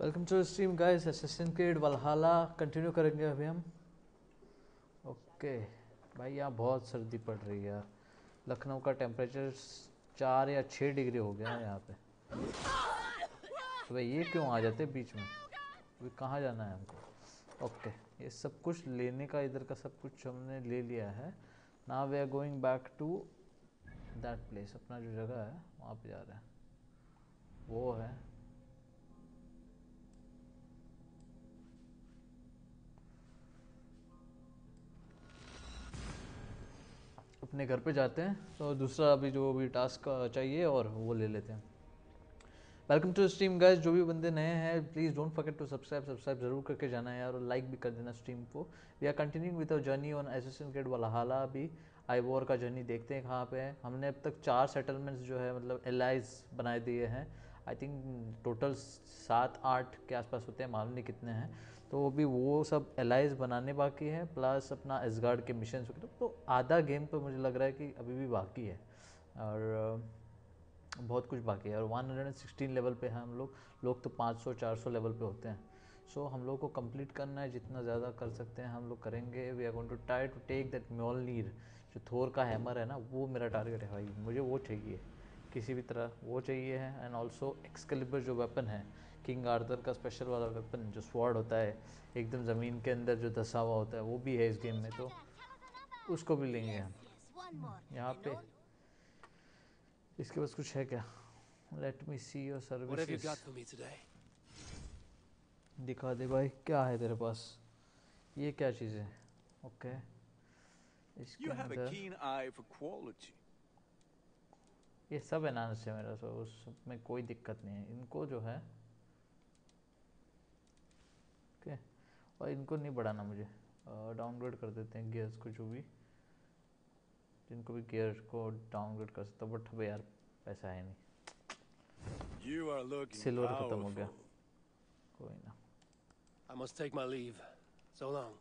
Welcome to stream guys Assassin's Creed Valhalla continue करेंगे अभी हम। ओके भाई, यहाँ बहुत सर्दी पड़ रही है यार। लखनऊ का टेम्परेचर चार या छः डिग्री हो गया है यहाँ पे। तो भाई, ये क्यों आ जाते बीच में? अभी कहाँ जाना है हमको? ओके ये सब कुछ लेने का, इधर का सब कुछ हमने ले लिया है। ना we are going back to that place अपना जो जगह है, वहाँ पे जा रहे हैं। वो है। अपने घर पे जाते हैं तो दूसरा अभी जो भी टास्क चाहिए और वो ले लेते हैं। वेलकम टू स्ट्रीम गाइस जो भी बंदे नए हैं please don't forget to subscribe subscribe ज़रूर करके जाना है यार, और लाइक भी कर देना स्ट्रीम को। We are continuing with our journey on grade वाला हाला अभी। आई वॉर का जर्नी देखते हैं कहाँ पे है। हमने अब तक चार सेटलमेंट्स जो है मतलब एलाइज बनाए दिए हैं। आई थिंक टोटल सात, आठ के आसपास होते हैं, मालूम नहीं कितने हैं। तो अभी वो सब एलाइज बनाने बाकी है प्लस अपना एसगार्ड के मिशन वगैरह। तो आधा गेम तो मुझे लग रहा है कि अभी भी बाकी है। और बहुत कुछ बाकी है। और 116 लेवल पे हैं हम लोग। लोग तो 500 400 लेवल पे होते हैं। सो so, हम लोग को कंप्लीट करना है जितना ज़्यादा कर सकते हैं हम लोग करेंगे। We are going to try to take that Mjolnir जो थोर का हैमर है ना वो मेरा टारगेट है भाई। मुझे वो चाहिए। किसी भी तरह वो चाहिए है। एंड ऑल्सो एक्सकलिबर जो वेपन है किंग आर्थर का स्पेशल वाला वेपन जो स्वॉर्ड होता है एकदम ज़मीन के अंदर जो धसा हुआ होता है वो भी है इस गेम में तो उसको भी लेंगे हम। यहाँ पे इसके पास कुछ है क्या? Let me see your service दिखा दे भाई क्या है तेरे पास? ये क्या चीज़ है? ओके इसके अंदर ये सब एनाउंस है मेरा सो उसमें कोई दिक्कत नहीं है। इनको जो है ओके और इनको नहीं बढ़ाना मुझे डाउनग्रेड कर देते हैं गियर्स को जो भी जिनको भी गियर को डाउनग्रेड कर सकता बट अब यार पैसा है नहीं सिल्वर खत्म हो गया कोई ना I must take my leave. So long.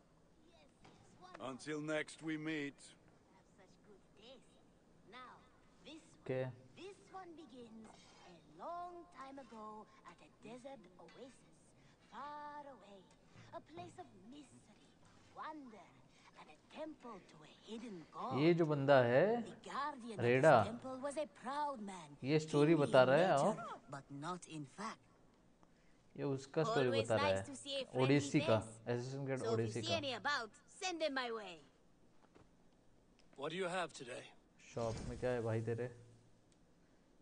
Until next we meet. Now, this Okay. this one begins a long time ago at a desert oasis, far away, ये जो बंदा है The guardian Reda. temple was a proud man. ये kingly बता रहा है, और? but not in fact. ये उसका स्टोरी बता रहा nice to see a है ओडिसी का एसेसिन ग्रेड ओडिसी का about, send them my way. What do you have today? Shop में क्या है भाई तेरे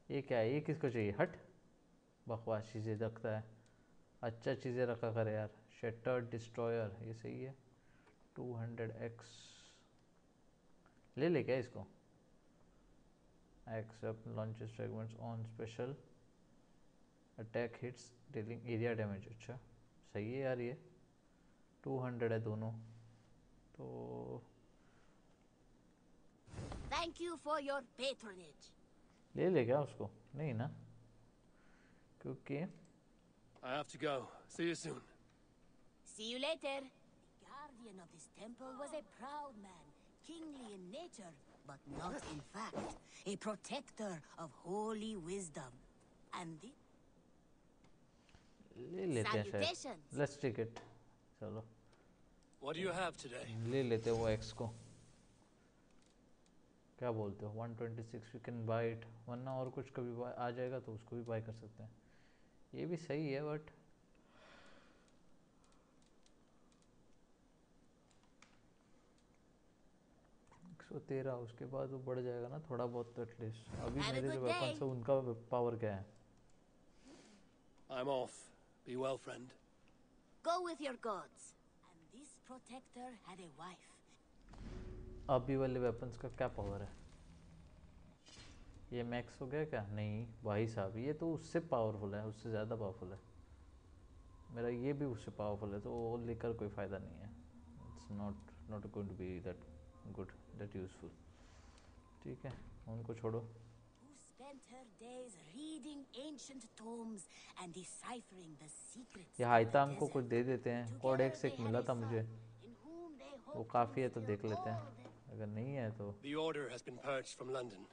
ये क्या है ये किसको चाहिए हट बकवास चीज़ें रखता है अच्छा चीज़ें रखा करे यार शटर डिस्ट्रॉयर ये सही है। 200 एक्स ले ले क्या इसको? Except launches fragments on special attack hits dealing area damage अच्छा। सही है यार ये। 200 है दोनों। तो Thank you for your patronage. ले ले क्या उसको? नहीं ना? क्योंकि I have to go. See you soon. See you later. The guardian of this temple was a proud man, kingly in nature, but not in fact, a protector of holy wisdom. And the ले लेते हैं शायद Salutations. Let's take it चलो What do you have today? ले लेते हैं वो x को क्या बोलते हो 126 यू कैन बाय इट वरना और कुछ कभी buy- आ जाएगा तो उसको भी बाय कर सकते हैं ये भी सही है बट एक सौ तेरह उसके बाद वो बढ़ जाएगा ना थोड़ा बहुत एटलीस्ट अभी मेरे जो वेपन. है उनका पावर क्या है I'm off. Be well, friend. Go with your gods. and this protector had a wife. अभी वाले वेपन्स का क्या पावर है ये मैक्स हो गया क्या नहीं भाई साहब ये तो उससे पावरफुल है उससे ज़्यादा पावरफुल है मेरा ये भी उससे पावरफुल है तो वो लेकर कोई फ़ायदा नहीं है it's not not going to be that good that useful ठीक है उनको छोड़ो who spent her days reading ancient tomes and deciphering the secrets ये of the हाइताम को. कुछ दे देते हैं कोडेक्स एक मिला था मुझे वो काफ़ी है to तो देख लेते हैं अगर नहीं है तो The order has been purged from London.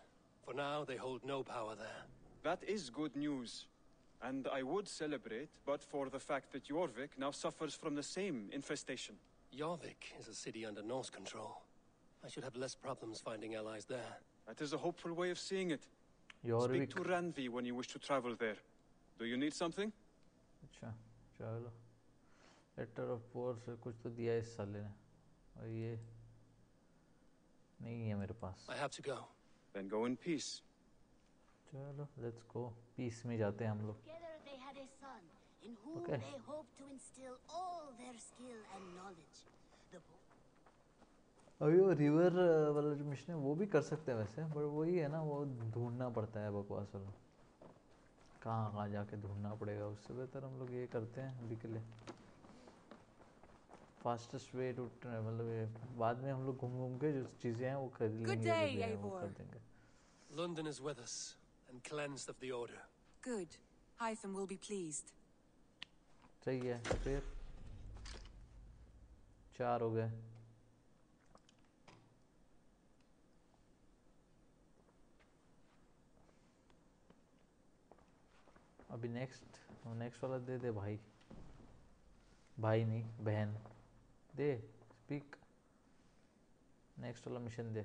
For now, they hold no power there. That is good news. And I would celebrate, but for the fact that Jorvik now suffers from the same infestation. Jorvik is a city under Norse control. I should have less problems finding allies there. That is a hopeful way of seeing it. Yorvik Speak to Ranvi when you wish to travel there. Do you need something? अच्छा चलो letter of pore से कुछ तो दिया है इस साले ने और ये नहीं है मेरे पास I have to go. Then go in peace. चलो लेट्स गो पीस में जाते हैं हम लोग Together they had a son, in whom Okay. they hoped to instill all their skill and knowledge. अभी वो रिवर वाला जो मिशन है वो भी कर सकते हैं वैसे पर वही है ना वो ढूंढना पड़ता है बकवास वाला कहाँ कहाँ जाके ढूंढना पड़ेगा उससे बेहतर हम लोग ये करते हैं अभी के लिए फास्टेस्ट वे टू मतलब ये बाद में हम लोग घूम घूम के जो चीज़ें हैं वो कर लेंगे day, वो. कर देंगे London is with us, and cleansed of the Order. Good. Hytham will be pleased. सही है फिर चार हो गए अभी नेक्स्ट नेक्स्ट वाला दे दे भाई भाई नहीं बहन दे स्पीक नेक्स्ट वाला मिशन दे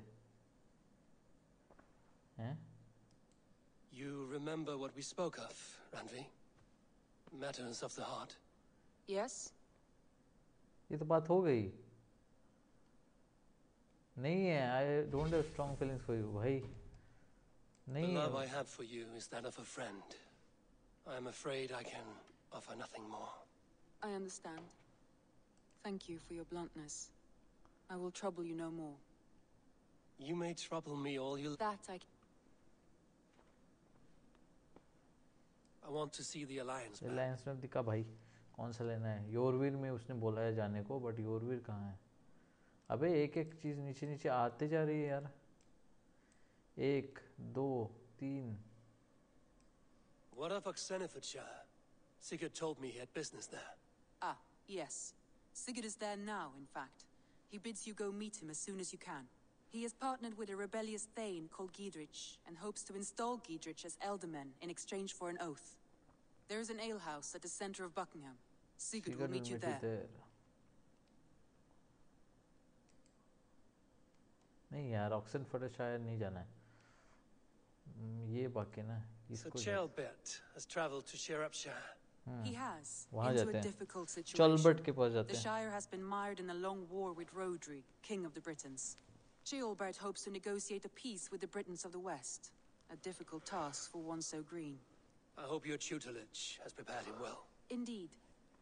हैं You remember what we spoke of, Ranvi? Matters of the heart. Yes? ये तो बात हो गई नहीं है I don't have strong feelings for you भाई The नहीं love I है have for you is that of a friend. I am afraid I can offer nothing more. I understand. Thank you for your bluntness. I will trouble you no more. You may trouble me all you That I I want to see the Alliance back. Reliance में दिखा भाई कौन सा लेना है योरवीर में उसने बोला है जाने को बट योरवीर कहाँ है अबे एक एक चीज़ नीचे नीचे आते जा रही है यार एक दो तीन What of Oxenfordshire? Sigurd told me he had business there. Ah, yes. Sigurd is there now, in fact. He bids you go meet him as soon as you can. He has partnered with a rebellious Thane called Giedrich and hopes to install Giedrich as Elderman in exchange for an oath. There is an alehouse at the center of Buckingham. Sigurd will Sigurd meet you will meet there. there. नहीं यार ऑक्सनफोर्ड शायद नहीं जाना है हम्म, ये बाकी ना So इसको जा- Chelbert has travelled to Shropshire. He has, वहाँ into जाते a हैं। difficult situation. चलबट के पास जाते The हैं Shire has been mired in a long war with Rodri, King of the Britons. Ceolbert hopes to negotiate a peace with the Britons of the West. A difficult task for one so green. I hope your tutelage has prepared him well. Indeed.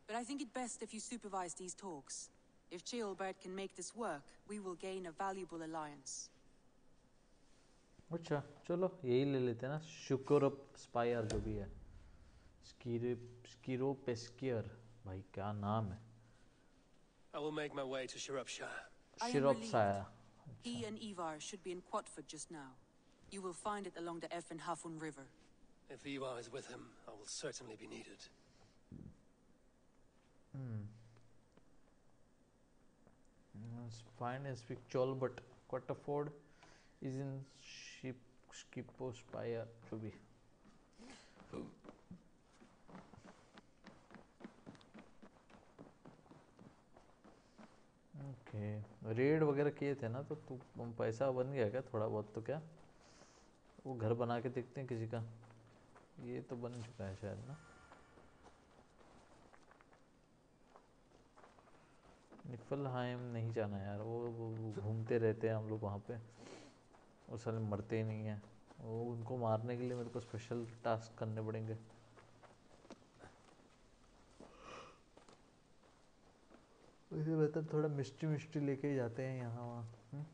But I think it best if you supervise these talks. If Ceolbert can make this work, we will gain a valuable alliance. अच्छा चलो यही ले लेते हैं ना शुक्र spire जो भी है स्कीरो स्कीरो पेस्कियर भाई क्या नाम है I will make my way to Shropshire. I am शिरोप relieved. साया He and Ivar should be in Quatford just now. You will find it along the Effen Hafun River. If Ivar is with him, I will certainly be needed. It's fine and speak Chol, but Quatterford is in Ship Skippo Spire to be. Okay raid वगैरह किए थे ना तो तू पैसा बन गया क्या थोड़ा बहुत तो क्या? वो घर बना के देखते हैं किसी का। ये तो बन चुका है शायद ना। निफलहाइम नहीं जाना यार वो घूमते रहते हैं हम लोग वहाँ पे। वो मरते ही नहीं हैं। वो उनको मारने के लिए मेरे को स्पेशल टास्क करने पड़ेंगे। उससे बेहतर थोड़ा मिस्ट्री मिस्ट्री लेके ही जाते हैं यहाँ वहाँ। हम्म?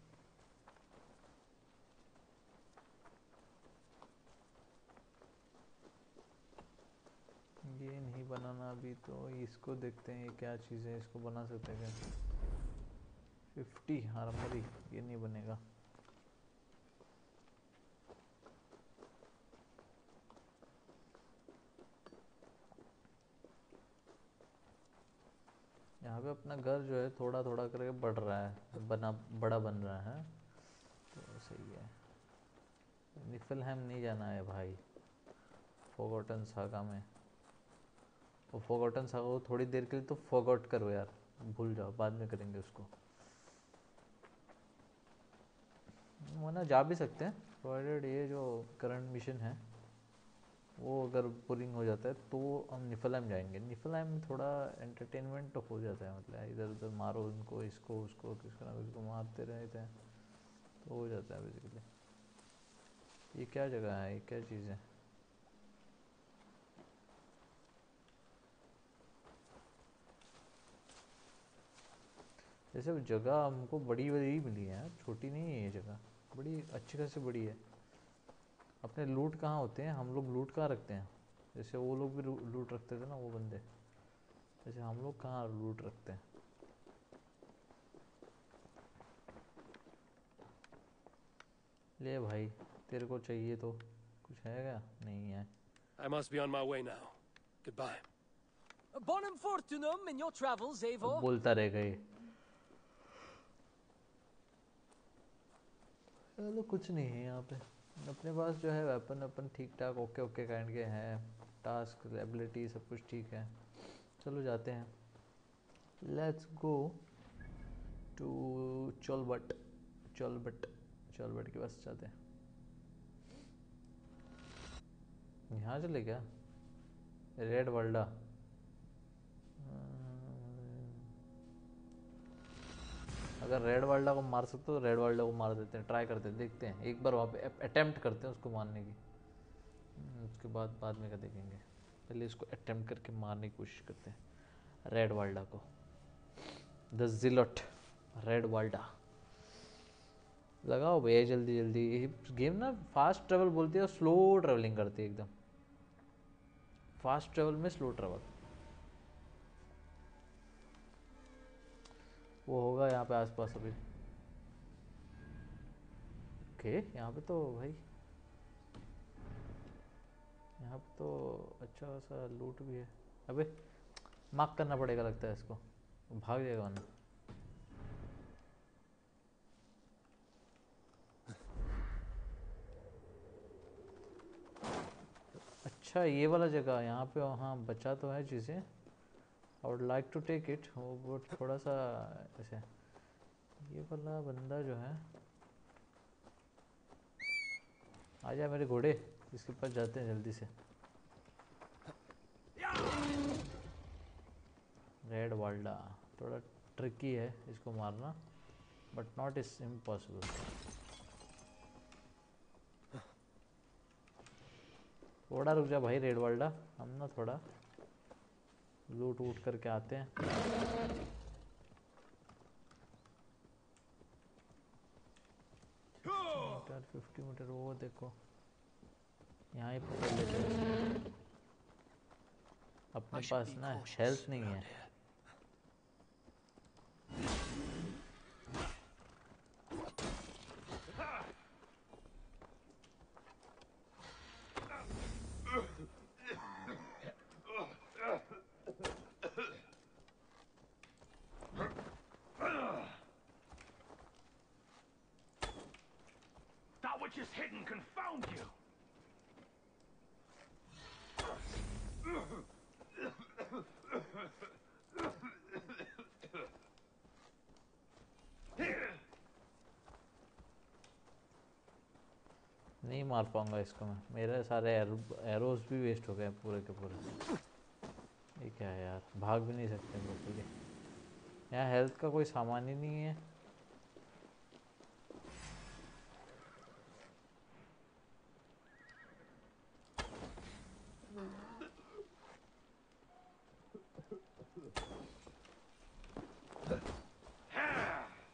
ये नहीं बनाना अभी तो इसको देखते हैं ये क्या चीज़ है, इसको बना सकते हैं क्या? फिफ्टी आर्मरी ये नहीं बनेगा। यहाँ पे अपना घर जो है थोड़ा थोड़ा करके बढ़ रहा है, बना, बड़ा बन रहा है। तो सही है। निफलहैम नहीं जाना है भाई। फोगोटन सागा में। और फॉरगॉटन सागा को थोड़ी देर के लिए तो फॉरगॉट करो यार। भूल जाओ, बाद में करेंगे उसको। वो वरना जा भी सकते हैं प्रोवाइडेड ये जो करंट मिशन है वो अगर बोरिंग हो जाता है तो हम निफलैम जाएँगे। निफलैम में थोड़ा एंटरटेनमेंट तो हो जाता है मतलब इधर उधर मारो उनको, इसको, उसको, किसको ना किसको मारते रहते हैं तो हो जाता है बेसिकली ये क्या जगह है? ये क्या चीज़ है? जैसे वो जगह हमको बड़ी बड़ी मिली है, छोटी नहीं है ये जगह, बड़ी अच्छी खासी बड़ी है। अपने लूट कहाँ होते हैं? हम लोग लूट कहाँ रखते हैं? जैसे वो लोग भी लूट रखते थे ना वो बंदे। जैसे हम लोग कहाँ लूट रखते हैं? ले भाई तेरे को चाहिए तो कुछ है क्या? नहीं है। I must be on my way now. Goodbye. Bonum fortunum in your travels, Eivor. बोलता रहेगा ये चलो कुछ नहीं है यहाँ पे। अपने पास जो है वेपन अपन ठीक ठाक ओके ओके काइंड के हैं। टास्क एबिलिटी सब कुछ ठीक है। चलो जाते हैं। Let's go to चोलबट। चोलबट चोलबट के पास जाते हैं। यहाँ चले क्या? रेड वर्ल्डा अगर रेड वर्ल्डा को मार सकते हो तो रेड वर्ल्डा को मार देते हैं ट्राई करते हैं देखते हैं। एक बार वहाँ पे अटैम्प्ट करते हैं उसको मारने की। हम्म, उसके बाद बाद में क्या देखेंगे। पहले इसको अटैम्प्ट करके मारने की कोशिश करते हैं रेड वर्ल्डा को। द जिलोट रेड वर्ल्डा लगाओ भैया जल्दी जल्दी। गेम ना फास्ट ट्रेवल बोलती है और स्लो ट्रेवलिंग करती है एकदम। फास्ट ट्रेवल में स्लो ट्रेवल वो होगा यहाँ पे आसपास अभी। ओके, यहाँ पे तो भाई। यहाँ पे तो अच्छा खासा लूट भी है। अबे मार्क करना पड़ेगा लगता है इसको। भाग जाएगा वरना। अच्छा ये वाला जगह, यहाँ पे हाँ बचा तो है चीज़ें। I would like to take it वो थोड़ा सा ऐसे। ये वाला बंदा जो है। आ जा मेरे घोड़े। इसके पास जाते हैं जल्दी से। रेड वाल्डा थोड़ा ट्रिकी है इसको मारना बट नॉट इज़ इम्पॉसिबल थोड़ा रुक जा भाई रेड वाल्डा हम ना थोड़ा लूट वूट करके आते हैं। मीटर फिफ्टी मीटर वो देखो। यहाँ ही पकड़ लेते हैं। अपने पास ना हेल्थ नहीं है। Which is hidden confound you! नहीं मार पाऊँगा इसको मैं। मेरे सारे एरोज भी वेस्ट हो गए पूरे के पूरे। ये क्या है यार? भाग भी नहीं सकते ये। यहाँ हेल्थ का कोई सामान ही नहीं है।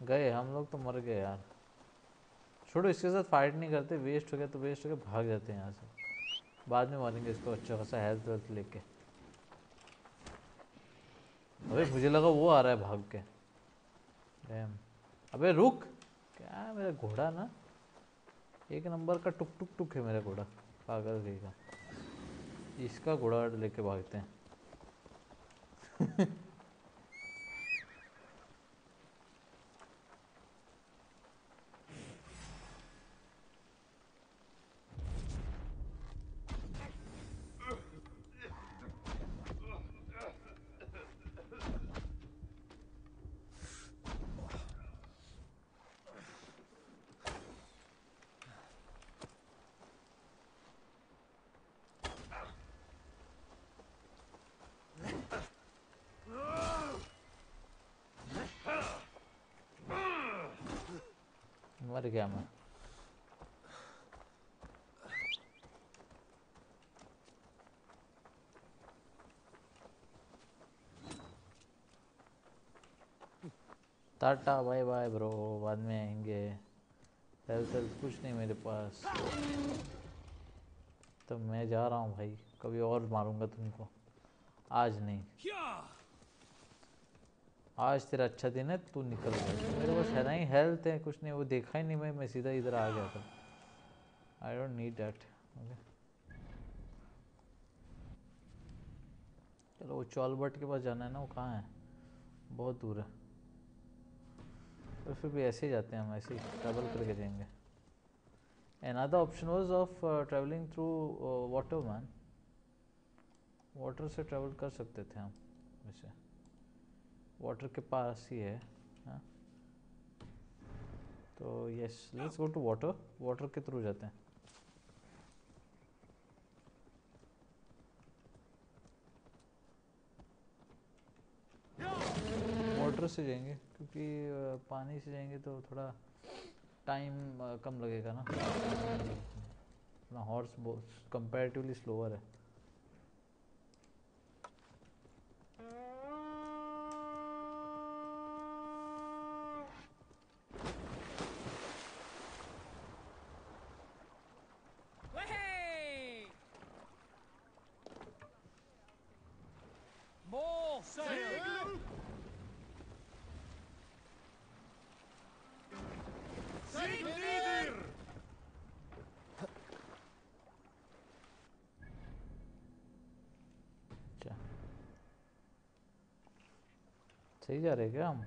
गए, हम लोग तो मर गए यार। छोड़ो, इसके साथ फाइट नहीं करते वेस्ट हो गया तो वेस्ट हो गया, भाग जाते हैं यहाँ से। बाद में मारेंगे इसको अच्छा खासा हेल्थ वेल्थ लेके। अबे, मुझे लगा वो आ रहा है भाग के। डैम अबे, रुक! क्या मेरा घोड़ा ना? एक नंबर का टुक टुक टुक है मेरा घोड़ा। पागल गई का। इसका घोड़ा लेके भागते हैं। मर गया मैं। टाटा, बाय बाय ब्रो, बाद में आएँगे। हेल्थ हेल्थ कुछ नहीं मेरे पास। तो मैं जा रहा हूँ भाई, कभी और मारूँगा तुमको। आज नहीं। आज तेरा अच्छा दिन है तू निकल गया मेरे पास है नहीं हेल्थ है कुछ नहीं वो देखा ही नहीं मैं मैं सीधा इधर आ गया था। आई डोंट नीड ओके चलो वो चौलबट के पास जाना है ना वो कहाँ है? बहुत दूर है। तो फिर भी ऐसे ही जाते हैं हम ऐसे ही ट्रैवल करके जाएँगे। Another option was of traveling through uh, water man water से ट्रैवल कर सकते थे हम वैसे। वाटर के पास ही है हाँ। तो yes let's go to water water के थ्रू जाते हैं। वाटर से जाएँगे, क्योंकि पानी से जाएँगे तो थोड़ा टाइम कम लगेगा ना। अपना हॉर्स कंपेरेटिवली स्लोअर है Hey! More sail! अच्छा सही जा रहे हैं क्या हम?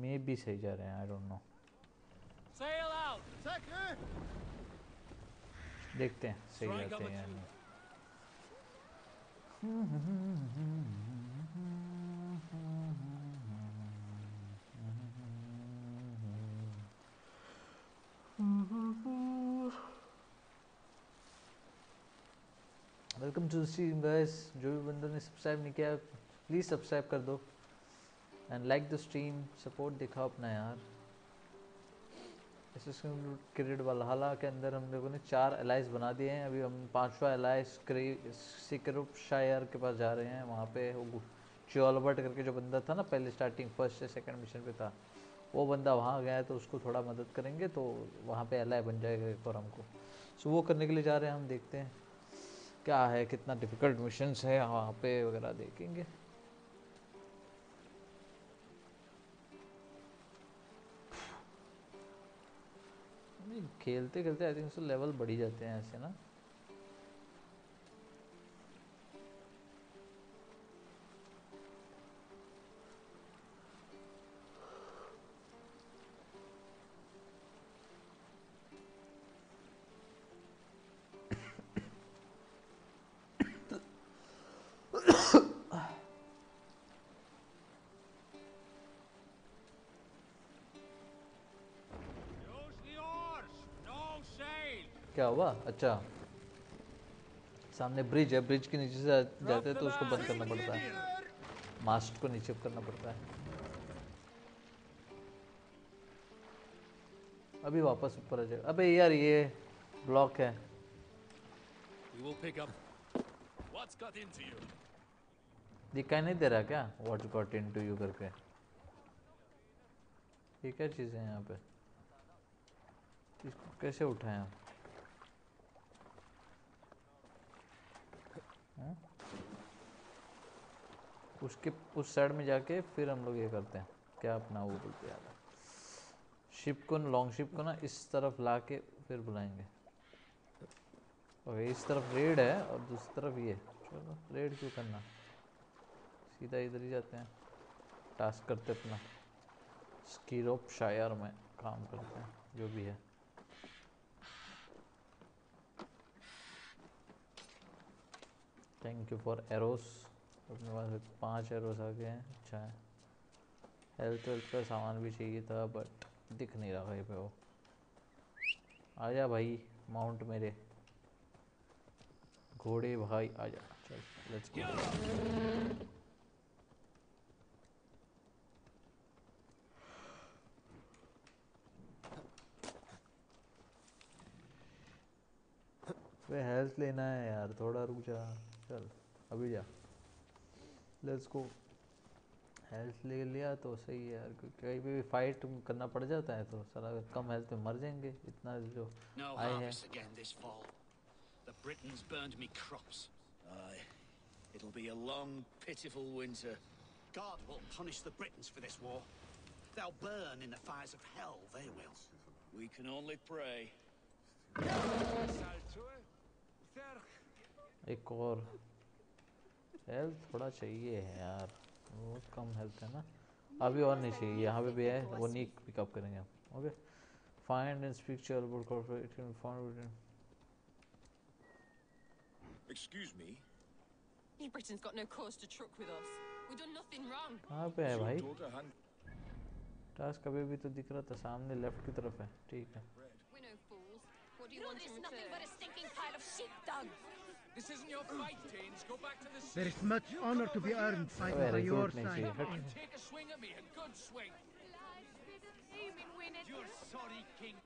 मे भी सही जा रहे हैं आई डोंट नो! देखते हैं सही जाते हैं या नहीं। वेलकम टू स्ट्रीम गाइस जो भी बंदों ने सब्सक्राइब नहीं किया प्लीज़ सब्सक्राइब कर दो। And like the stream support दिखाओ अपना यार। क्रेडिट वालहाला के अंदर हम लोगों ने चार एलाइज बना दिए हैं। अभी हम पांचवा एलाइज सिकरुप शायर के पास जा रहे हैं। वहाँ पे चोलबर्ट करके जो बंदा था ना, पहले स्टार्टिंग फ़र्स्ट या सेकंड मिशन पे था। वो बंदा वहाँ गया है तो उसको थोड़ा मदद करेंगे तो वहाँ पे एलाई बन जाएगा एक और हमको। सो वो करने के लिए जा रहे हैं, हम देखते हैं। क्या है, कितना डिफ़िकल्ट मिशंस है, वहाँ पे वगैरह देखेंगे। खेलते खेलते आई थिंक सो लेवल बढ़ ही जाते हैं ऐसे ना। क्या हुआ? अच्छा। सामने ब्रिज है ब्रिज के नीचे से जाते हैं तो उसको बंद करना पड़ता है। मास्ट को नीचे करना पड़ता है। अभी वापस ऊपर आ जाएगा। अबे यार ये ब्लॉक है? दिखाई नहीं दे रहा क्या? What got in to you करके। ये क्या चीज़ है यहाँ पे? इसको कैसे उठाएँ हम उसके, उस साइड में जाके फिर हम लोग ये करते हैं। क्या अपना वो बोलते हैं शिप को लॉन्ग शिप को ना इस तरफ़ ला के फिर बुलाएँगे। ओके इस तरफ़ रेड है और दूसरी तरफ़ ये। चलो रेड क्यों करना? सीधा इधर ही जाते हैं। टास्क करते अपना। स्कीरोप शायर में काम करते हैं, जो भी है। थैंक यू फॉर एरोस अपने पास पाँच एरोस आ गए हैं। अच्छा है। हेल्थ वेल्थ का सामान भी चाहिए था बट दिख नहीं रहा कहीं पे वो। आ जा भाई माउंट मेरे। घोड़े भाई आ जा चल लेट्स गो हेल्थ लेना है यार, थोड़ा रुक जा। चल अभी जा लेट्स गो हेल्थ ले लिया तो सही है यार क्योंकि कहीं पे भी फाइट करना पड़ जाता है तो सारा कम हेल्थ में मर जाएँगे इतना जो No आए हैं harvest again this fall. The Britons burned me crops. Aye. It'll be a long, pitiful winter. God will punish the Britons for this war. They'll burn in the fires of hell, they will. We can only pray. एक और। Health थोड़ा चाहिए है यार। बहुत कम health है ना। अभी और नहीं चाहिए। यहाँ पे भी है। वो नीक पिकअप करेंगे okay find and speak to Albert corporate in found it in excuse me he Britain's got no cause to truck with us we done nothing wrong कहाँ पे है भाई? टास्क अभी भी तो दिख रहा था। सामने लेफ़्ट की तरफ़ है। ठीक है। This isn't your fight, Danes. Go back to the sea. There is much honor to be earned fighting by your side. हट Eivor. Take a swing at me, a good swing. You're sorry, King.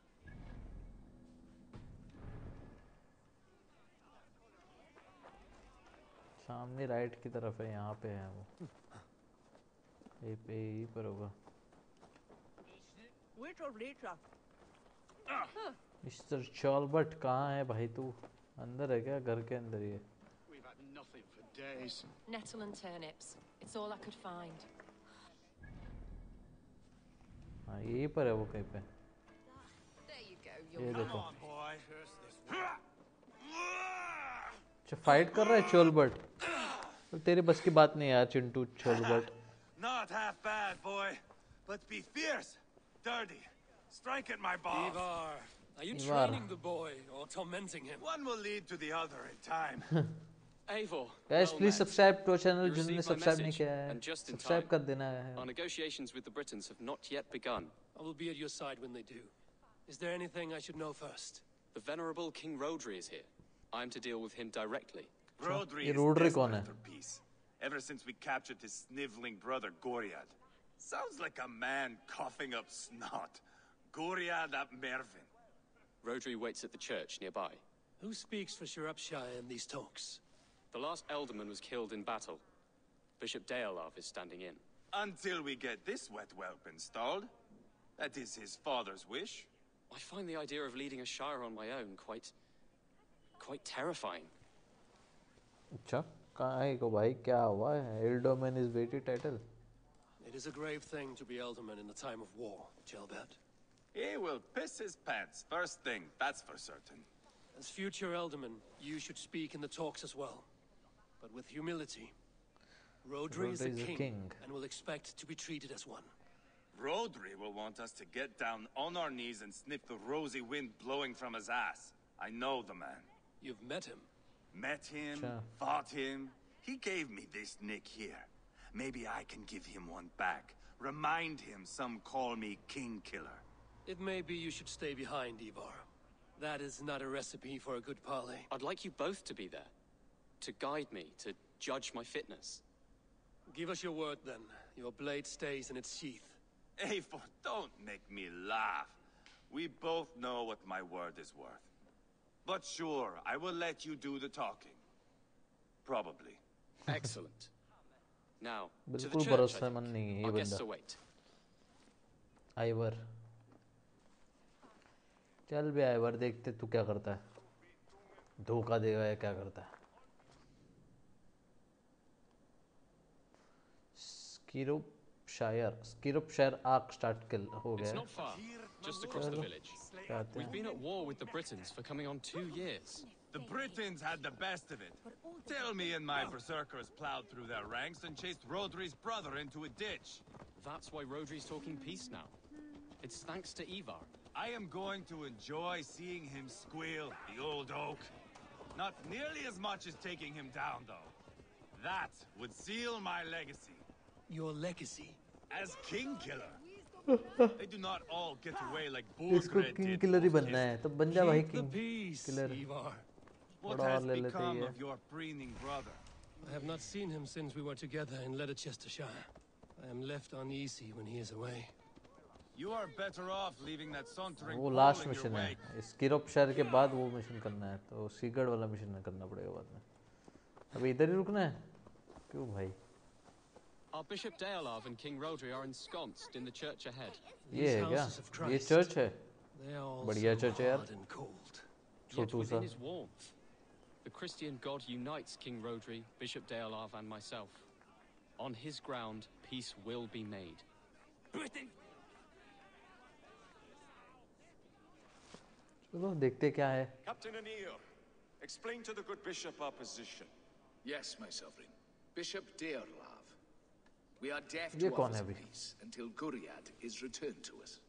सामने right की तरफ़ है यहाँ पे है वो ये पे यहीं पर होगा Wait or later. मिस्टर चॉलबट कहाँ है भाई तू अंदर है क्या घर के अंदर ही है We've had nothing for days. Nettle and turnips. It's all I could find. हाँ यहीं पर है वो कहीं पे. ये देखो अच्छा फाइट कर रहा है चोलबट तो तेरे बस की बात नहीं यार चिंटू चोलबट Not half bad, boy. But be fierce, dirty. Strike at my balls. Ivar, are you Ivar. training the boy or tormenting him? One will lead to the other in time. Eivor, guys well please met. Subscribe to channel You जिन्होंने received my subscribe नहीं message, किया है and just in subscribe time. कर देना है Our negotiations with the Britons have not yet begun. I will be at your side when they do. Is there anything I should know first? The venerable King Rodri is here. I am to deal with him directly. Rodri ये is रोडरी desperate कौन है for peace. Ever since we captured his sniveling brother Goriad. Sounds like a man coughing up snot. Goriad ap Mervin. Rodri waits at the church nearby. Who speaks for Shropshire in these talks? The last alderman was killed in battle. Bishop Deolav is standing in. Until we get this wet whelp installed. That is his father's wish. I find the idea of leading a shire on my own quite. quite terrifying. अच्छा कहाँ है को भाई क्या हुआ है ealdorman is weighty title It is a grave thing to be alderman in the time of war, Gelbert. He will piss his pants, first thing, that's for certain. As future alderman, you should speak in the talks as well. But with humility. Rodri is a Rodri is a king, king. and will expect to be treated as one. Rodri will want us to get down on our knees and sniff the rosy wind blowing from his ass. I know the man. You've met him. Met him, Sure. fought him. He gave me this nick here. Maybe I can give him one back. Remind him some call me King Killer. It may be you should stay behind, Ivar. That is not a recipe for a good parley. I'd like you both to be there. To guide me, to judge my fitness. Give us your word, then. Your blade stays in its sheath. Eivor, don't make me laugh. We both know what my word is worth. But sure, I will let you do the talking. Probably. Excellent. now, to the church, I, I guess so wait. Ivor. चल बे Ivoire देखते तू क्या करता है धोखा देगा या क्या करता है स्किरुप शायर स्किरुप शायर आर्क स्टार्ट किल हो गया just across the village. We've been at war with the Britons for coming on two years. The Britons had the best of it. Tell me and my berserkers plowed through their ranks and chased Rodri's brother into a ditch. That's why Rodri's talking peace now. It's thanks to Ivar. I am going to enjoy seeing him squeal, the old oak. Not nearly as much as taking him down, though. That would seal my legacy. Your legacy? As King Killer. they do not all get away like इसको Bulgred king did. Killer ही बनना है तो बन जा भाई Keep the king peace, killer Ivar. What थोड़ा और has ले लेते become ही of है your preening brother? I have not seen him since we were together in Leicestershire. I am left uneasy when he is away. You are better off leaving that sauntering वो Pole last in your mission है wake. स्किरोप शहर के बाद वो mission करना है तो सीगढ़ वाला मिशन करना पड़ेगा बाद में अभी इधर ही रुकना है क्यों भाई Our Bishop Deolav and King Rodri are ensconced in the church ahead. ये है क्या houses of ये Christ, चर्च है They are all बढ़िया so चर्च है यार hard and cold. Yet छोटू सा within his warmth, the Christian God unites King Rodri, Bishop Deolav, and myself. On his ground, peace will be made. Britain! चलो देखते क्या है Captain Anil, explain to the good bishop our position. Yes, my sovereign. Bishop Deorlav. We are deaf ये to कौन है offers of अभी? peace until Guriad is returned to us.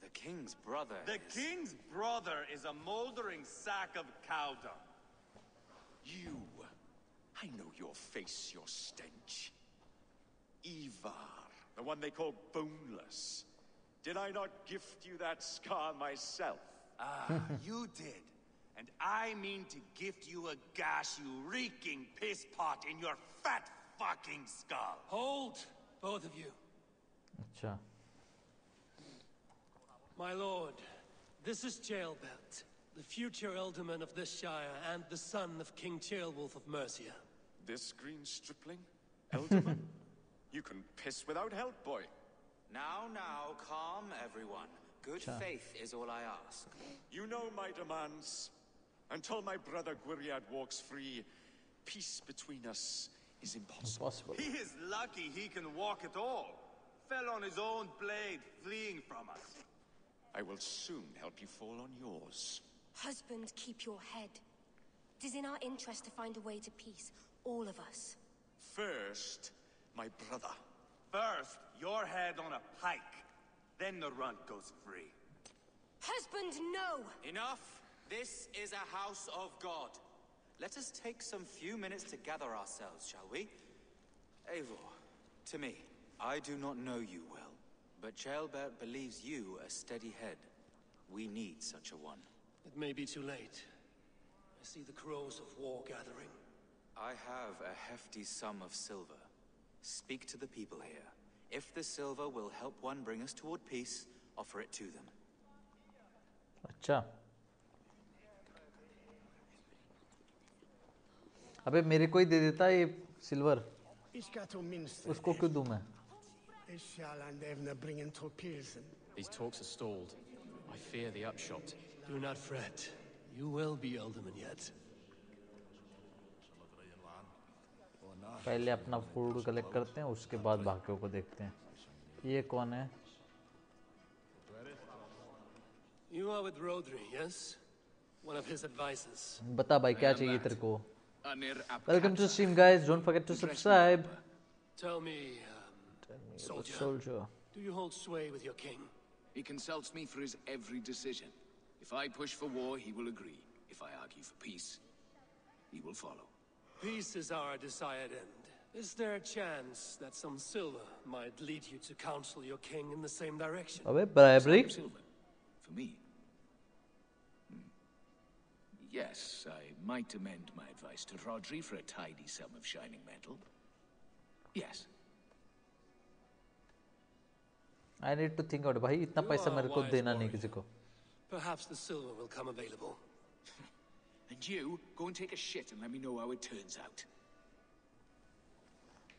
The king's brother. The king's brother is a moldering sack of cow dung. You. I know your face, your stench. Ivar, the one they call boneless. Did I not gift you that scar myself? Ah, you did. And I mean to gift you a gash, you reeking piss pot in your fat fucking skull. Hold, both of you. Acha. My lord, this is Jailbelt, the future elderman of this shire and the son of King Jailwolf of Mercia. This green stripling? elderman, you can piss without help, boy. Now, now, calm everyone. Good Cha. faith is all I ask. You know my demands. Until my brother Gwiriad walks free, peace between us is impossible. Impossible. He is lucky he can walk at all. Fell on his own blade, fleeing from us. I will soon help you fall on yours. Husband, keep your head. It is in our interest to find a way to peace, all of us. First, my brother. First, your head on a pike. Then the runt goes free. Husband, no! Enough! This is a house of God. Let us take some few minutes to gather ourselves, shall we? Eivor, to me, I do not know you well, but Jailbert believes you a steady head. We need such a one. It may be too late. I see the crows of war gathering. I have a hefty sum of silver. Speak to the people here. If the silver will help one bring us toward peace, offer it to them. अच्छा अबे मेरे को ही दे देता ये silver Ich ska till Minster. उसको क्यों दूं मैं Ich shall and evne bringen till Pearson. These talks are stalled. I fear the upshot. Do not fret. You will be alderman yet. पहले अपना फ़ूड कलेक्ट करते हैं उसके बाद बाकियों को देखते हैं ये कौन है You are with Rodri, yes? One of his advisors. बता भाई क्या चाहिए तेरे को welcome to stream guys don't forget to subscribe Tell me, um, soldier, soldier. do you hold sway with your king? He consults me for his every decision. If I push for war, he will agree. If I argue for peace, he will follow. Peace is our desired end. Is there a chance that some silver might lead you to counsel your king in the same direction? अबे bribery Some silver. For me. Hmm. Yes, I might amend my advice to Rodri for a tidy sum of shining metal. Yes. I need to think out भाई इतना You पैसा are मेरे को wise देना नहीं warrior. किसी को Perhaps the silver will come available. And you, go and take a shit and let me know how it turns out.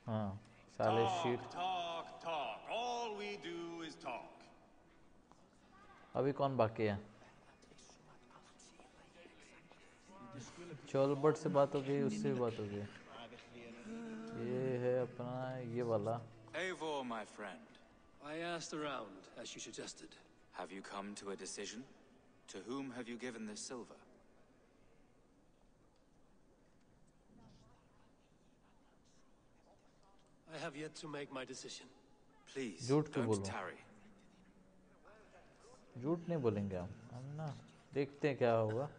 हाँ साले shit Talk, talk, talk. All we do is talk. अभी कौन बाकी है चोलबट से बात हो गई उससे भी बात हो गई ये है अपना ये वाला Eivor, my friend, I asked around, as you suggested. have you come to a decision? To whom have you given this silver? I have yet to make my decision. Please, झूठ क्यों don't बोलूं? tarry. झूठ नहीं बोलेंगे हम हम ना देखते हैं क्या होगा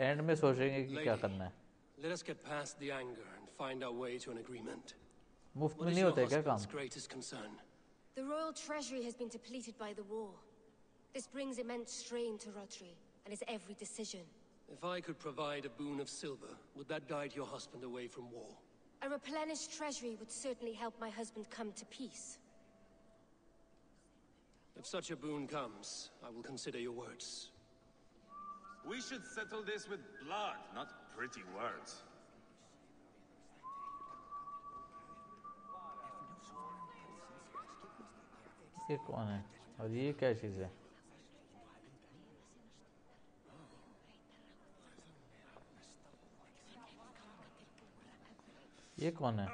एंड में सोचेंगे कि क्या Lady, करना है Let us get past the anger and find our way to an agreement. मुफ्त What में is नहीं your होता है क्या husband's काम greatest concern? The royal treasury has been depleted by the war. This brings immense strain to Rodri and his every decision. If I could provide a boon of silver, would that guide your husband away from war? A replenished treasury would certainly help my husband come to peace. If such a boon comes, I will consider your words. We should settle this with blood, not pretty words. ये कौन है और ये क्या चीज़ है ये कौन है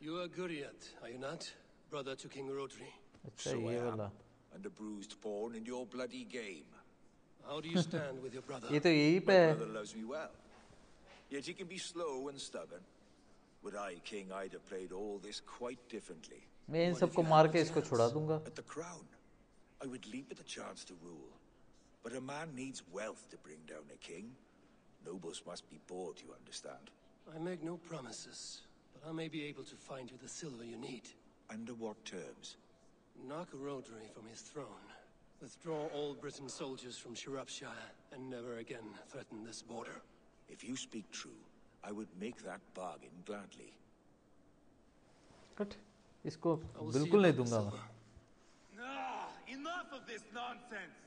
You are Guriat, are you not? Brother to King Rodri. अच्छा ये वाला And a bruised pawn in your bloody game. How do you stand with your brother? ये तो यही पे My है brother loves me well. Yet he can be slow and stubborn. Were I king, I'd have played all this quite differently. मैं इन सबको मार के इसको छुड़ा दूंगा At the crown, I would leap at the chance to rule. But a man needs wealth to bring down a king. Nobles must be bought, you understand. I make no promises, but I may be able to find you the silver you need. Under what terms? Knock Rodri from his throne. Withdraw all Britain soldiers from Shropshire, and never again threaten this border. If you speak true, I would make that bargain gladly. Cut इसको I will see बिल्कुल नहीं about the दूंगा मैं silver. Ah, enough of this nonsense!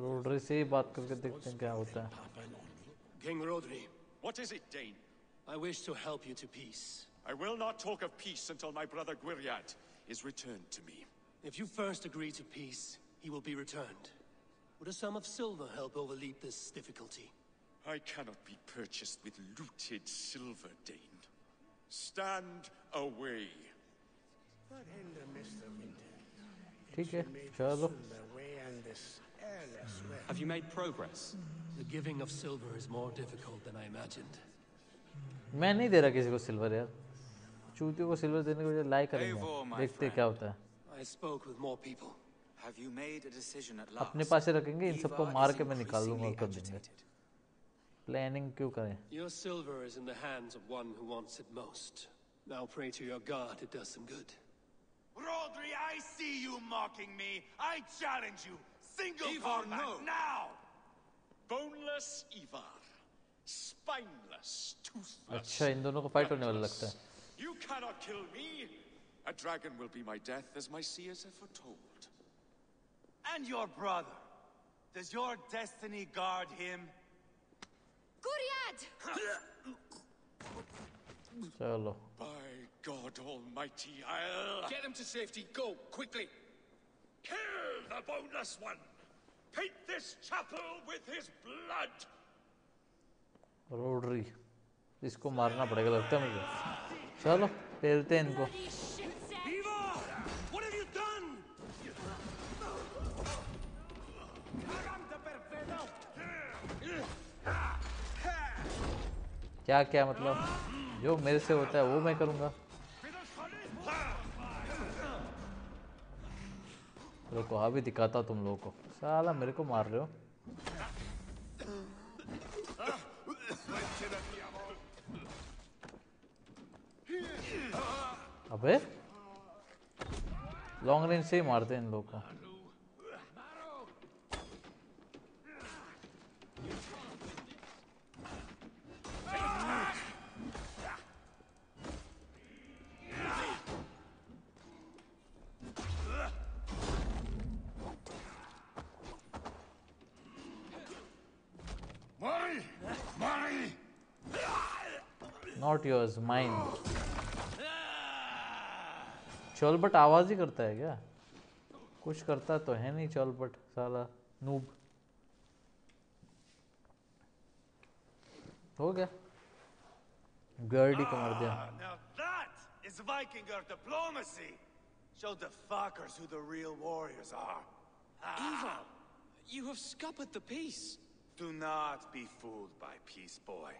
रोडरी से ही बात करके देखते हैं क्या होता है King Rodri, What is it, Dane? I wish to help you to peace. I will not talk of peace until my brother Gwiriat is returned to me. If you first agree to peace, he will be returned. Would a sum of silver help overleap this difficulty? I cannot be purchased with looted silver, Dane. Stand away. But Ender, Mr. Winter. ठीक है चलो The way and this airless way. Have you made progress? The giving of silver is more difficult than I imagined. मैं नहीं दे रहा किसी को silver यार चूतियों को सिल्वर देने के बजाय लाई Eivor, करेंगे my देखते friend. क्या होता है I spoke with more people. Have you made a decision at last? अपने पास ही रखेंगे इन सबको Ivar मार is के मैं निकाल दूंगा और increasingly कर देंगे agitated. प्लानिंग क्यों करें Your silver is in the hands of one who wants it most. Now pray to your god it does some good. Rodri, I see you mocking me. I challenge you. Single Ivar, combat no. now. Boneless Ivar. Spineless, toothless. अच्छा इन दोनों को fight होने वाला लगता है You cannot kill me. A dragon will be my death, as my seers have foretold. And your brother. Does your destiny guard him? Guriad! चलो By God Almighty, I'll Get them to safety. Go, quickly. Kill the boneless one. Paint this chapel with his blood. रोडरी इसको मारना पड़ेगा लगता है मुझे चलो पेलते हैं इनको? क्या क्या मतलब जो मेरे से होता है वो मैं करूँगा रुको अभी दिखाता हूँ तुम लोगों को। साला मेरे को मार रहे हो। अबे लॉन्ग रेंज से ही मारते हैं इन लोगों को। नॉट योर्स माइन चौलबट आवाज़ ही करता है क्या कुछ करता तो है नहीं चौलबट साला नूब हो गया गर्डी को मार दिया Ah. Show the fuckers who the real warriors are. Ivar, you have scuppered the peace. Do not be fooled by peace, boy.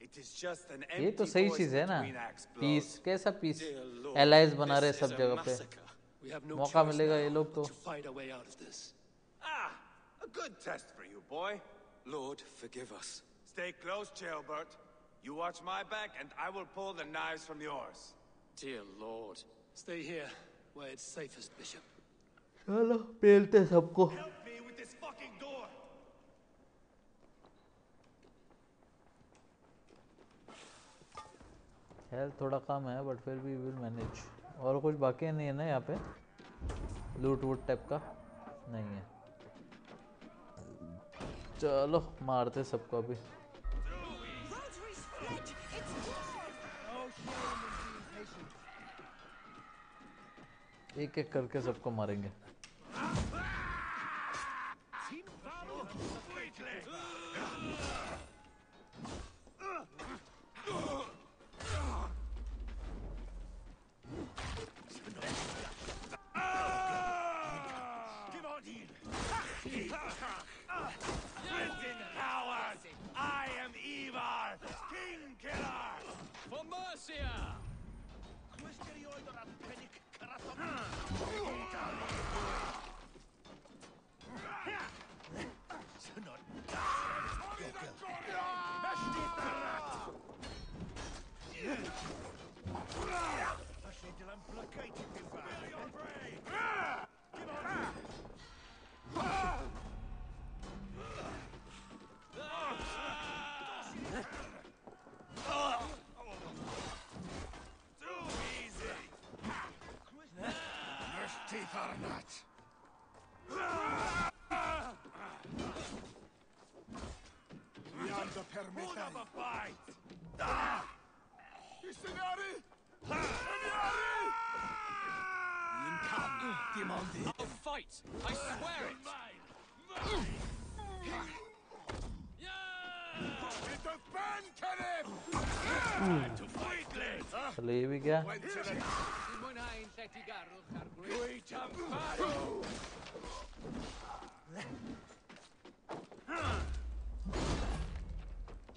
It is just an ये empty तो सही voice चीज है ना between axe blows. पीस कैसा piece Dear Lord, allies बना रहे this सब is a जगह पे massacre. We have no मौका choice मिलेगा now ये लोग तो to fight our way out of this. Ah, a good test for you, boy. Lord, forgive us. Stay close, Jailbert. You watch my back, and I will pull the knives from yours. Dear Lord. Stay here, where it's safest, Bishop. चलो पेलते सबको Health थोड़ा कम है but फिर भी will manage और कुछ बाकी नहीं है ना यहाँ पे? लूट वूट टाइप का नहीं है. चलो, मारते सबको अभी. एक एक करके सबको मारेंगे. Garcia. permetai. Una bite! Ah! Istenari! Istenari! Income. Ah! I'll fight! I swear it! Mine! Mine! Slave gaya.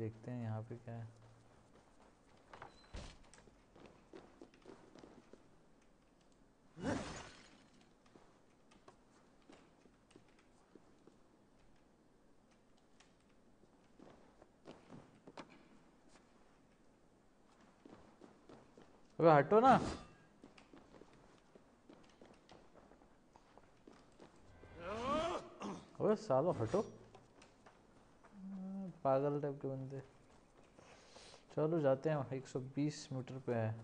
देखते हैं यहाँ पे क्या है। अबे हटो ना। अबे सालो हटो। पागल टाइप के बंदे। चलो जाते हैं 120 मीटर पे है।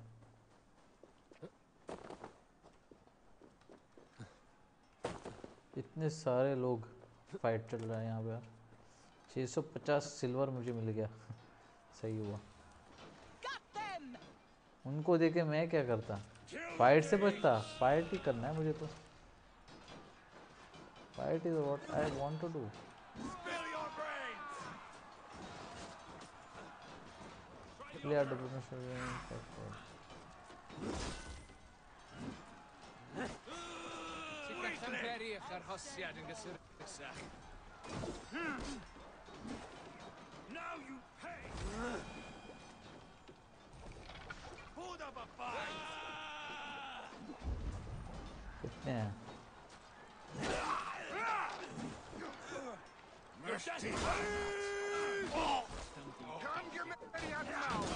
इतने सारे लोग फाइट चल रहा है यहाँ पे। यार 650 सिल्वर मुझे मिल गया। सही हुआ। उनको देखे मैं क्या करता? फाइट से बचता? फाइट ही करना है मुझे तो। Fight is what I want to do player development Now you pay. Hold up a fine. Yeah. Mercy. Come get me out now.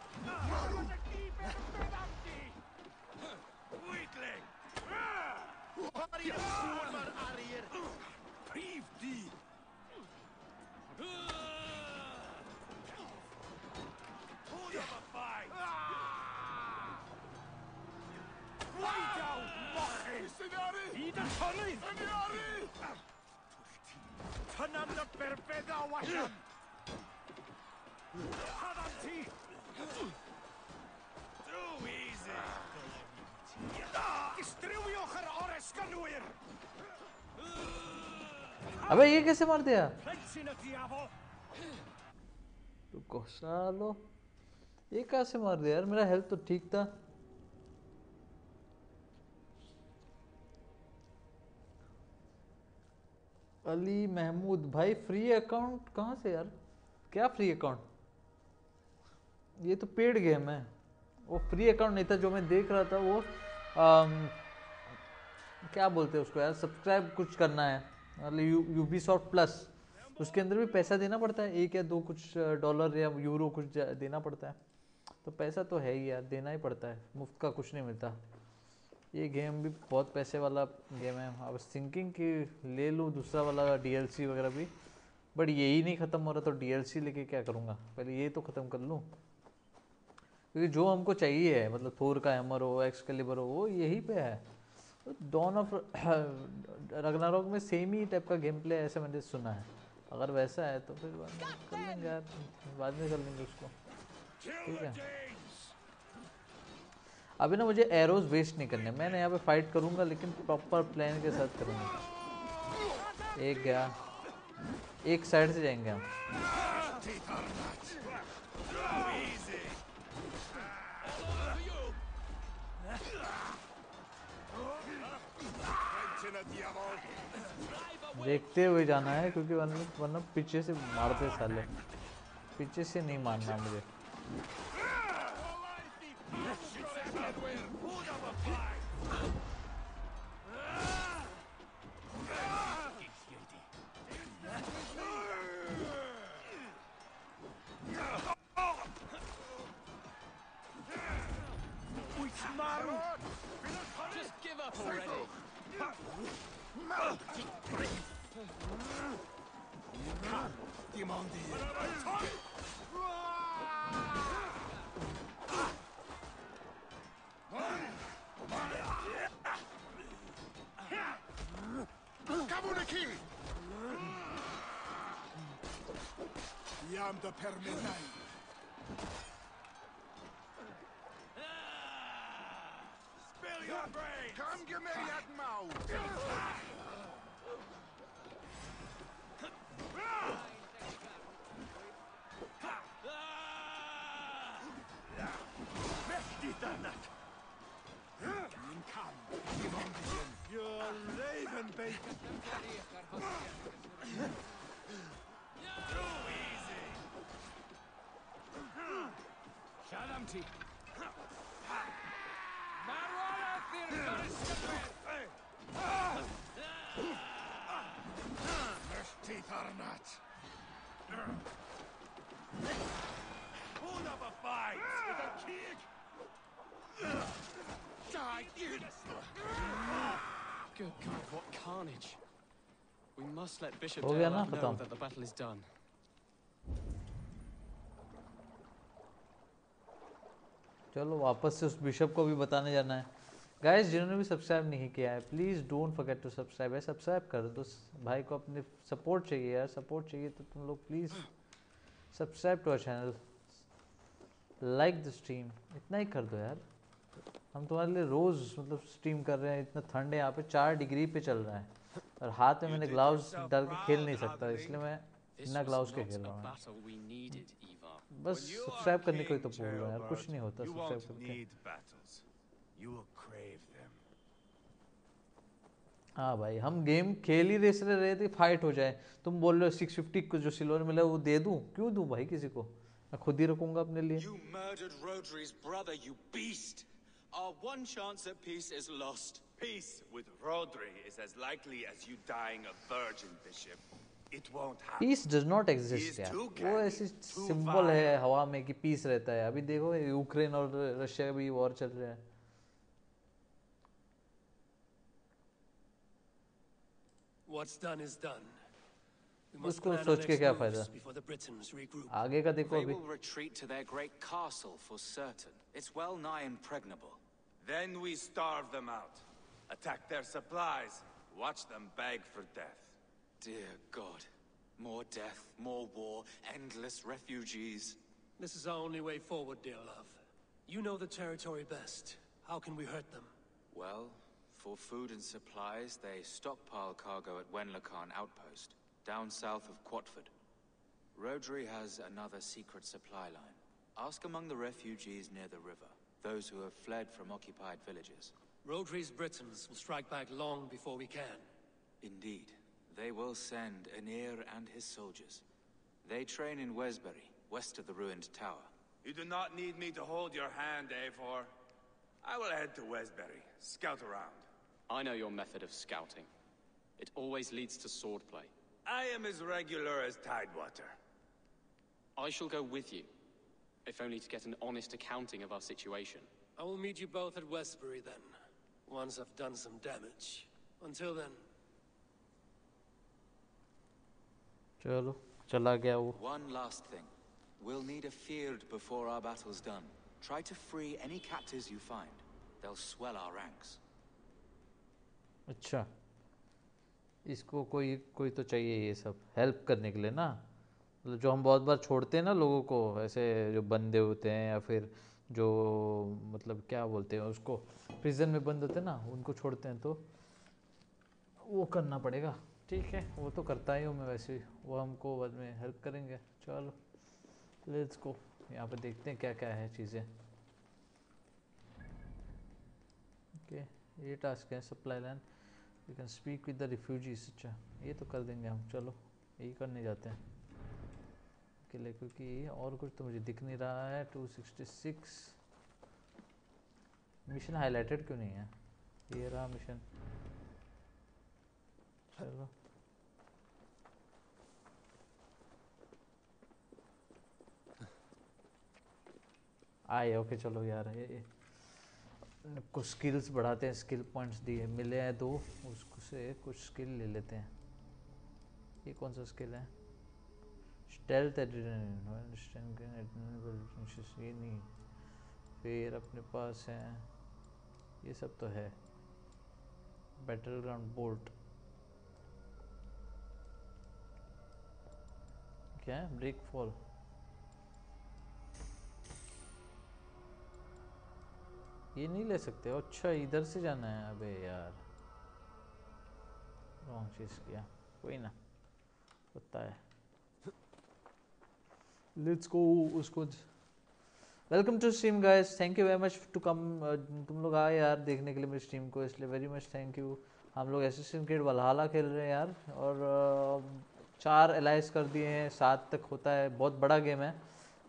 Tananda berfedda wahan! Hadanti! अबे ये कैसे मार दिया! रुको सालो ये कैसे मार दिया यार? मेरा हेल्थ तो ठीक था। अली महमूद, भाई फ्री अकाउंट कहाँ से यार? क्या फ्री अकाउंट ये तो पेड गेम है। वो फ्री अकाउंट नहीं था जो मैं देख रहा था वो आम, क्या बोलते हैं उसको यार सब्सक्राइब कुछ करना है। मतलब यू यूबी सॉफ्ट प्लस उसके अंदर भी पैसा देना पड़ता है एक या दो कुछ डॉलर या यूरो कुछ देना पड़ता है। तो पैसा तो है ही यार देना ही पड़ता है मुफ़्त का कुछ नहीं मिलता। ये गेम भी बहुत पैसे वाला गेम है। अब थिंकिंग कि ले लूँ दूसरा वाला डीएलसी वगैरह भी बट यही नहीं ख़त्म हो रहा तो डीएलसी लेके क्या करूँगा? पहले ये तो ख़त्म कर लूँ। क्योंकि जो हमको चाहिए है मतलब थोर का हैमर हो एक्स कैलिबर हो वो यही पे है। डॉन ऑफ़ रगनारोक में सेम ही टाइप का गेम प्ले ऐसे मैंने सुना है। अगर वैसा है तो फिर बाद में कर लेंगे यार बाद में कर लेंगे उसको। ठीक है। अभी ना मुझे एरोज वेस्ट नहीं करने मैंने यहाँ पे फाइट करूँगा लेकिन प्रॉपर प्लान के साथ करूँगा। एक गया। एक साइड से जाएँगे हम। देखते हुए जाना है, क्योंकि वरना वरना पीछे से मारते साले पीछे से नहीं मारना मुझे Just give up already. Kabunaki! Yam the Permenai. Spill your brains! Come give me that mouth! done that. Come, come. Give on to him. You're raven. Too easy. Shalamti. Marwana Thirkarishkapen. There's teeth are not. Hold up a fight with a kick. Die, you. Good God, what carnage. We must let Bishop हो गया Dale ना know खत्म? that the battle is done. चलो वापस से उस bishop को भी बताने जाना है गाइस जिन्होंने भी सब्सक्राइब नहीं किया है please don't forget to subscribe है सब्सक्राइब कर दो भाई को अपने सपोर्ट चाहिए यार सपोर्ट चाहिए तो तुम लोग please subscribe to our channel like the stream इतना ही कर दो यार हम तुम्हारे लिए रोज़ मतलब स्ट्रीम कर रहे हैं इतना ठंड है यहाँ पे चार डिग्री पे चल रहा है। और हाथ में मैंने ग्लव्स डाल के खेल नहीं सकता इसलिए मैं बिना ग्लव्स के खेल रहा हूँ. बस सब्सक्राइब करने को ही तो बोल रहा हूँ यार कुछ नहीं होता सब्सक्राइब करके. हाँ भाई हम गेम खेल ही रेस रहे थे फाइट हो जाए। तुम बोल रहे हो सिक्स फिफ्टी को जो सिल्वर मिला वो दे दूँ? क्यों दूँ भाई किसी को? मैं खुद ही रखूँगा अपने लिए। You murdered Rodri's brother, you beast! Our one chance at peace is lost. Peace with Rodri is as likely as you dying a virgin, Bishop. It won't happen. Peace does not He exist is यार too वो candid, ऐसी too symbol है violent. हवा में कि piece रहता है अभी देखो यूक्रेन और रशिया का भी वॉर चल रहा है What's done is done. We must उसको plan our सोच के next क्या moves फायदा before the Britons regroup. आगे का देखो They अभी will retreat to their great castle for certain. It's well nigh impregnable. Then we starve them out. Attack their supplies. Watch them beg for death. Dear God. More death, more war, endless refugees. This is our only way forward, dear love. You know the territory best. How can we hurt them? Well, for food and supplies, they stockpile cargo at Wenlacan Outpost, down south of Quatford. Rodri has another secret supply line. Ask among the refugees near the river, those who have fled from occupied villages. Rodri's Britons will strike back long before we can. Indeed. They will send Anir and his soldiers. They train in Wesbury, west of the ruined tower. You do not need me to hold your hand, Eivor. I will head to Wesbury, scout around. I know your method of scouting. It always leads to swordplay. I am as regular as Tidewater. I shall go with you, if only to get an honest accounting of our situation. I will meet you both at Westbury then, once I've done some damage. Until then, चलो चला गया वो One last thing. We'll need a field before our battle's done. Try to free any captives you find. They'll swell our ranks. अच्छा इसको कोई कोई तो चाहिए ये सब हेल्प करने के लिए ना मतलब जो हम बहुत बार छोड़ते हैं ना लोगों को, ऐसे जो बंदे होते हैं या फिर जो मतलब क्या बोलते हैं उसको प्रिजन में बंद होते हैं ना, उनको छोड़ते हैं तो वो करना पड़ेगा। ठीक है, वो तो करता ही हूँ मैं वैसे वो हमको बाद में हेल्प करेंगे। चलो लेट्स को यहाँ पे देखते हैं क्या क्या है चीज़ें। ओके ये टास्क है supply line you can speak with the refugees अच्छा। ये तो कर देंगे हम, चलो, यही करने जाते हैं। अकेले क्योंकि और कुछ तो मुझे दिख नहीं रहा है। 266 मिशन हाईलाइटेड क्यों नहीं है? ये रहा मिशन चलो। आए, ओके, चलो यार, ये कुछ स्किल्स बढ़ाते हैं स्किल पॉइंट्स दिए। मिले हैं दो, उससे कुछ स्किल ले लेते हैं। ये कौन सा स्किल है? स्टेल्थ ये नहीं फिर अपने पास है। ये सब तो है। बैटल ग्राउंड बोल्ट क्या है? ब्रेक फॉल ये नहीं ले सकते? अच्छा इधर से जाना है। अबे यार। रॉन्ग चीज़ किया। कोई ना। होता है। लेट्स गो उसको welcome to stream guys thank you very much to come तुम लोग आए यार देखने के लिए मेरी स्ट्रीम को इसलिए वेरी मच थैंक यू हम लोग एसिस्टेंट क्रिएट वलहाला खेल रहे हैं यार और uh, चार एलाइज कर दिए हैं सात तक होता है बहुत बड़ा गेम है।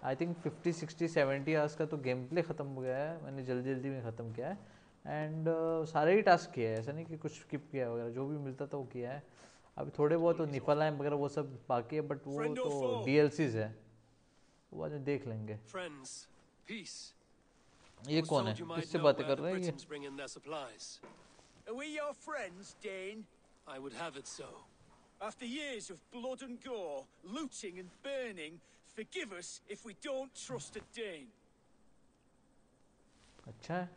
I think fifty sixty seventy hours का तो गेम प्ले ख़त्म हो गया है मैंने जल्दी जल्दी में ख़त्म किया है। एंड uh, सारे ही टास्क किए हैं ऐसा नहीं कि कुछ स्किप किया है वगैरह जो भी मिलता था वो किया है। अभी थोड़े बहुत तो निफल आए वगैरह वो सब बाकी है बट वो तो डी है। वो बाद में देख लेंगे friends, peace. ये कौन है किससे बातें कर रहे हैं ये bring in their supplies. Are we your friends, Dane? I would have it so. After years of blood and gore, looting and burning, forgive us if we don't trust a Dane. अच्छा है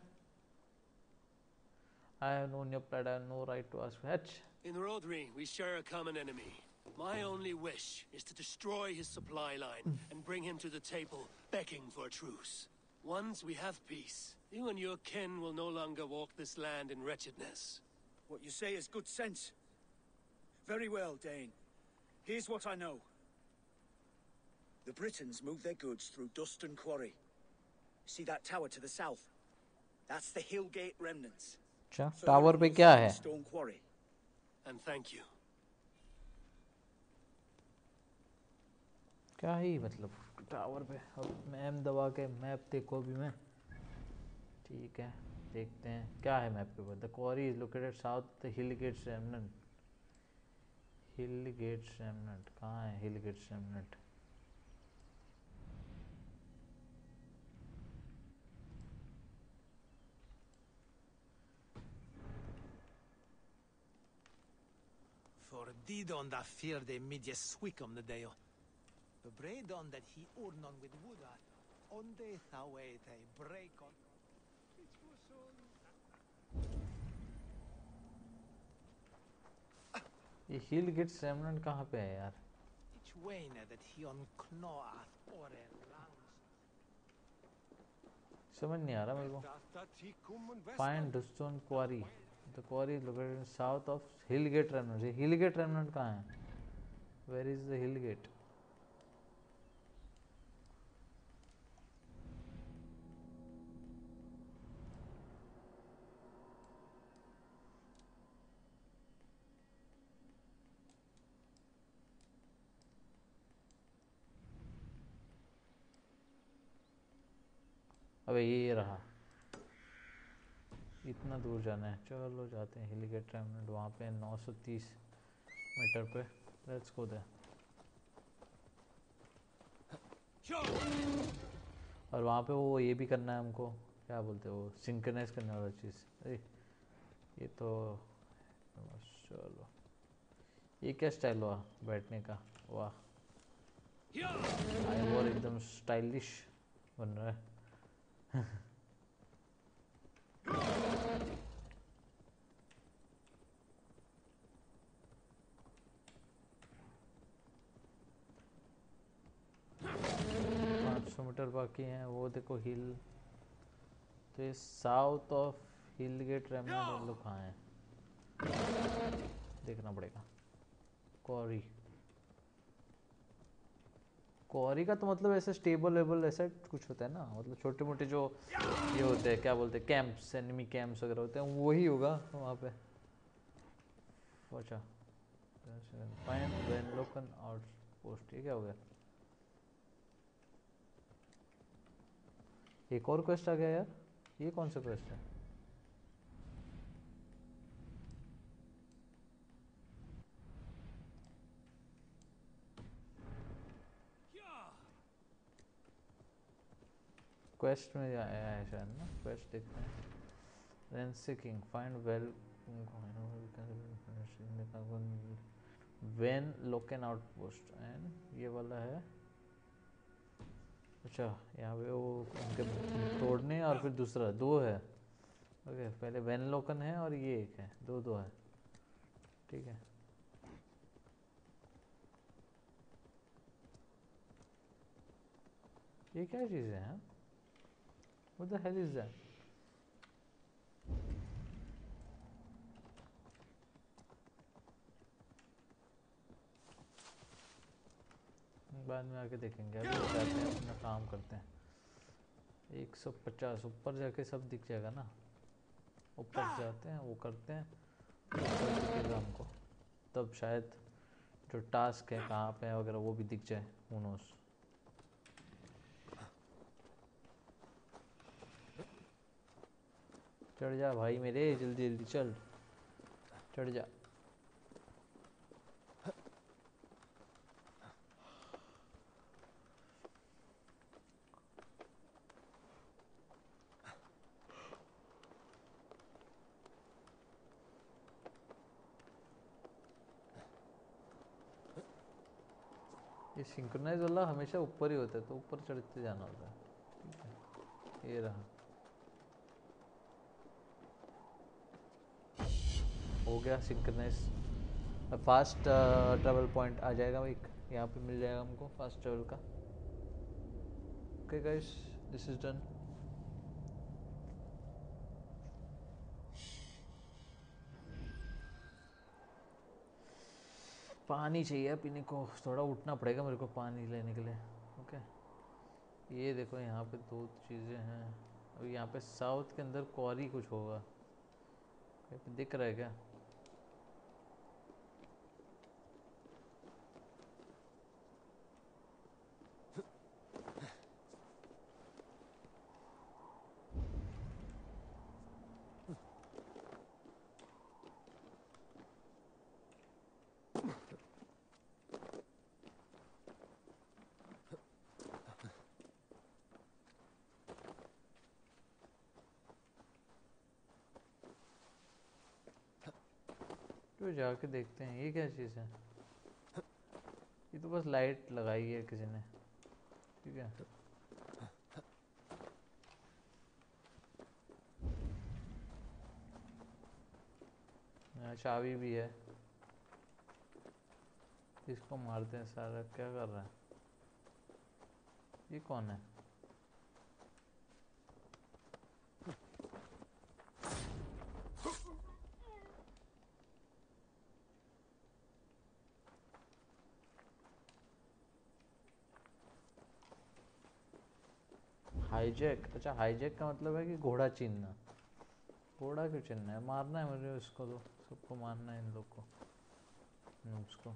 I have known your plight. I have no right to ask for अच्छा In Rodri, we share a common enemy. My only wish is to destroy his supply line and bring him to the table, begging for a truce. Once we have peace, you and your kin will no longer walk this land in wretchedness. What you say is good sense. Very well, Dane. Here's what I know. The Britons move their goods through Dustin Quarry. See that tower to the south? That's the Hillgate remnants. अच्छा tower पे क्या है Stone Quarry. And thank you. क्या ही मतलब tower पे। अब ma'am दबा के मैप देखो अभी मैं। ठीक है, देखते हैं। क्या है मैप के ऊपर? The quarry is located south hill gates remnant hill gates remnant कहाँ है hill gates remnant For Didon da fear de midje swickum the dale. The Bredon that he urnon with Wooda, on de thawe te break on. ये hill gates remnant कहाँ पे है यार? Each waner that he unknoath or समझ नहीं आ रहा मेरे को। Find Duston quarry the quarry located south of hill gate remnant ये हिल गेट रेमनेंट कहाँ है? वेयर इज़ द हिल अबे ये रहा। इतना दूर जाना है। चलो जाते हैं हिल गेट रेमनेंट वहाँ पे 930 मीटर पे। लेट्स गो दे और वहाँ पे वो ये भी करना है हमको। क्या बोलते हैं वो? सिंक्रनाइज करने वाला चीज़। अरे, ये तो चलो। ये क्या स्टाइल हुआ बैठने का? वाह। एकदम स्टाइलिश बन रहा है। सौ मीटर बाकी हैं, वो देखो हिल। तो ये south of hill gate remnant हम लोग कहाँ हैं? देखना पड़ेगा। कौरी कौरी का तो मतलब ऐसे स्टेबल वेबल ऐसा कुछ होता है ना मतलब छोटे मोटे जो ये होते हैं, क्या बोलते हैं कैंप्स एनिमी कैंप्स वगैरह होते हैं, वही होगा वहाँ पे। अच्छा। फाइन लोकन आउट पोस्ट ये क्या हो गया? एक और क्वेस्ट आ गया यार। ये कौन सा क्वेस्ट है? क्वेस्ट में आया है शायद ना? क्वेस्ट देखते हैं। Then seeking find well when Lokan outpost and ये वाला है। अच्छा यहाँ पे वो उनके तोड़ने और फिर दूसरा, दो है। ओके पहले वेन लोकन है और ये एक है। दो दो है। ठीक है। ये क्या चीज़ हाँ? What the hell is that? बाद में आके देखेंगे, अभी जाते हैं, अपना काम करते हैं। 150 ऊपर जाके सब दिख जाएगा ना। ऊपर जाते हैं, वो करते हैं दिखेगा हमको। तब शायद जो टास्क है, कहाँ पे है वगैरह, वो भी दिख जाए उनोस चढ़ जा भाई मेरे, जल्दी जल्दी चल। चढ़ जा। ये सिंक्रोनाइज वाला हमेशा ऊपर ही होता है तो ऊपर चढ़ते जाना होता है। है। ये रहा। हो गया सिंक्रोनाइज फास्ट ट्रैवल पॉइंट आ जाएगा एक। यहाँ पे मिल जाएगा हमको फास्ट ट्रैवल का। Okay guys this is done पानी चाहिए पीने को। थोड़ा उठना पड़ेगा मेरे को पानी लेने के लिए। ओके ये देखो यहाँ पे दो चीज़ें हैं। अभी यहाँ पे साउथ के अंदर क्वारी कुछ होगा। दिख रहा है क्या? तो जाके देखते हैं? ये क्या चीज़ है? ये तो बस लाइट लगाई है किसी ने। ठीक है। चाबी भी है। इसको मारते हैं सारा। क्या कर रहा है? ये कौन है? हाईजैक अच्छा हाईजैक का मतलब है कि घोड़ा चीनना। घोड़ा क्यों चीनना है? मारना है मुझे उसको तो सबको मारना है इन लोग को। उसको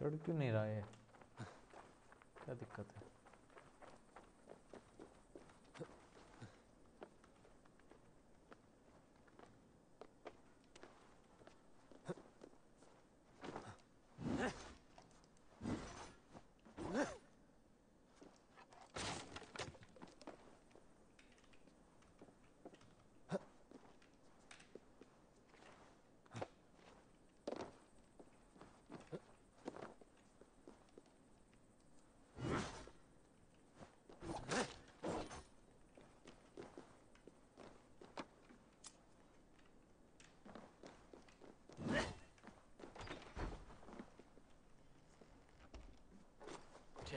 चढ़ क्यों नहीं रहा है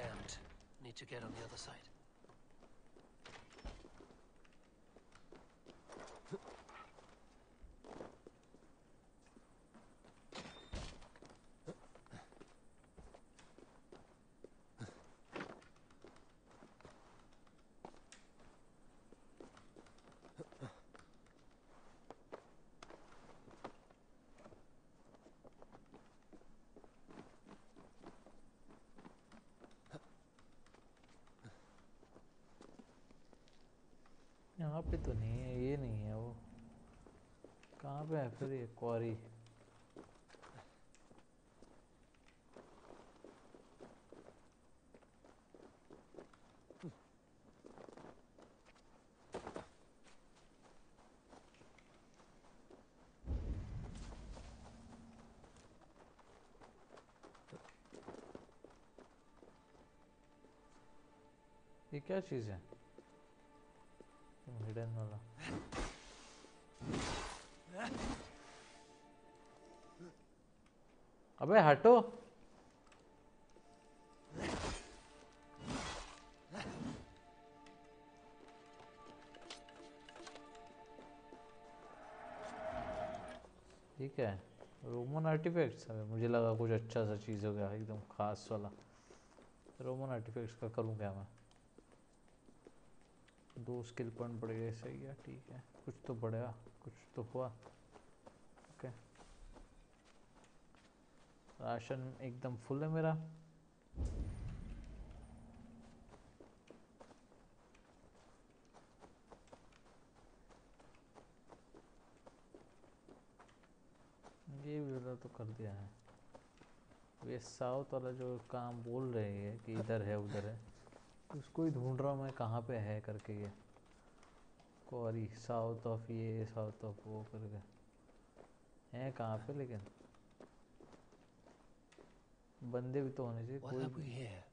Jammed. Need to get on the other side. पे तो नहीं है, ये नहीं है वो। कहाँ पे है फिर ये क्वारी ये क्या चीज़ है? हिडन वाला अबे हटो ठीक है। रोमन आर्टिफैक्ट्स मुझे लगा कुछ अच्छा सा चीज़ हो गया, एकदम खास वाला। रोमन आर्टिफैक्ट्स का करूँ क्या मैं? दो स्किल पॉइंट बढ़ गए, सही है, ठीक है। कुछ तो बढ़ा, कुछ तो हुआ। ओके। राशन एकदम फुल है मेरा। ये वाला तो कर दिया है। वे साउथ वाला जो काम बोल रहे हैं कि इधर है, उधर है। उसको ही ढूंढ रहा हूँ मैं कहाँ पे है करके ये। क्वारी साउथ ऑफ़ ये साउथ ऑफ़ वो करके। है कहाँ पे लेकिन? बंदे भी तो होने चाहिए कोई we here?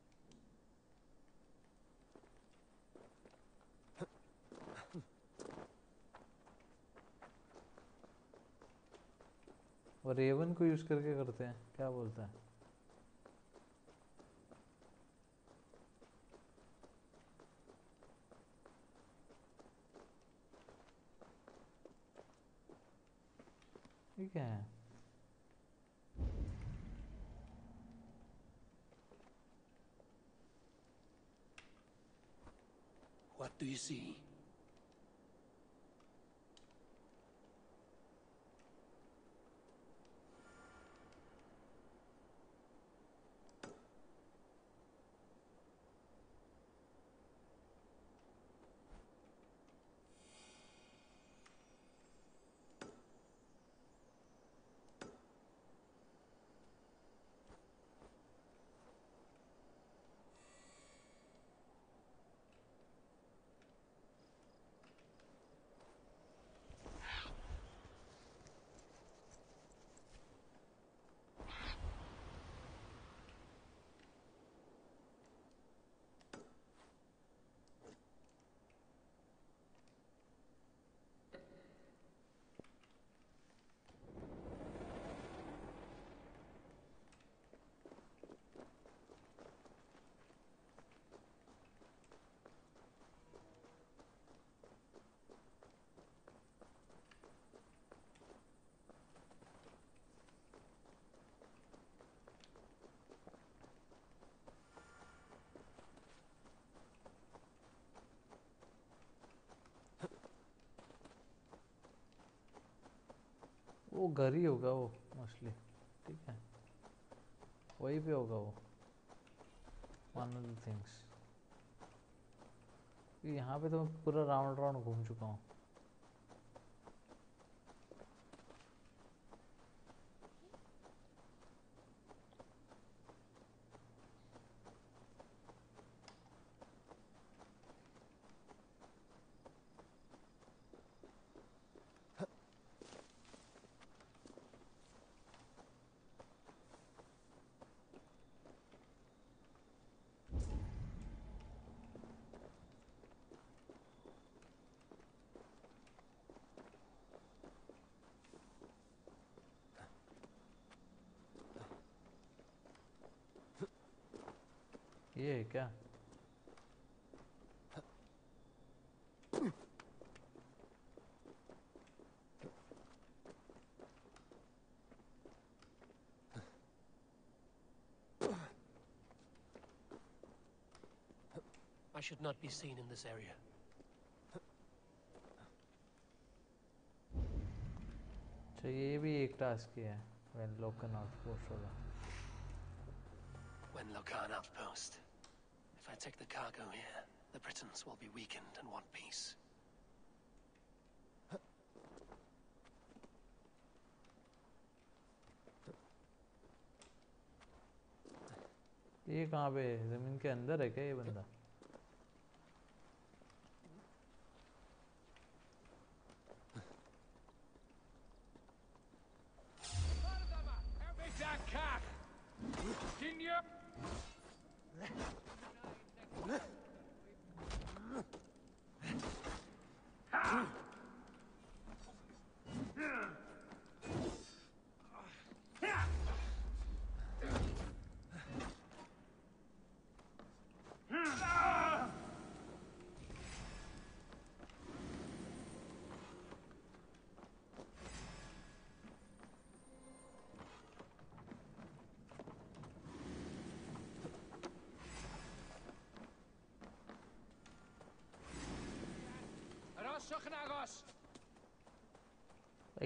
और रेवन को यूज़ करके करते हैं क्या बोलता है? ठीक है What do you see? वो घर ही होगा वो मोस्टली ठीक है? वही पे होगा वो वन ऑफ़ द थिंग्स यहाँ पे तो मैं पूरा राउंड राउंड घूम चुका हूँ। ये है क्या I should not be seen in this area. अच्छा ये भी एक टास्क ही है when Locan outpost होगा When Locan outpost. If I take the cargo here, the Britons will be weakened and want peace. ये कहाँ पे है? जमीन के अंदर है क्या ये बंदा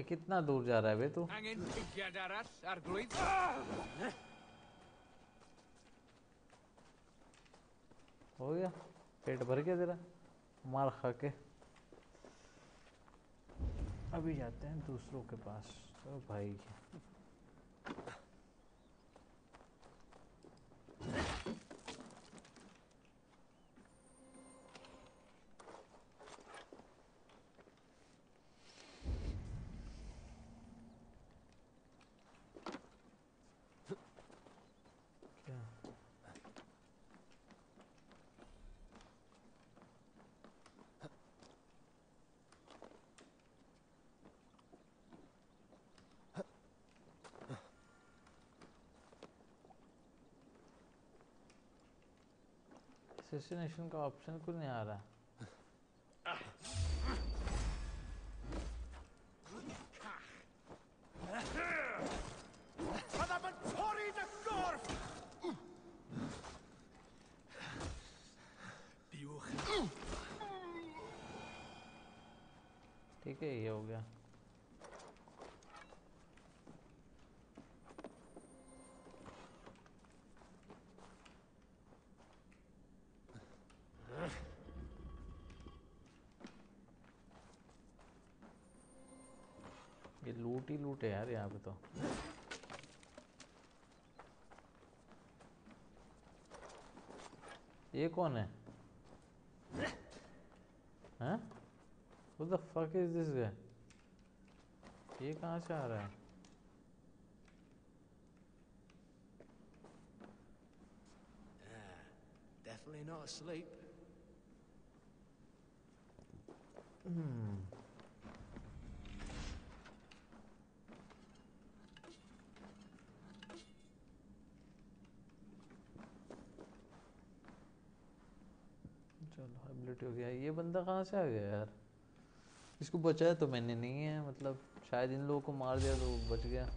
कितना दूर जा रहा है बे तू. हो गया। पेट भर गया तेरा। मार खा के। अभी जाते हैं दूसरों के पास। तो भाई। असेसिनेशन का ऑप्शन क्यों नहीं आ रहा। ठीक है ये हो गया। ये लूट ही लूट है यार यहाँ पे तो। ये कौन है? हैं? What the is this guy ये कहाँ से आ रहा है? डेफिनेटली नॉट स्लीप सेलिब्रिटी हो। गया ये बंदा कहाँ से आ गया यार? इसको बचाया तो मैंने नहीं है मतलब शायद इन लोगों को मार दिया तो बच गया।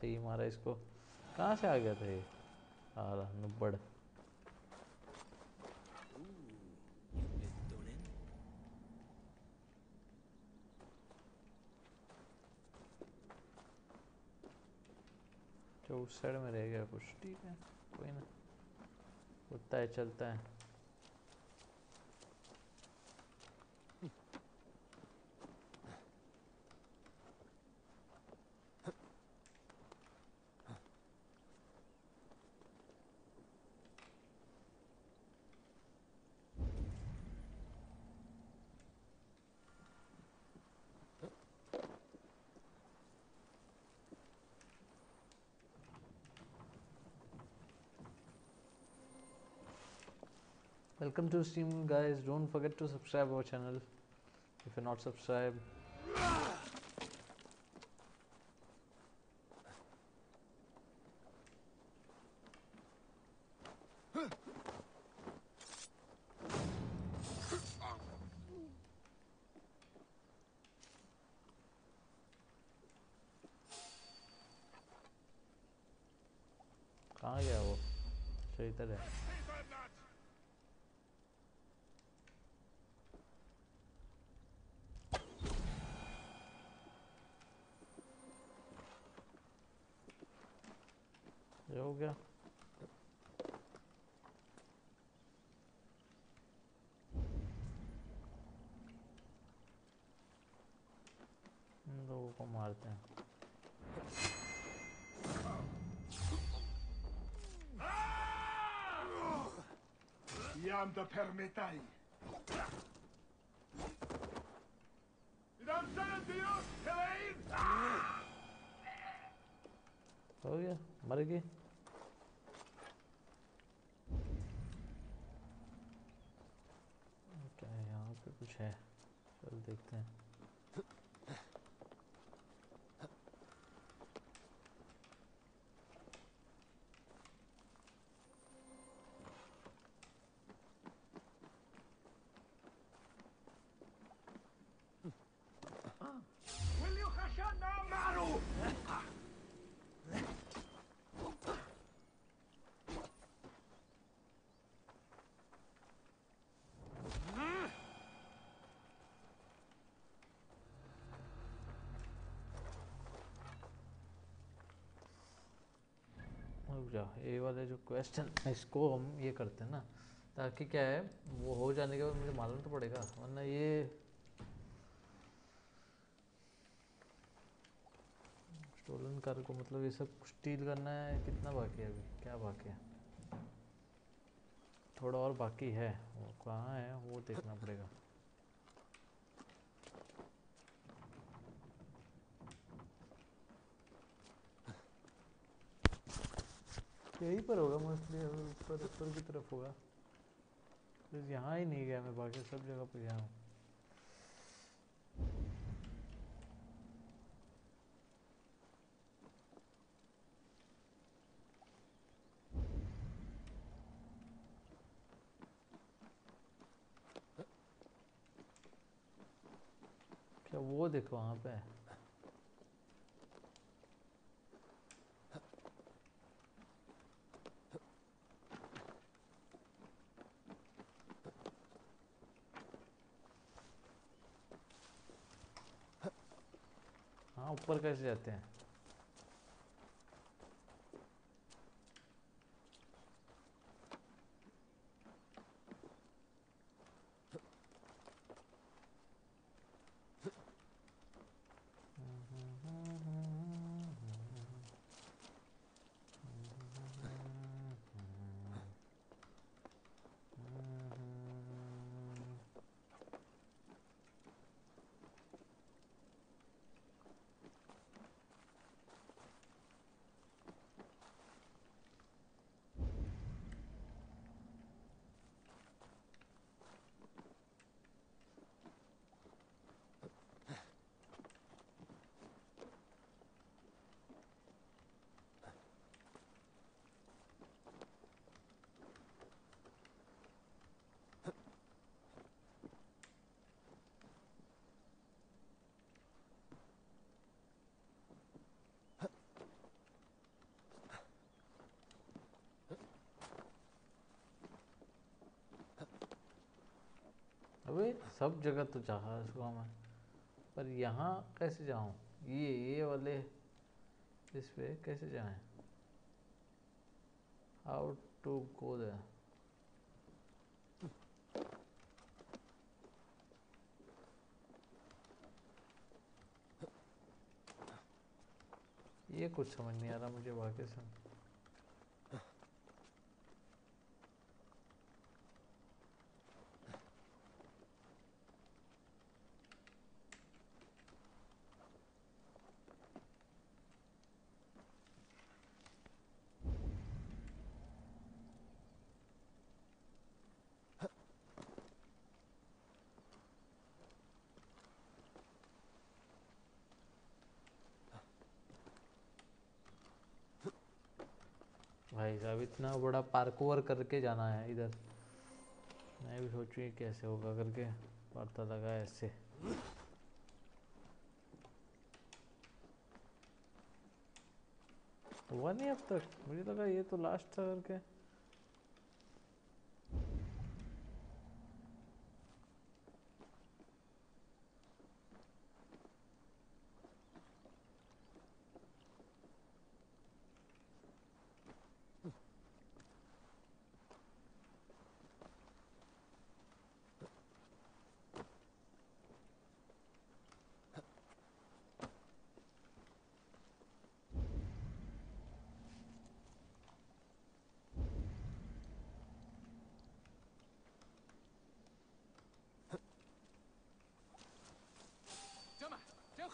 सही मारा इसको। कहाँ से आ गया था ये? आ रहा, नुब्बड़। उस साइड में रह गया कुछ। ठीक है कोई ना। उतना है चलता है। welcome to stream guys don't forget to subscribe our channel if you're not subscribed कहाँ गया वो अच्छा इधर है हो गया इन लोगों को मारते हैं Iam da permetai. Idam sanatio, Helene! हो गया मर गई क्या है यहाँ पे कुछ है। चल देखते हैं। रुक जाओ ये वाले जो क्वेश्चन इसको हम ये करते हैं ना, ताकि क्या है, वो हो जाने के बाद मुझे मालूम तो पड़ेगा, वरना ये स्टोलन कार को मतलब ये सब स्टील करना है, कितना बाकी है अभी? क्या बाकी है? थोड़ा और बाकी है, वो कहाँ है, वो देखना पड़ेगा। यहीं पर होगा मोस्टली ऊपर ऊपर की तरफ़ होगा। बस यहाँ ही नहीं गया मैं, बाकी सब जगह पर गया हूँ। क्या वो देखो वहाँ पे? ऊपर कैसे जाते हैं? अबे, सब जगह तो जा चुका मैं। पर यहाँ कैसे जाऊँ? ये ये वाले, इस पे कैसे जाएँ? हाउ टू गो देयर ये कुछ समझ नहीं आ रहा मुझे वाकई से। भाई साहब इतना बड़ा पार्क पार्कोवर करके जाना है इधर। मैं भी सोचू कैसे होगा करके पता लगा ऐसे। हुआ नहीं अब तक? मुझे लगा ये तो लास्ट था करके।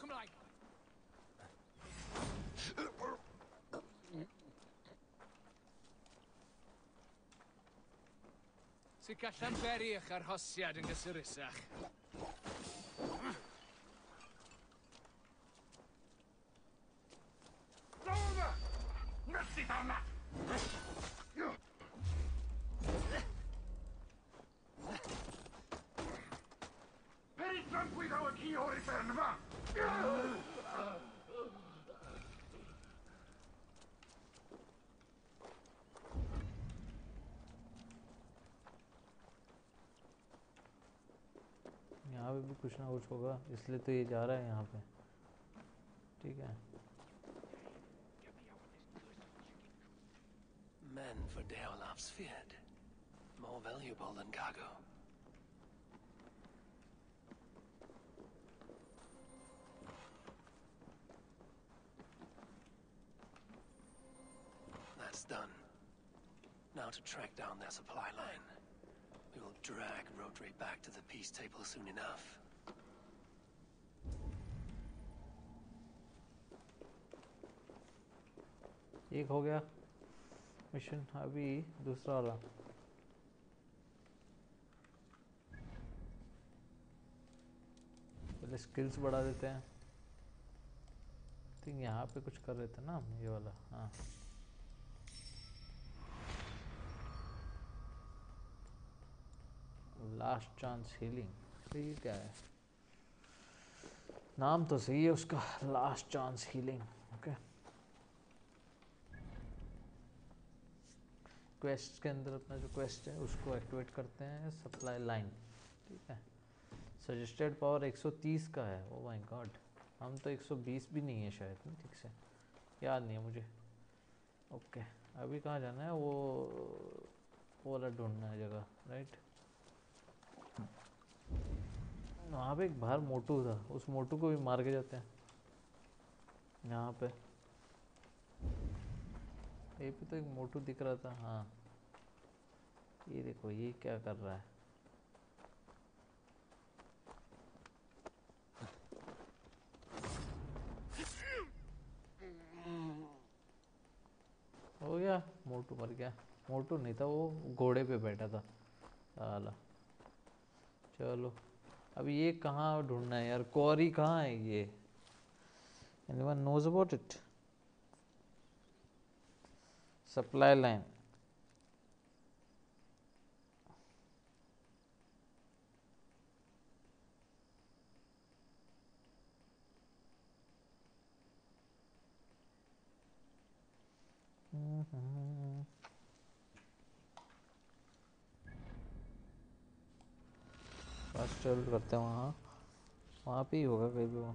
ymlaen! Sut gallan beri eich arhosiad yn gysurusach. कुछ ना कुछ होगा इसलिए तो ये जा रहा है यहाँ पे ठीक है Men for Deolaf's feared. More valuable than cargo. That's done. Now to track down their supply line. We will drag Rodri back to the peace table soon enough. एक हो गया। मिशन अभी दूसरा वाला। पहले स्किल्स बढ़ा देते हैं। थिंक यहाँ पे कुछ कर रहे थे ना ये वाला हाँ। लास्ट चांस हीलिंग ये क्या है। नाम तो सही है उसका last chance healing okay quest के अंदर अपना जो क्वेस्ट है, उसको एक्टिवेट करते हैं सप्लाई लाइन ठीक है? सजेस्टेड पावर 130 का है। ओ माय गॉड हम तो 120 भी नहीं है शायद ठीक से? याद नहीं है मुझे। ओके अभी कहाँ जाना है? वो वो वाला ढूंढना है जगह राइट वहाँ पे एक बाहर मोटू था। उस मोटू को भी मार के जाते हैं। यहाँ पे। ये पे तो एक मोटू दिख रहा था। हाँ। ये देखो, ये क्या कर रहा है? हो गया, मोटू मर गया। मोटू नहीं था, वो घोड़े पे बैठा था। साला चलो, अब ये कहाँ ढूंढना है यार? कौरी कहाँ है ये? Anyone knows about it supply line fast करते हैं वहाँ। वहाँ पे ही होगा कहीं भी वो।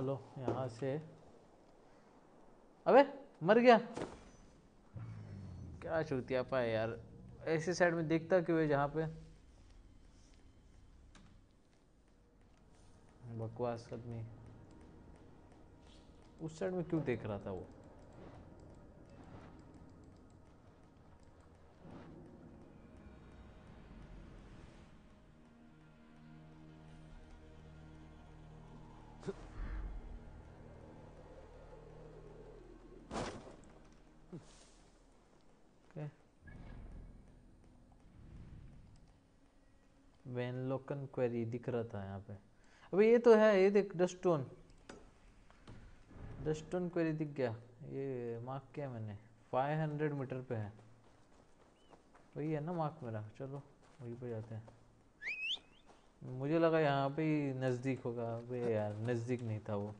चलो, यहाँ से। अबे, मर गया। क्या चूतिया पाए यार। ऐसे साइड में देखता क्यों है जहाँ पे? बकवास आदमी। उस साइड में क्यों देख रहा था वो? वेनलोकन क्वेरी दिख रहा था यहाँ पे। अबे ये तो है, ये देख डस्टोन डस्टोन क्वेरी दिख गया। ये मार्क किया मैंने। 500 मीटर पे है। वही है ना मार्क मेरा। चलो, वहीं पे जाते हैं। मुझे लगा यहाँ पे ही नज़दीक होगा। वे यार, नज़दीक नहीं था वो।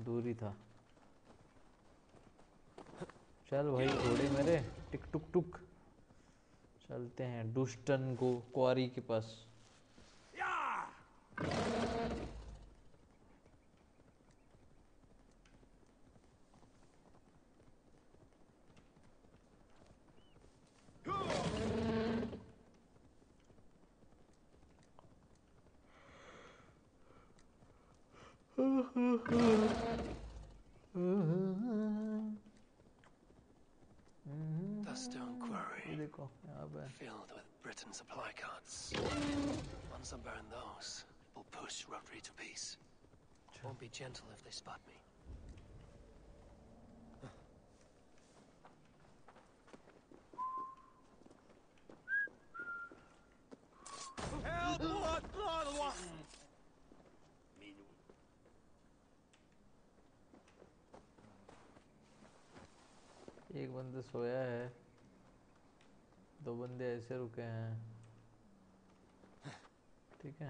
दूरी था। चल भाई, घोड़े मेरे। टिक टुक टुक। चलते हैं। डुस्टन को क्वारी के पास। The stone quarry filled with Britain supply carts. Once I burn those, push Rodri to peace. Won't be gentle if they spot me. Help! Blood! Blood! Blood! एक बंदे सोया है दो बंदे ऐसे रुके हैं ठीक है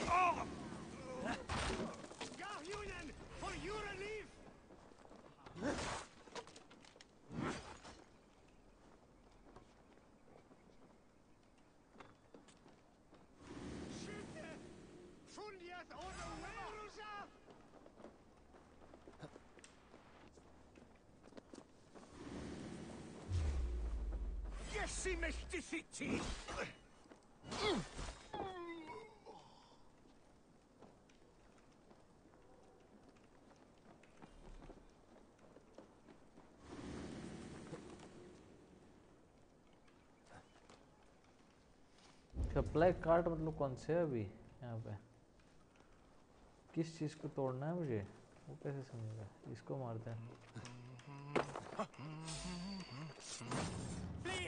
oh off! Garhunen, for your relief! Yes, sie möchte sie. Supply card मतलब कौन से है अभी? यहाँ पे। किस चीज़ को तोड़ना है मुझे? वो कैसे समझेगा? इसको मारते हैं। Flee!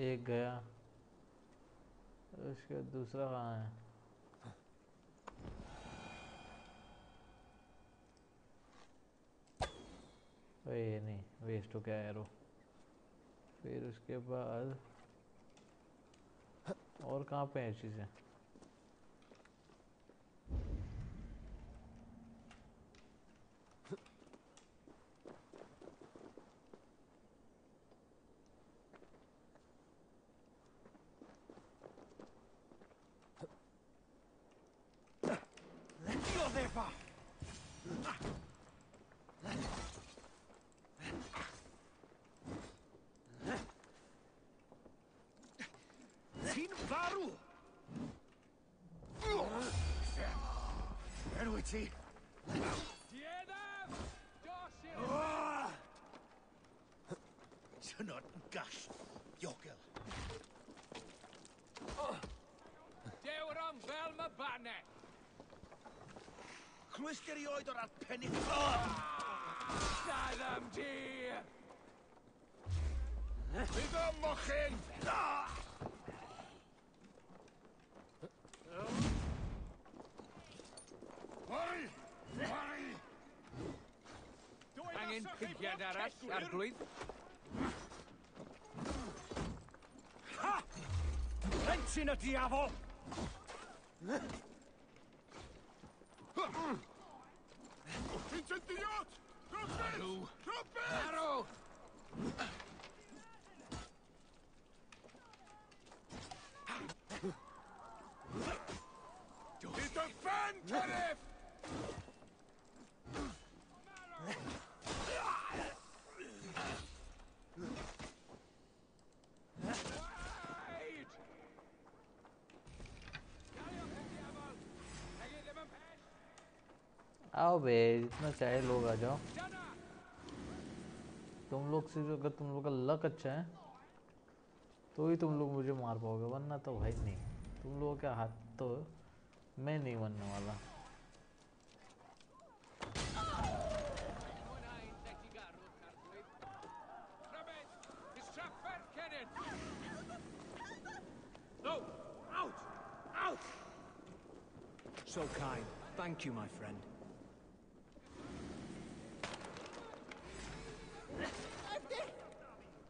एक गया, उसके बाद दूसरा कहाँ है। ये नहीं वेस्ट हो गया एरो फिर उसके बाद और कहाँ पे हैं चीज़ें? ti? Dieddaf! Dos i'r... Tynod yn gall. Iogel. Dewrom fel my banne! Clwys geri oed o'r arbennig... Lladd am di! Bydd o mochyn! Ah! Daras, Arglwydd. Ha! Plentyn y diafol! Cynt diod! Rwbeth! Rwbeth! Arw! To defend, Teddy! आओ बे जितना चाहे लोग आ जाओ तुम लोग से अगर तुम लोग का लक अच्छा है तो ही तुम लोग मुझे मार पाओगे वरना तो भाई नहीं तुम लोगों के हाथ तो मैं नहीं बनने वाला! So kind. Thank you, my friend.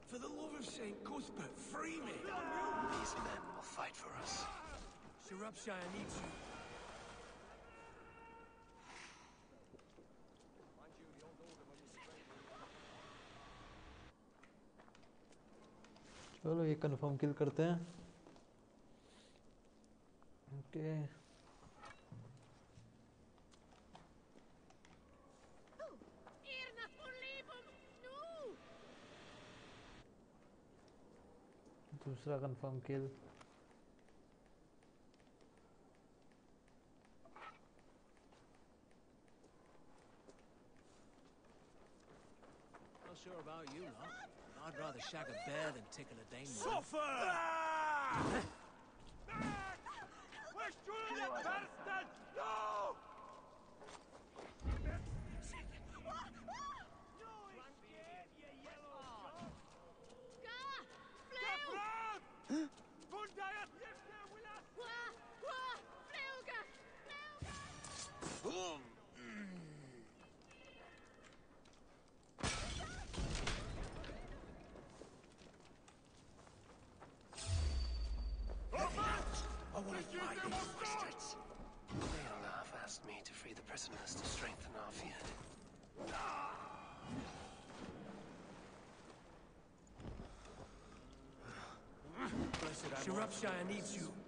For the love of St. Me! These men will fight for us. Shropshire needs you. चलो ये कंफर्म किल करते हैं extra confirm kill. Not sure about you, lot. I'd rather shag a bear than tickle a Dane. Suffer! Ah! Back! Where's Julian Bastard? No! Prisoners to strengthen our field. Shropshire needs you.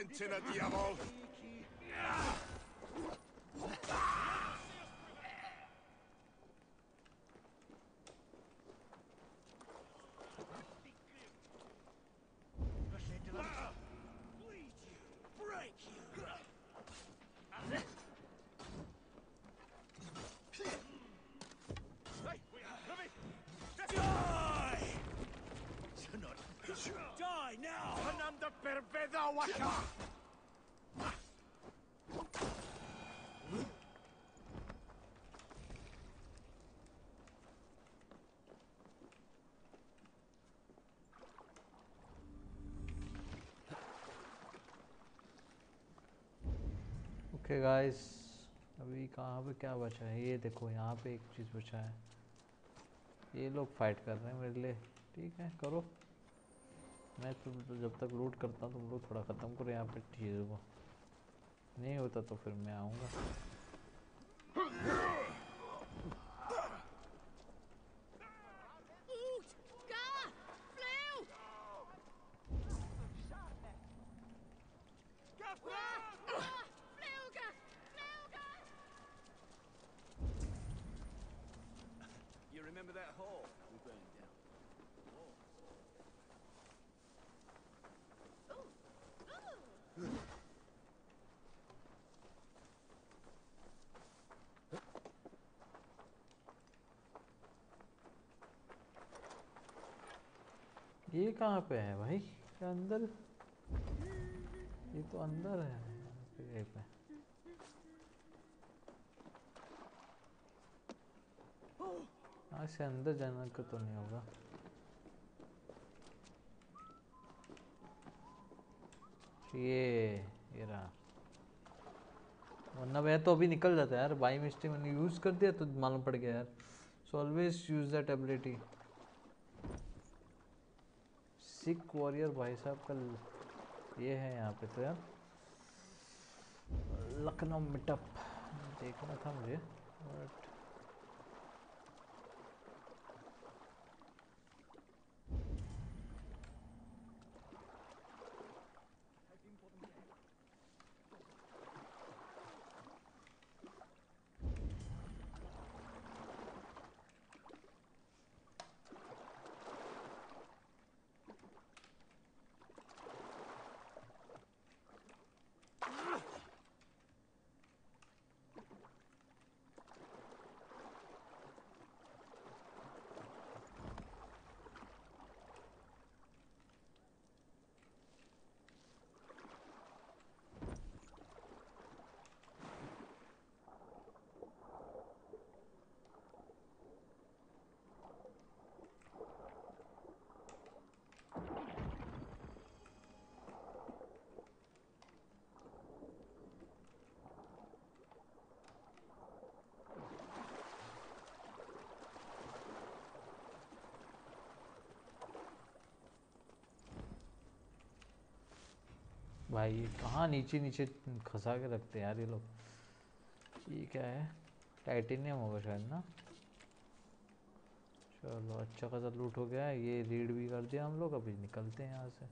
Sentinel Diabol! Er okay guys अभी कहाँ पे क्या बचा है? ये देखो, यहाँ पे एक चीज़ बचा है। ये लोग फाइट कर रहे हैं मेरे लिए। ठीक है, करो। मैं तुम तो जब तक लूट करता हूँ तुम लोग थोड़ा ख़त्म करो, यहाँ पे चीज़ों को नहीं होता तो फिर मैं आऊँगा You remember that hole we burned down? ये कहाँ पे है भाई? ये अंदर? ये तो अंदर है। पे। से अंदर जाने का तो नहीं होगा। ये ये रहा। वरना मैं तो अभी निकल जाता है यार। बाई मिस्टेक मैंने यूज़ कर दिया तो मालूम पड़ गया यार। So always use that ability Sikh warrior भाई साहब का ये है यहाँ पे तो यार। लखनऊ मिटअप। देखना था मुझे, बट भाई, कहाँ नीचे नीचे खसा के रखते हैं यार ये लोग? ये क्या है? टाइटेनियम होगा शायद ना? चलो अच्छा खासा लूट हो गया है। ये रीड भी कर दिया हम लोग, अभी निकलते हैं यहाँ से।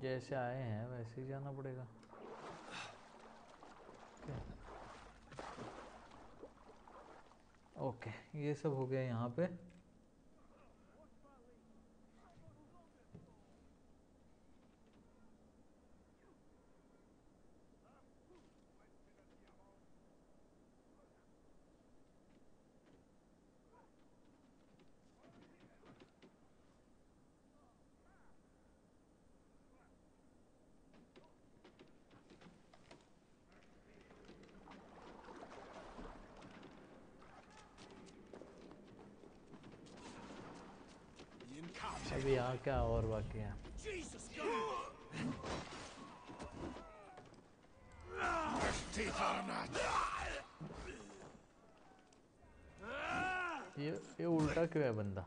जैसे आए हैं, वैसे ही जाना पड़ेगा। ओके ये सब हो गया यहाँ पे अभी यहाँ क्या और बाकी है. ये ये उल्टा क्यों है बंदा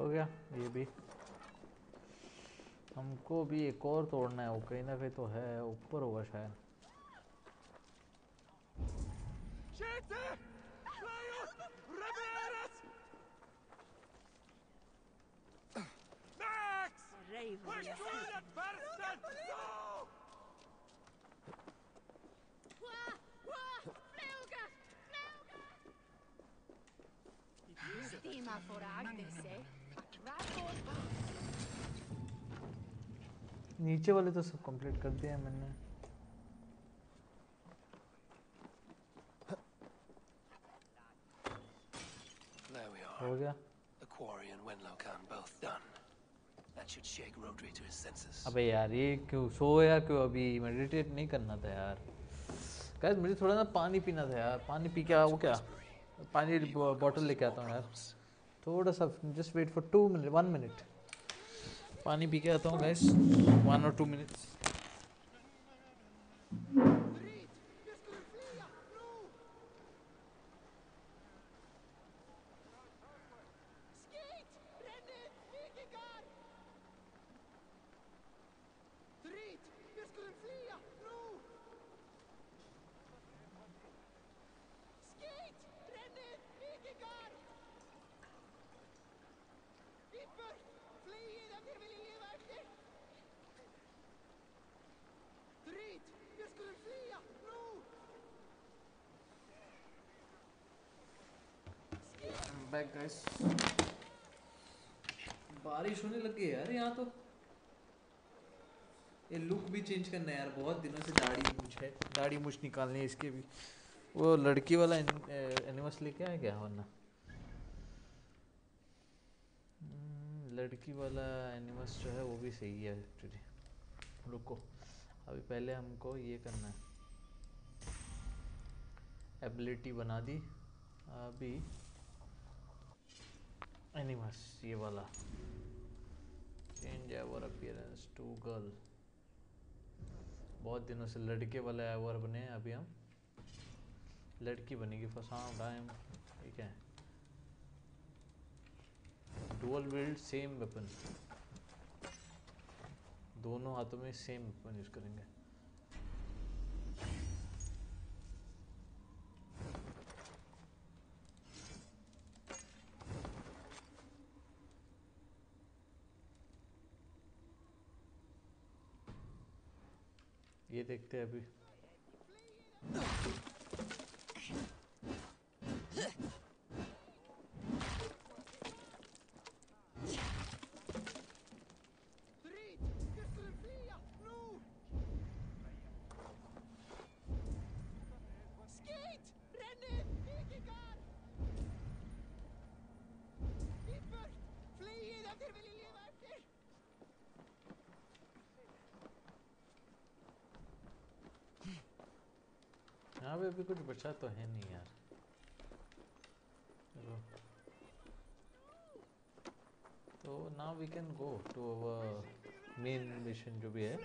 हो गया ये भी हमको भी एक और तोड़ना है वो कहीं ना कहीं तो है ऊपर होगा शायद Stima for Agnes, eh? नीचे वाले तो सब कंप्लीट कर दिए हैं मैंने। हो गया. अबे यार ये क्यों? सो यार क्यों? अभी मेडिटेट नहीं करना था यार। गाइस मुझे थोड़ा ना पानी पीना था यार। पानी पी के आओ क्या? पानी बॉटल लेके आता हूँ यार। थोड़ा सा just wait for two minute one minute पानी पी के आता हूँ गैस वन और टू मिनट्स बैक गाइस बारिश होने लग गई यार यहाँ तो। ये लुक भी चेंज करना है यार बहुत दिनों से दाढ़ी मूछ है। दाढ़ी मूछ निकालनी है इसके भी। वो लड़की वाला एनिमस लेके आए क्या वरना? हम्म, लड़की वाला एनिमस जो है वो भी सही है एक्चुअली रुको अभी पहले हमको ये करना है। एबिलिटी बना दी। अभी एनिमस ये वाला change Eivor appearance to girl बहुत दिनों से लड़के वाले एवर बने हैं अभी हम लड़की बनेगी फ़र्स्ट टाइम ठीक है? डुअल बिल्ड सेम वेपन दोनों हाथों में सेम वेपन यूज़ करेंगे। ये देखते हैं अभी। यहाँ पे अभी कुछ बचा तो है नहीं यार। तो now we can go to our main mission जो भी है।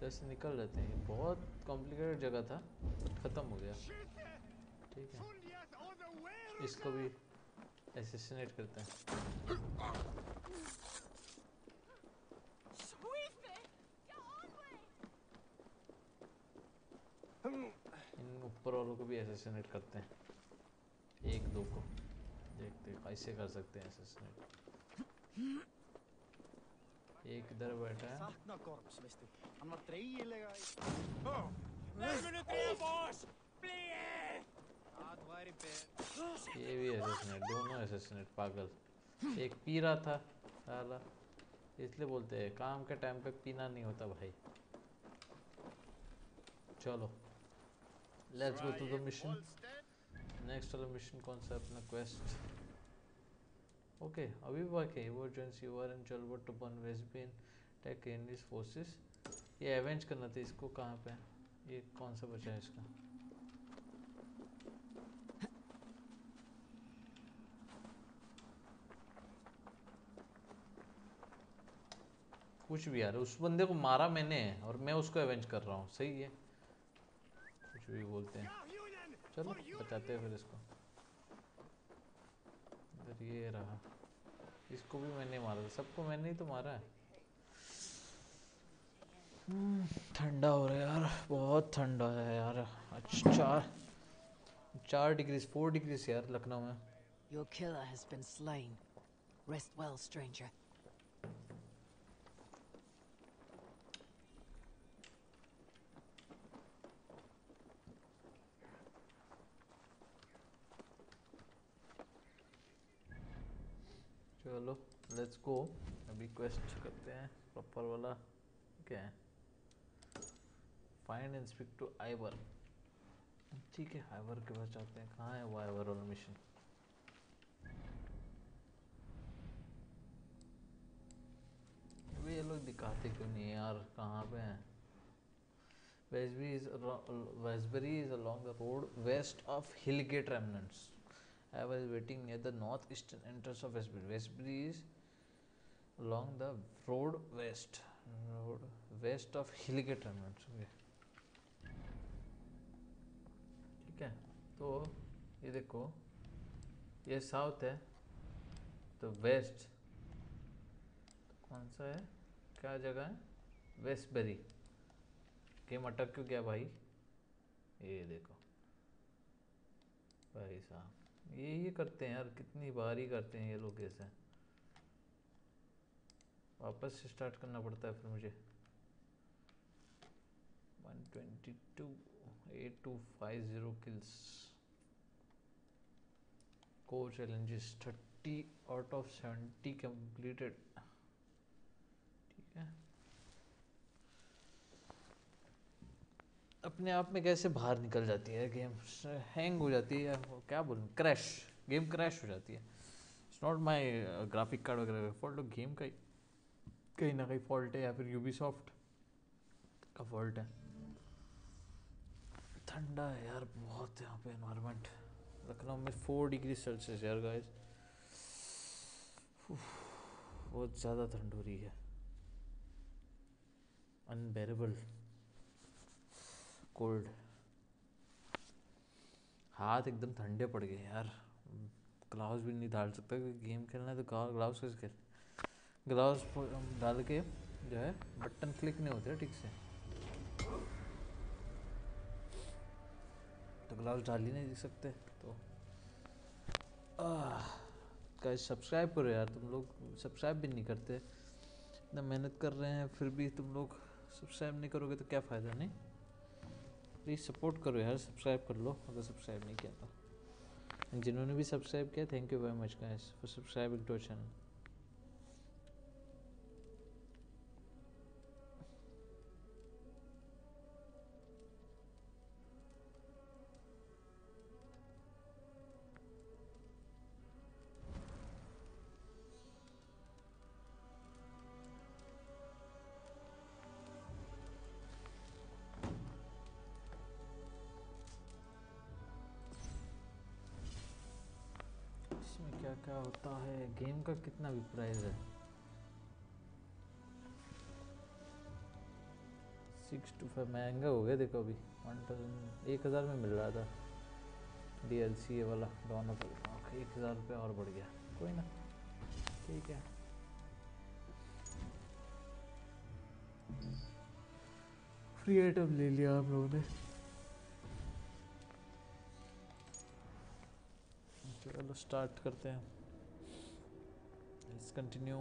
तो ऐसे निकल लेते हैं। बहुत कॉम्प्लिकेटेड जगह था। बट ख़त्म हो गया। ठीक है। इसको भी एसेसिनेट करते हैं। इन ऊपर वालों को भी एसेसिनेट करते हैं। एक दो को। देखते हैं कैसे कर सकते हैं एसेसिनेट एक इधर बैठा है. ये भी एसेसिनेट दोनों एसेसिनेट पागल। एक पी रहा था साला। इसलिए बोलते हैं काम के टाइम पे पीना नहीं होता भाई। चलो। Let's go to the mission next वाला मिशन कौन सा अपना क्वेस्ट ओके अभी बाकी emergency over and Ceolwulf to burn Westbury take in this forces ये एवेंज करना था इसको कहाँ पे? ये कौन सा बचा है इसका. कुछ भी यार, उस बंदे को मारा मैंने और मैं उसको अवेंज कर रहा हूँ, सही है? भी बोलते हैं। चलो बचाते हैं फिर इसको। इधर ये रहा। इसको भी मैंने मारा था। सबको मैंने ही तो मारा है। हम्म, ठंडा हो रहा है यार। बहुत ठंडा है यार। अच्छा। चार चार डिग्री फोर डिग्री यार लखनऊ में। Your killer has been slain. Rest well, stranger. चलो लेट्स गो अभी क्वेस्ट करते हैं प्रॉपर वाला क्या है? Find and speak to Ivarr ठीक है आइवर के पास जाते हैं। कहाँ है वो आइवर वाला मिशन ये लोग दिखाते क्यों नहीं यार? कहाँ पे हैं? Westbury is Westbury is along the road west of Hillgate remnants. I was waiting near the northeastern entrance of Westbury. Westbury is along the road west road west of Hillgate remnants. Okay. ठीक है तो ये देखो ये south है तो waste कौन सा है क्या जगह है वेस्टबेरी गेम अटक क्यों गया भाई ये देखो भाई साहब ये ये करते हैं यार, कितनी बार ही करते हैं ये लोग ऐसे। वापस स्टार्ट करना पड़ता है फिर मुझे। 122 8250 kills core challenges 30 out of 70 completed ठीक है। अपने आप में कैसे बाहर निकल जाती है? गेम हैंग हो जाती है क्या बोलूँ? क्रैश गेम क्रैश हो जाती है. It's not my graphic card वगैरह फॉल्ट गेम का ही, कहीं ना कहीं फॉल्ट है या फिर यूबी का फॉल्ट है। ठंडा है यार बहुत यहाँ पे इन्वायरमेंट लखनऊ में फोर डिग्री सेल्सियस यार गाइस बहुत ज़्यादा ठंड हो रही है। अनबेरेबल कोल्ड हाथ एकदम ठंडे पड़ गए यार। ग्लाउस भी नहीं डाल सकता क्योंकि गेम खेलना है तो ग्लाउस कैसे खेल ग्लाउस डाल के जो है बटन क्लिक नहीं होते ठीक से। तो ग्लाउस डाल ही नहीं सकते तो। गाइस सब्सक्राइब करो यार। तुम लोग सब्सक्राइब भी नहीं करते। इतना मेहनत कर रहे हैं, फिर भी तुम लोग सब्सक्राइब नहीं करोगे तो क्या फ़ायदा, नहीं? प्लीज़ सपोर्ट करो यार सब्सक्राइब कर लो, अगर सब्सक्राइब नहीं किया तो। जिन्होंने भी सब्सक्राइब किया thank you very much guys for subscribing to channel game का कितना भी प्राइस है। सिक्स टू फाइव महँगा हो गया देखो अभी। वन थाउज़ेंड एक हज़ार में मिल रहा था। डी एल सी ए वाला डॉन ऑफ़ एक हज़ार रुपये और बढ़ गया। कोई ना। ठीक है। फ्री आइटम ले लिया आप लोगों ने। चलो स्टार्ट करते हैं। लेट्स कंटिन्यू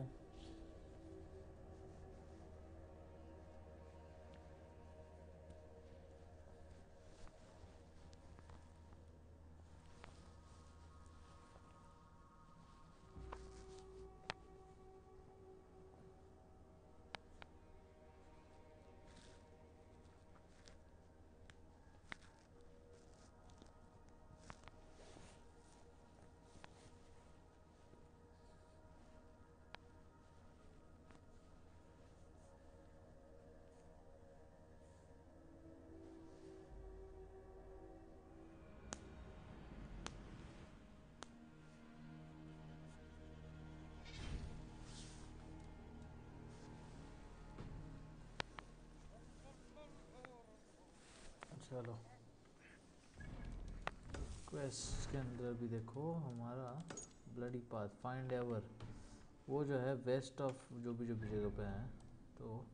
चलो। क्वेस्ट के अंदर भी देखो, हमारा ब्लडी पाथ फाइंड एवर वो जो है वेस्ट ऑफ़ जो भी जो भी जगह पे है तो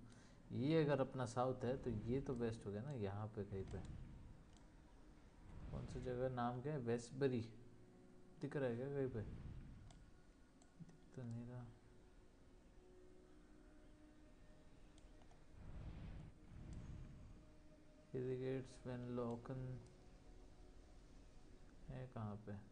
ये अगर अपना साउथ है तो ये तो वेस्ट हो गया ना, यहाँ पे कहीं पे। कौन सी जगह, नाम क्या है? वेस्टबरी दिख रहा है क्या कहीं पे? दिख तो नहीं रहा। इरीगेट्स वेन लोकन है कहाँ पे?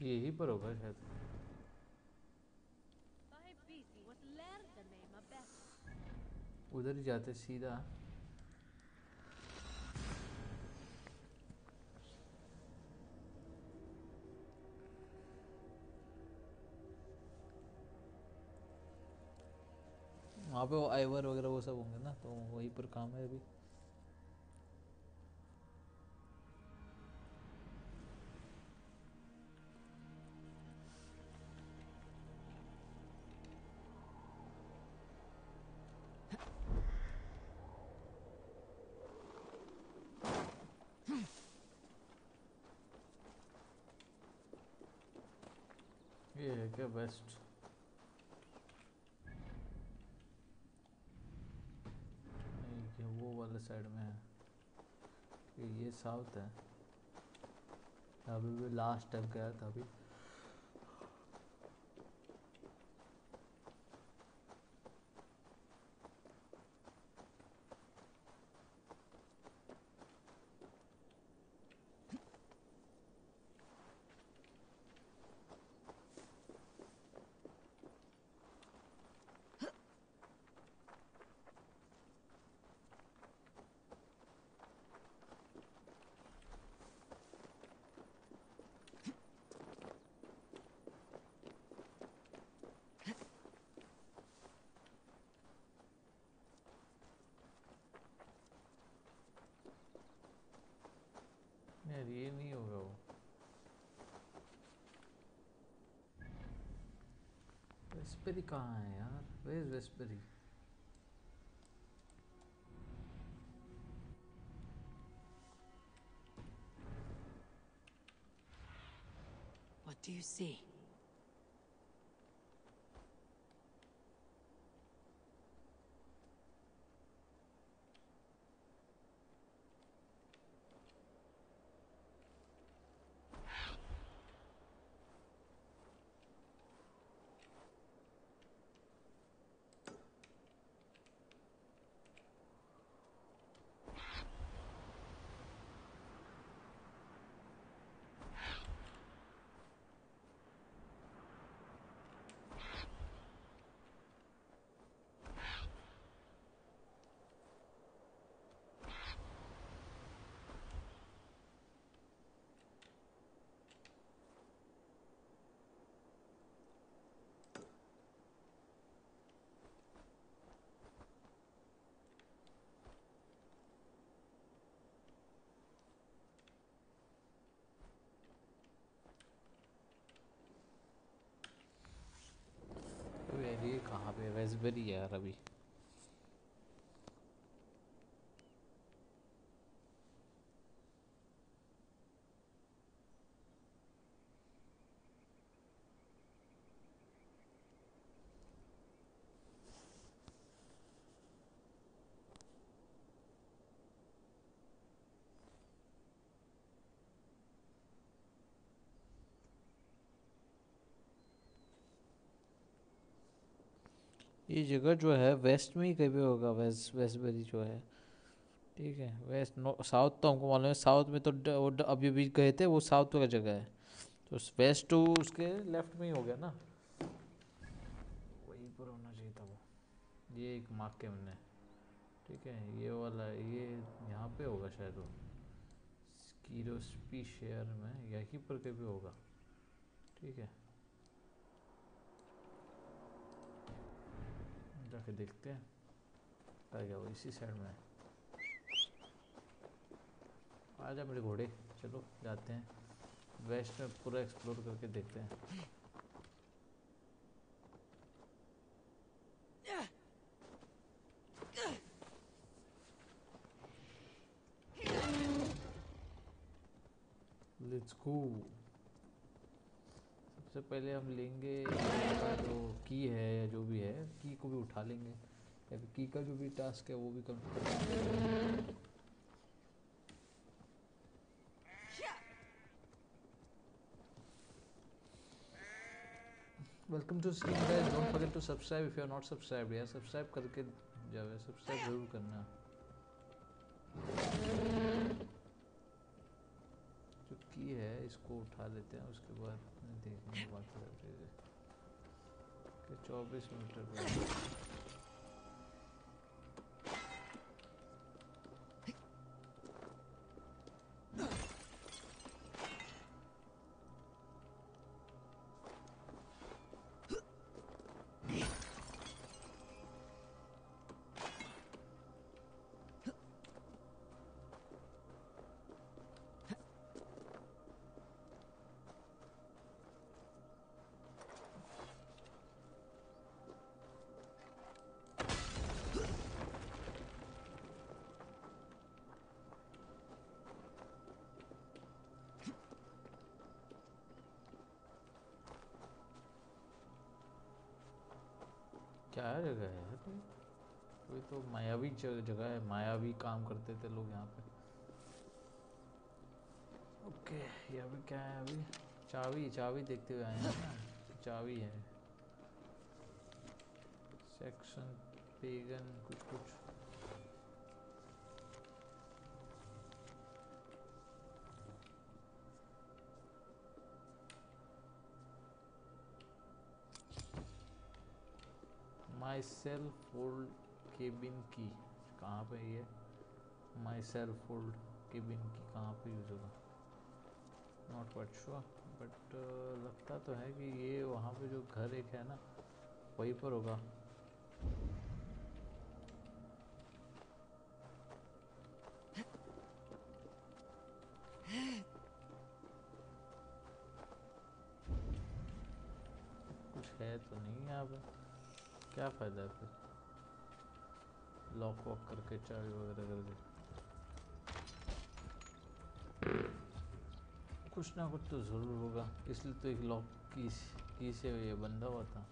यही पर होगा शायद उधर ही जाते सीधा। वहाँ पे वो आइवर वगैरह वो सब होंगे ना तो वहीं पर काम है अभी। वेस्ट ये वो वाले साइड में है। ये साउथ है। अभी भी लास्ट टाइम गया था अभी यार ये नहीं होगा वो वेस्पेरी कहाँ है यार वेज वेस्पेरी What do you see? तो यार ये कहाँ पे वेस्टबरी यार अभी। ये जगह जो है, वेस्ट में ही कहीं पे होगा, वेस्ट वेस्टबरी जो है। ठीक है, वेस्ट, नो, साउथ तो हमको मालूम है, साउथ में तो ड- वो ड- अभी अभी गए थे, वो साउथ का जगह है। तो वेस्ट टू उसके लेफ़्ट में ही हो गया ना। वहीं पर होना चाहिए था वो। ये एक मार्क के हमने। ठीक है, ये वाला, ये यहाँ पे होगा शायद वो। स्कीरोस्पी शेयर में, यहीं पर कभी होगा। ठीक है। जाके देखते हैं। आ गया वो इसी साइड में। आ जा मेरे घोड़े, चलो जाते हैं। वेस्ट में पूरा एक्सप्लोर करके देखते हैं। लेट्स गो सबसे पहले हम लेंगे जो की है या जो भी है, की को भी उठा लेंगे। या की का जो भी टास्क है, वो भी complete welcome to stream guys don't forget to subscribe if you are not subscribe यार सब्सक्राइब करके जाओ सब्सक्राइब ज़रूर करना। जो की है, इसको उठा लेते हैं, उसके बाद। सब चीज़ें चौबीस मीटर क्या जगह है यार कोई तो मायावी जगह है, मायावी काम करते थे लोग यहाँ पे। ओके, ये अभी क्या है अभी? चावी चावी देखते हुए आए हैं ना। चावी है। सेक्शन पेगन कुछ कुछ माई सेल्फ फोल्ड केबिन की कहाँ पे ये? माई सेल्फ फोल्ड केबिन की कहाँ पे यूज़ होगा? नॉट क्वाइट श्योर बट लगता तो है कि ये वहाँ पे जो घर एक है ना, वहीं पर होगा। कुछ है तो नहीं यहाँ पे। क्या फ़ायदा है फिर? लॉक वॉक करके चाबी वगैरह करके कुछ ना कुछ तो ज़रूर होगा। इसलिए तो एक लॉक की की से ये बंधा हुआ था।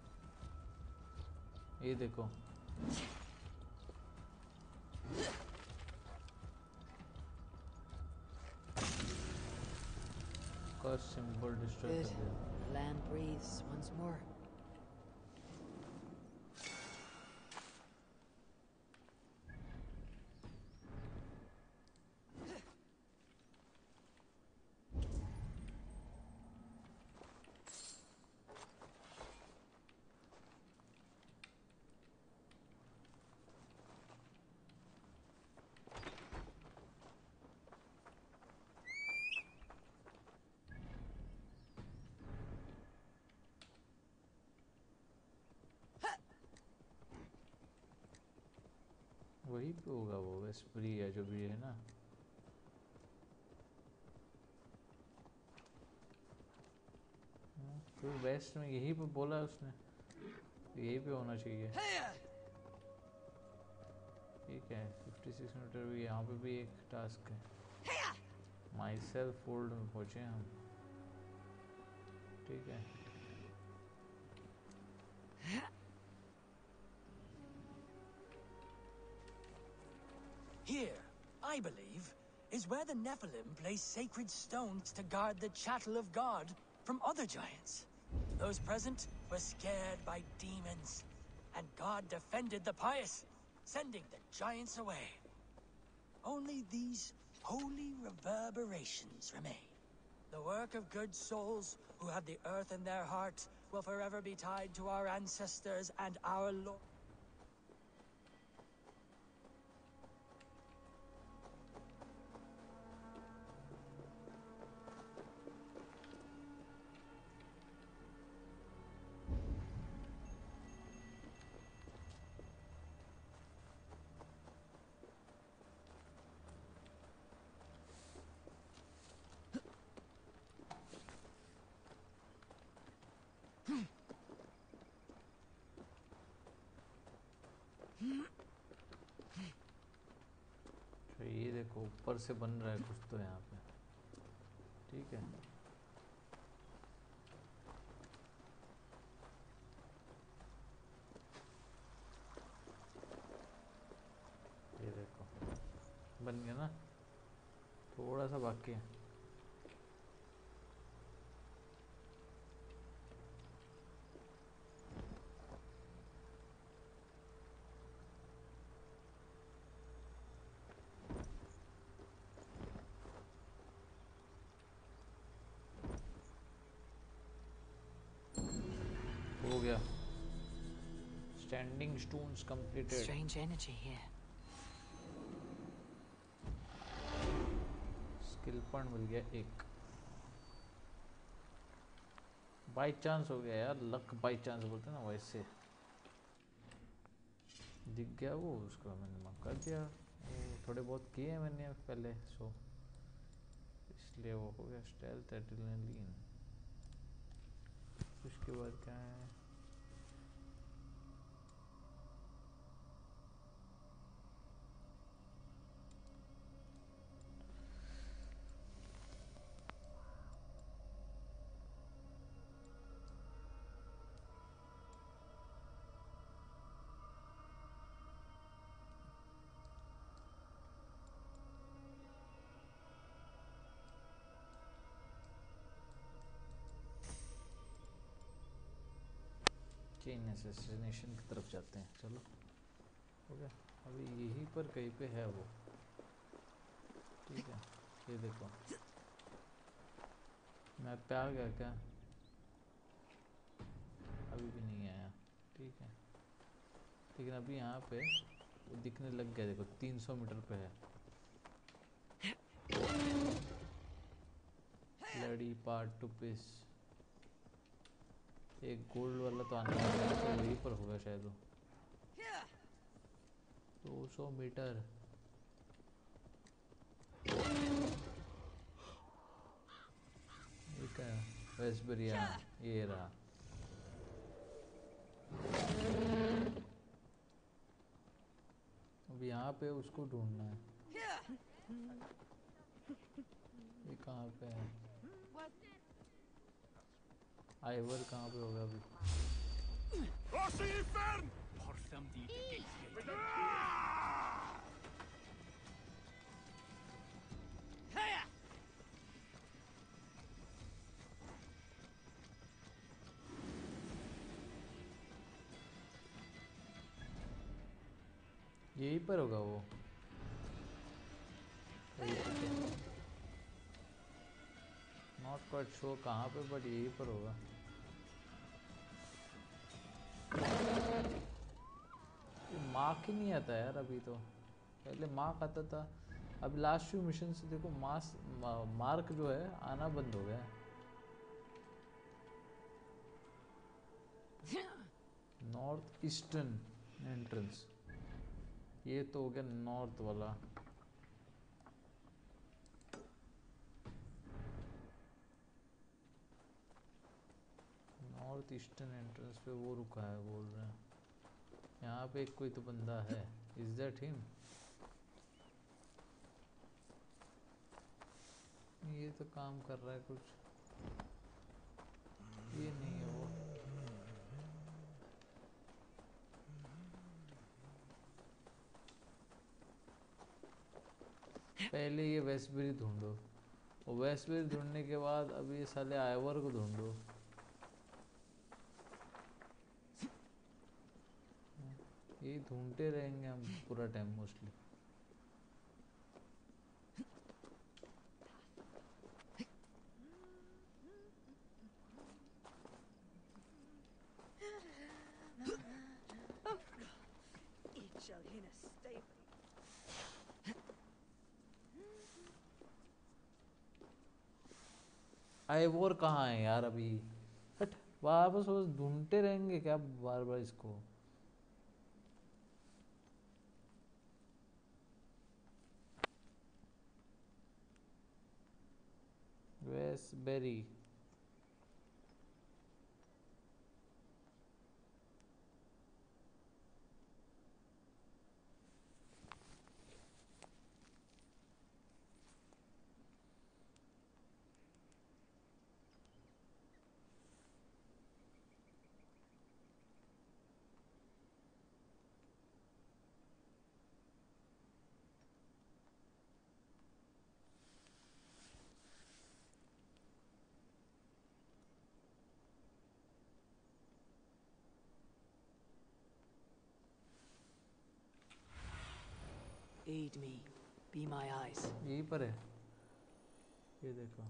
ये देखो। सिंबल डिस्ट्रॉय कर दिया Land breathes once more. वही पे होगा वो वेस्परी है जो भी है ना। तो वेस्ट में यही पे बोला उसने यही पे होना चाहिए। ठीक है 56 मीटर भी यहाँ पे भी एक टास्क है। माई सेल्फ फोल्ड में पहुँचे हम। ठीक है। Here, I believe, is where the Nephilim place sacred stones to guard the chattel of God from other giants. Those present were scared by demons, and God defended the pious, sending the giants away. Only these holy reverberations remain. The work of good souls who have the earth in their heart will forever be tied to our ancestors and our lord. ऊपर से बन रहा है कुछ तो यहाँ पे। ठीक है। ये देखो। बन गया ना? थोड़ा सा बाकी है। हो गया। Standing stones completed Strange energy here. Skill point मिल गया एक। बाई चांस हो गया यार लक बाई चांस बोलते हैं ना वैसे। दिख गया वो उसको मैंने माफ़ कर दिया। थोड़े बहुत किए हैं मैंने पहले सो इसलिए वो हो गया स्टेल्थ एड्रेनलिन उसके बाद क्या है? चेन असैसिनेशन की तरफ़ जाते हैं। चलो। हो गया। अभी यहीं पर कहीं पे है वो। ठीक है। ये देखो। मैप पे आ गया क्या अभी भी नहीं आया। ठीक है। लेकिन अभी यहाँ पे वो दिखने लग गया। देखो 300 मीटर पे है। लड़ी पार्ट टू पीस एक गोल्ड वाला तो आने है तो वहीं पर होगा शायद वो। दो सौ मीटर। ये क्या वेस्बरिया ये रहा। अब यहाँ पे उसको ढूंढना है। ये कहाँ पे है? आइवर कहाँ पे होगा अभी. यहीं पर होगा वो क्वाइट शो कहाँ पे बट यहीं पर होगा? मार्क ही नहीं आता यार अभी तो। पहले मार्क आता था। अब लास्ट फ्यू मिशन से देखो मास मार्क जो है, आना बंद हो गया। नॉर्थ ईस्टर्न एंट्रेंस ये तो हो गया नॉर्थ वाला। नॉर्थ ईस्टर्न एंट्रेंस पे वो रुका है, बोल रहे हैं। यहाँ पे एक कोई तो बंदा है। इज़ दैट हिम ये तो काम कर रहा है कुछ। ये नहीं है वो। पहले ये वेस्टबेरी ढूंढो। और वेस्टबेरी ढूँढने के बाद अब ये साले आयवर को ढूंढो। यही ढूंढते रहेंगे हम पूरा टाइम मोस्टली कहाँ है यार अभी? हट, वापस वो ढूंढते रहेंगे क्या बार बार इसको? वेसबेरी Aid me. Be my eyes. यहीं पर है ये देखो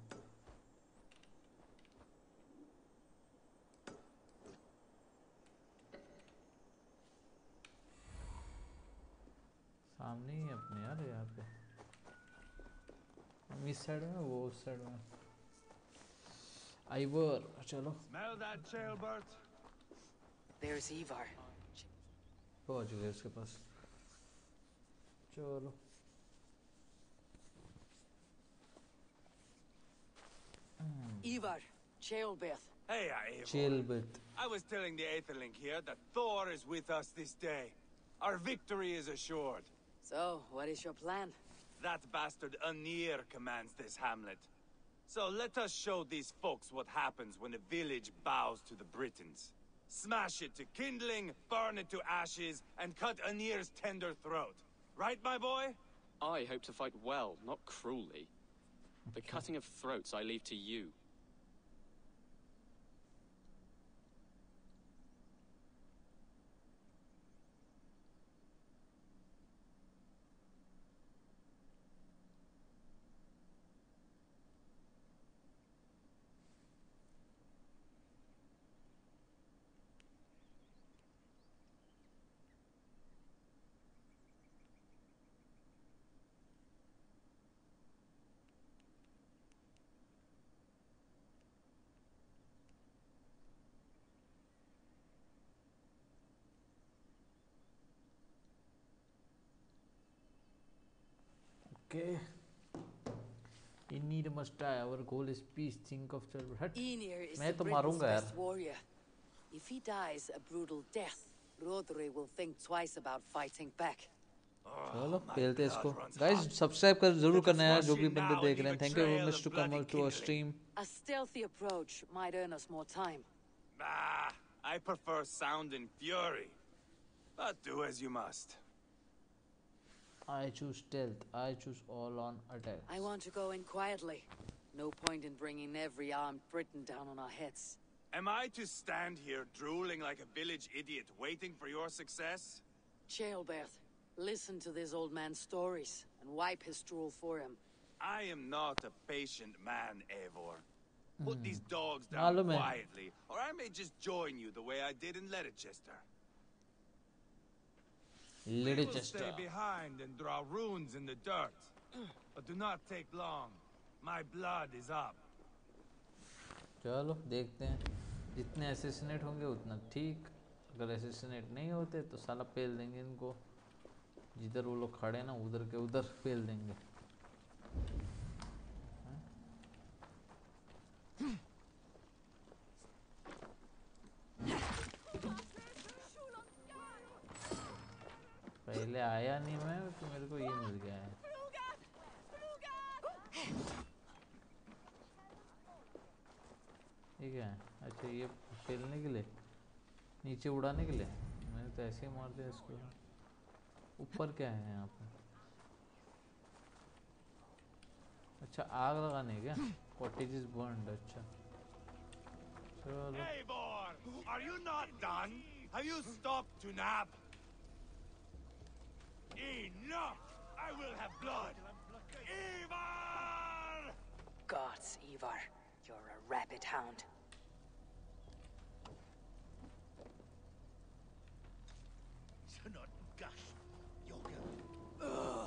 सामने ही है अपने यार यहाँ पे हम इस साइड में वो उस साइड में आइवर चलो Smell that, Chaelbert? There's Ivar. पहुँच गए उसके पास चलो mm. Ivar, Cheolbeth. Hey, Eivor. chill I was telling the Aetherlink here that Thor is with us this day. Our victory is assured. So, what is your plan? That bastard Anir commands this hamlet. So let us show these folks what happens when a village bows to the Britons. Smash it to kindling, burn it to ashes, and cut Anir's tender throat. Right, my boy? I hope to fight well, not cruelly. The cutting of throats I leave to you. Okay. In need must die. Our goal is peace. Think of children. हट. Enir is मैं the तो Britain's मारूंगा यार. best warrior. If he dies a brutal death, Rodri will think twice about fighting back. चलो खेलते हैं इसको guys subscribe कर जरूर करना है जो भी बंदे देख रहे हैं thank you very much to come to our stream A stealthy approach might earn us more time. Ah, I prefer sound and fury. But do as you must. I choose stealth. I choose all on attack. I want to go in quietly. No point in bringing every armed Briton down on our heads. Am I to stand here drooling like a village idiot waiting for your success? Chaelberth, listen to this old man's stories and wipe his drool for him. I am not a patient man, Eivor. Put mm. these dogs down quietly, or I may just join you the way I did in Leicester. We will Leicester. stay behind and draw runes in the dirt. But do not take long. My blood is up. चलो देखते हैं जितने assassinate होंगे उतना ठीक अगर assassinate नहीं होते तो साला पेल देंगे इनको जिधर वो लोग खड़े ना उधर के उधर पेल देंगे पहले आया नहीं मैं तो मेरे को ये मिल गया है। ठीक है अच्छा ये खेलने के लिए नीचे उड़ाने के लिए मैंने तो ऐसे ही मार दिया इसको। ऊपर क्या है यहाँ पे? अच्छा आग लगाने क्या? कॉटेज इज़ बर्न्ड अच्छा। चलो। Eivor, are you not done? Have you stopped to nap? Enough! I will have blood! Ivar! Gods, Ivar, you're a rabbit hound. Synod gall. Yoga. Hey!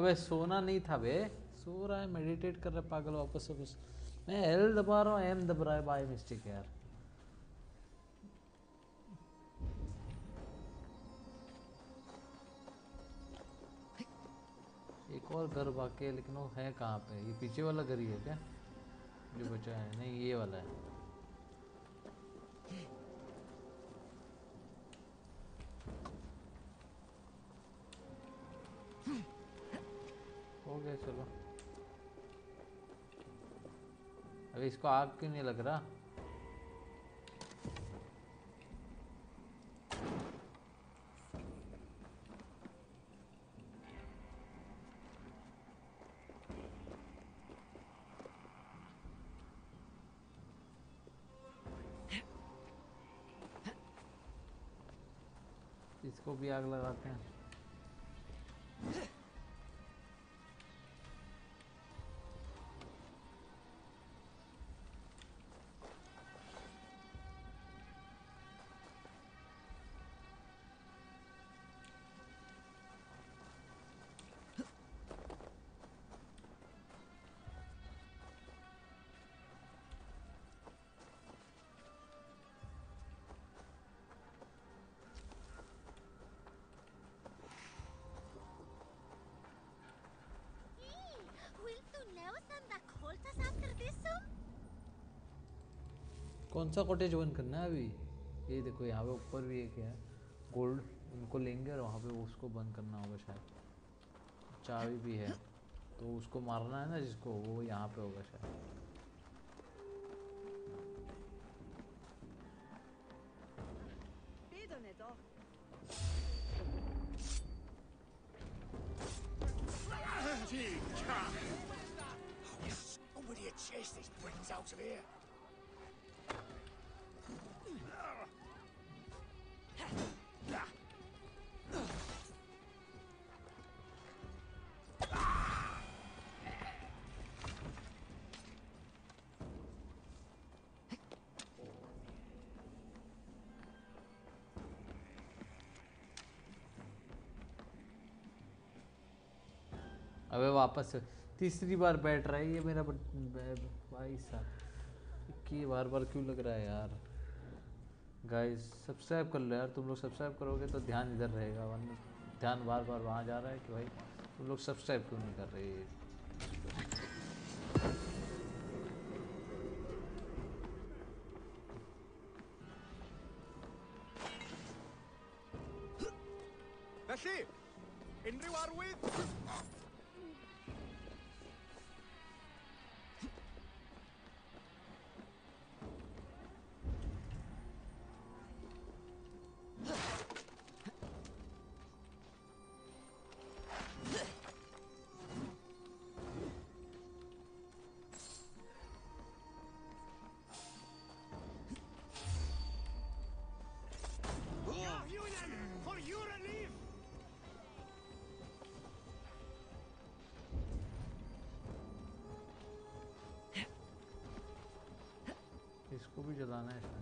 अबे सोना नहीं था बे। सो रहा है मेडिटेट कर रहा है पागल वापस वापस मैं एल दबा रहा हूँ एम दबा रहा है बाय मिस्टेक यार। एक और घर बाकी है, लेकिन वो है कहाँ पे? ये पीछे वाला घर ही है क्या? जो बचा है। नहीं, ये वाला हो। इसको आग क्यों नहीं लग रहा? इसको भी आग लगाते हैं। कौन सा कॉटेज बंद करना है अभी? ये देखो, यहाँ पे ऊपर भी एक है। गोल्ड उनको लेंगे और वहाँ पे उसको बंद करना होगा शायद। चाबी भी है। तो उसको मारना है ना जिसको, वो यहाँ पे होगा शायद। Somebody chase these Britons out of here. अबे वापस तीसरी बार बैठ रहा है, ये मेरा भाई साहब कि बार बार क्यों लग रहा है यार? गाइस सब्सक्राइब कर लो यार, तुम लोग सब्सक्राइब करोगे तो ध्यान इधर रहेगा, वरना ध्यान बार बार वहाँ जा रहा है कि भाई, तुम लोग सब्सक्राइब क्यों नहीं कर रहे? भी जलाना है शायद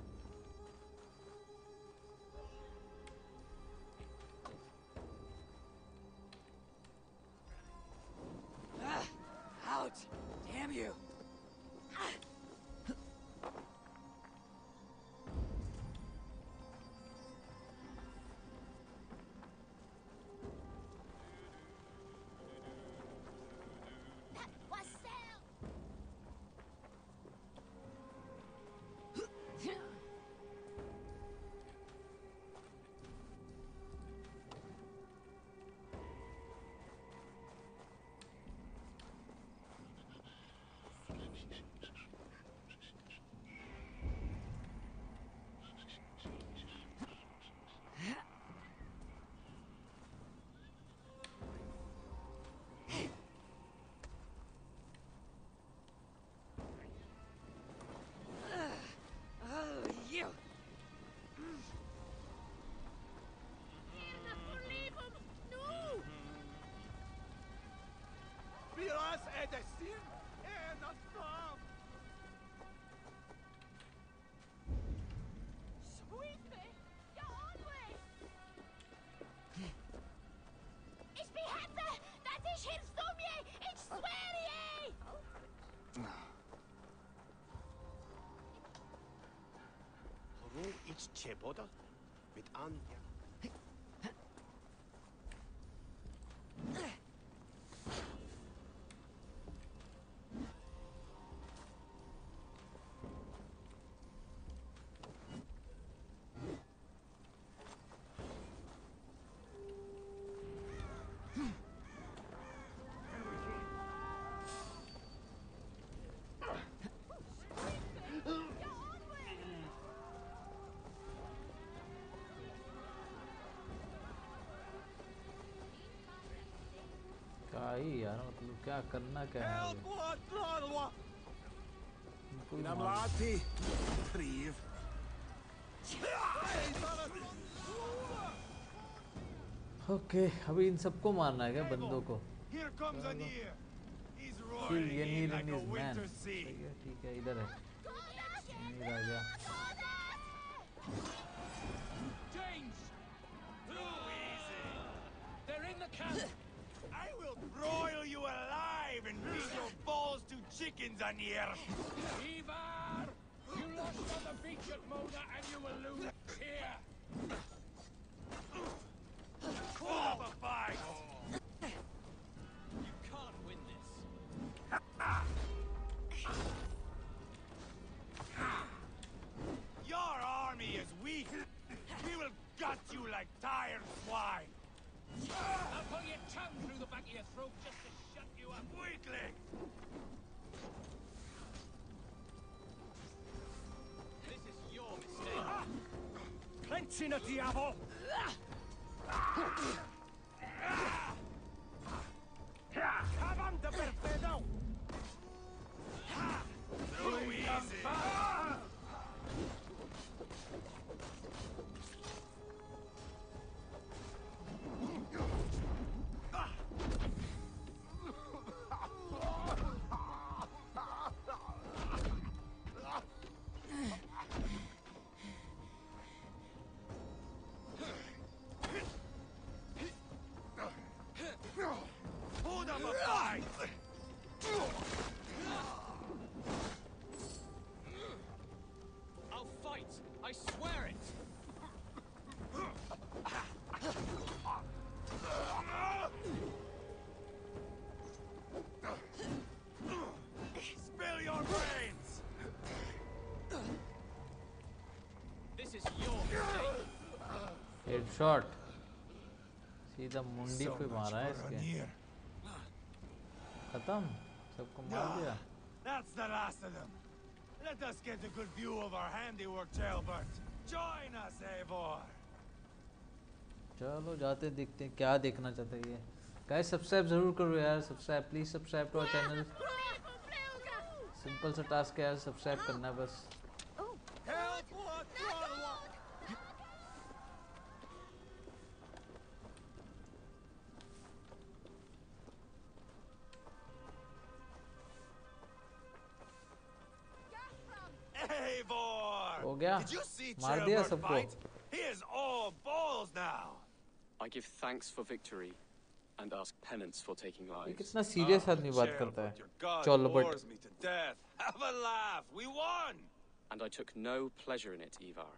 Als Cheboda? Mit Anja ही यार मतलब क्या करना क्या है. ओके अभी इन सबको मारना है क्या बंदों को? Here comes चलो। Anir. He's Cucina, diablo! Headshot सीधा मुंडी पे मारा है इसके। खत्म। सबको मार दिया। That's the last of them. Let us get a good view of our handiwork, Jailbert. Join us, Eivor. चलो जाते देखते हैं क्या देखना चाहते हैं ये। गाइस सब्सक्राइब ज़रूर करो यार subscribe please subscribe to our channel simple सा टास्क है यार सब्सक्राइब करना है बस। मार दिया Jailbert सबको fight? He is all balls now. I give thanks for victory and ask penance for taking ये lives. कितना सीरियस Oh, आदमी बात करता Jailbert, है your god चलो but bores me to death. Have a laugh. We won. And I took no pleasure in it, Ivar.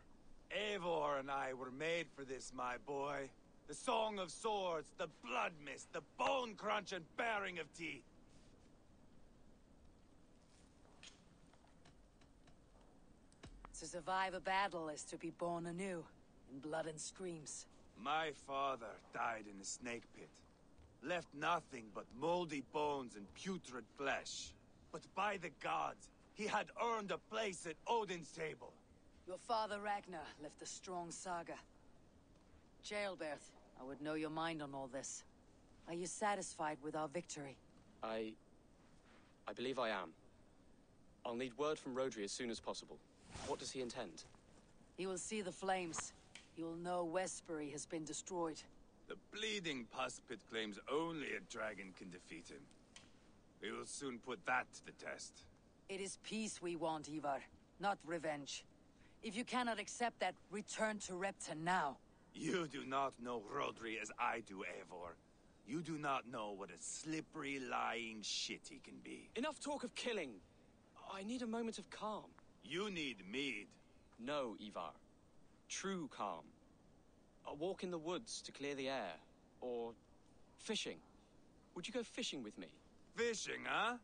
Eivor and I were made for this, my boy. The song of swords, the blood mist, the bone crunch and baring of teeth. To survive a battle is to be born anew, in blood and screams. My father died in a snake pit. Left nothing but moldy bones and putrid flesh. But by the gods, he had earned a place at Odin's table. Your father Ragnar left a strong saga. Jailberth, I would know your mind on all this. Are you satisfied with our victory? I... I believe I am. I'll need word from Rodri as soon as possible. What does he intend? He will see the flames. He will know Westbury has been destroyed. The bleeding pus pit claims only a dragon can defeat him. We will soon put that to the test. It is peace we want, Ivar, not revenge. If you cannot accept that, return to Repta now. You do not know Rodri as I do, Eivor. You do not know what a slippery, lying shit he can be. Enough talk of killing. I need a moment of calm. You need mead. No, Ivar. True calm. A walk in the woods to clear the air. Or fishing. Would you go fishing with me? Fishing, huh?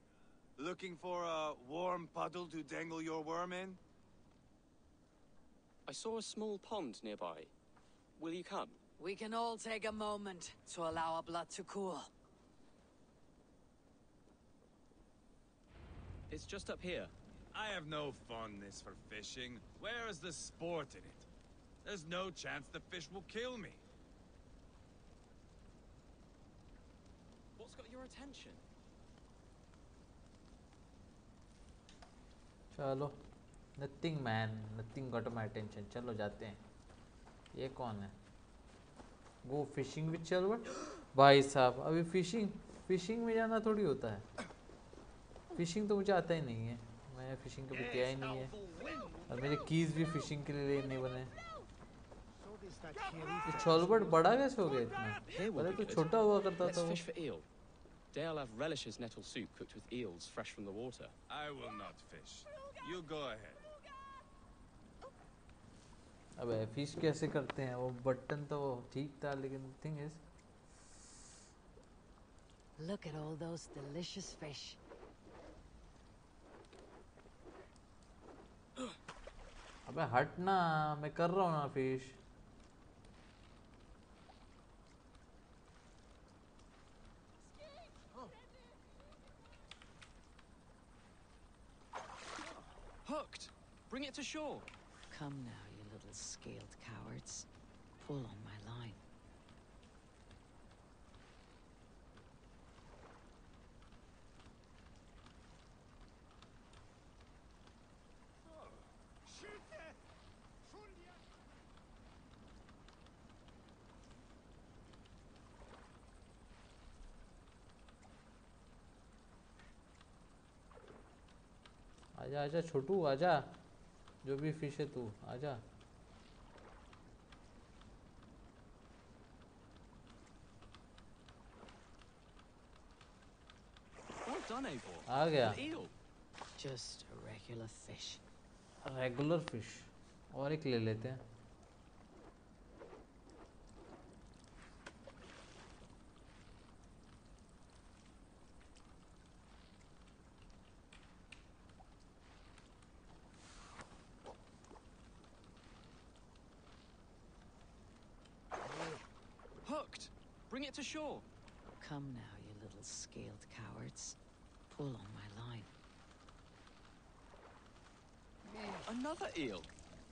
Looking for a warm puddle to dangle your worm in? I saw a small pond nearby. Will you come? We can all take a moment to allow our blood to cool. It's just up here. I have no fondness for fishing. Where is the sport in it? There's no chance the fish will kill me. What's got your attention? चलो nothing man nothing got my attention चलो जाते हैं ये कौन है गो fishing with चल भाई साहब अभी फिशिंग फिशिंग में जाना थोड़ी होता है फिशिंग तो मुझे आता ही नहीं है मैं फिशिंग कभी किया ही नहीं है और मेरे कीज भी फिशिंग के लिए नहीं बने ये छोलबट बड़ा कैसे हो गया इतना पहले तो छोटा हुआ करता था eel. Dale relishes nettle soup cooked with eels fresh from the water. I will not fish. You go ahead. अबे फ़िश कैसे करते हैं वो बटन तो ठीक था लेकिन thing is Look at all those delicious fish. अबे हट ना मैं कर रहा हूँ ना fish Hooked! Bring it to shore. Come now, you little scaled cowards. Pull on आजा आजा छोटू आजा। जो भी फ़िश है तू आजा। आ गया। रेगुलर फ़िश रेगुलर फ़िश और एक ले लेते हैं। Shore. Come now, you little scaled cowards. Pull on my line. Another eel.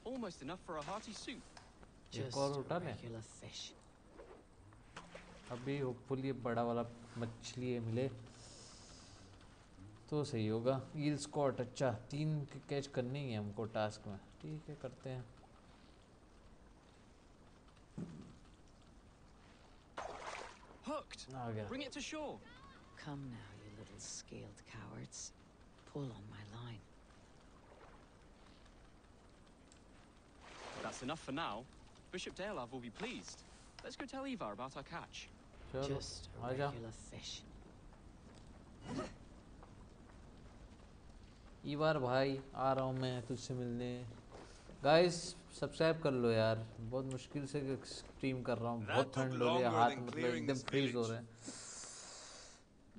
Almost enough for a hearty soup. Just a regular fish. अभी होपफुली बड़ा वाला मछली है मिले तो सही होगा ईल स्कॉट अच्छा तीन कैच करने ही है हमको टास्क में ठीक है करते हैं Hooked! आ गया Bring it to shore. Come now, you little scaled cowards. Pull on my line. That's enough for now. Bishop Daleav will be pleased. Let's go tell Ivar about our catch. चलो Just a आजा regular fish. ईवार भाई आ रहा हूँ मैं तुझसे मिलने guys subscribe कर लो यार बहुत मुश्किल से स्ट्रीम कर रहा हूँ बहुत That took ठंड हो रही है longer हाथ than मतलब clearing एकदम this फ्रीज हो village. रहे हैं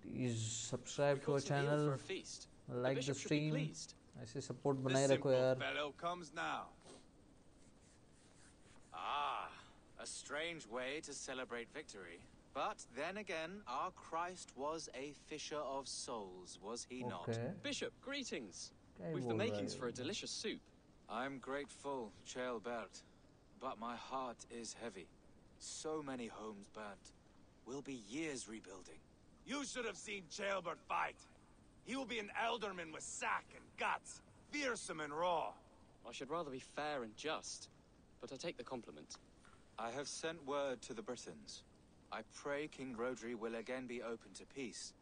please subscribe to Caught our some eel channel for a feast. The like the bishop should be stream pleased. ऐसे सपोर्ट This बनाए रखो simple यार fellow comes now. Ah, a strange way to celebrate victory. But then again, our Christ was a fisher of souls, was he not? Okay. Bishop, greetings. क्या ही We've the बोल रहा makings है for a ये? delicious soup. I'm grateful, Chaelbert, but my heart is heavy. So many homes burnt. We'll be years rebuilding. You should have seen Chaelbert fight. He will be an alderman with sack and guts, fearsome and raw. I should rather be fair and just, but I take the compliment. I have sent word to the Britons. I pray King Rodri will again be open to peace,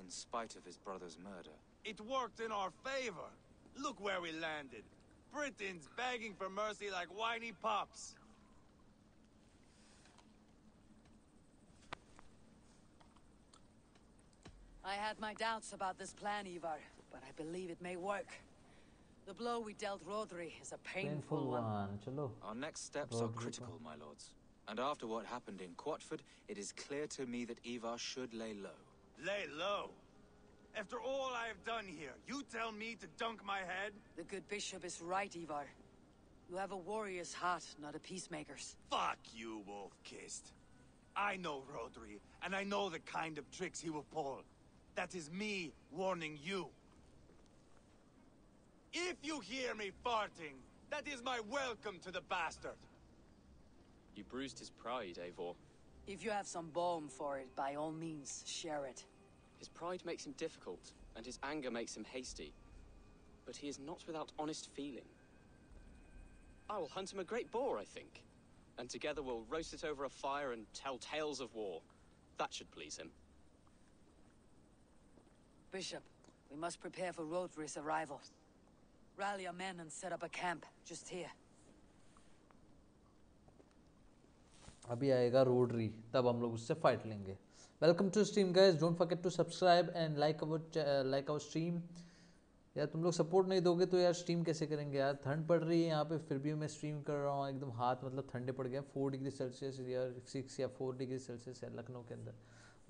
in spite of his brother's murder. It worked in our favor. Look where we landed. Britons begging for mercy like whiny pups. I had my doubts about this plan, Ivar, but I believe it may work. The blow we dealt Rodri is a painful, Painful one. Chalo. Our next steps are Rodri critical, my lords. And after what happened in Quatford, it is clear to me that Ivar should lay low. Lay low. After all I have done here, you tell me to dunk my head? The good bishop is right, Ivar. You have a warrior's heart, not a peacemaker's. Fuck you, Wolf-Kissed. I know Rodri, and I know the kind of tricks he will pull. That is me warning you. If you hear me farting, that is my welcome to the bastard. You bruised his pride, Eivor. If you have some balm for it, by all means, share it. His pride makes him difficult, and his anger makes him hasty. But he is not without honest feeling. I will hunt him a great boar, I think. And together we'll roast it over a fire and tell tales of war. That should please him. Bishop, we must prepare for Rodri's arrival. Rally our men and set up a camp, just here. अभी आएगा रोडरी तब हम लोग उससे fight लेंगे welcome to stream guys don't forget to subscribe and like our like our stream यार तुम लोग सपोर्ट नहीं दोगे तो यार स्ट्रीम कैसे करेंगे यार? ठंड पड़ रही है यहाँ पे फिर भी मैं स्ट्रीम कर रहा हूँ। एकदम हाथ मतलब ठंडे पड़ गए फोर डिग्री सेल्सियस या सिक्स या फोर डिग्री सेल्सियस है लखनऊ के अंदर।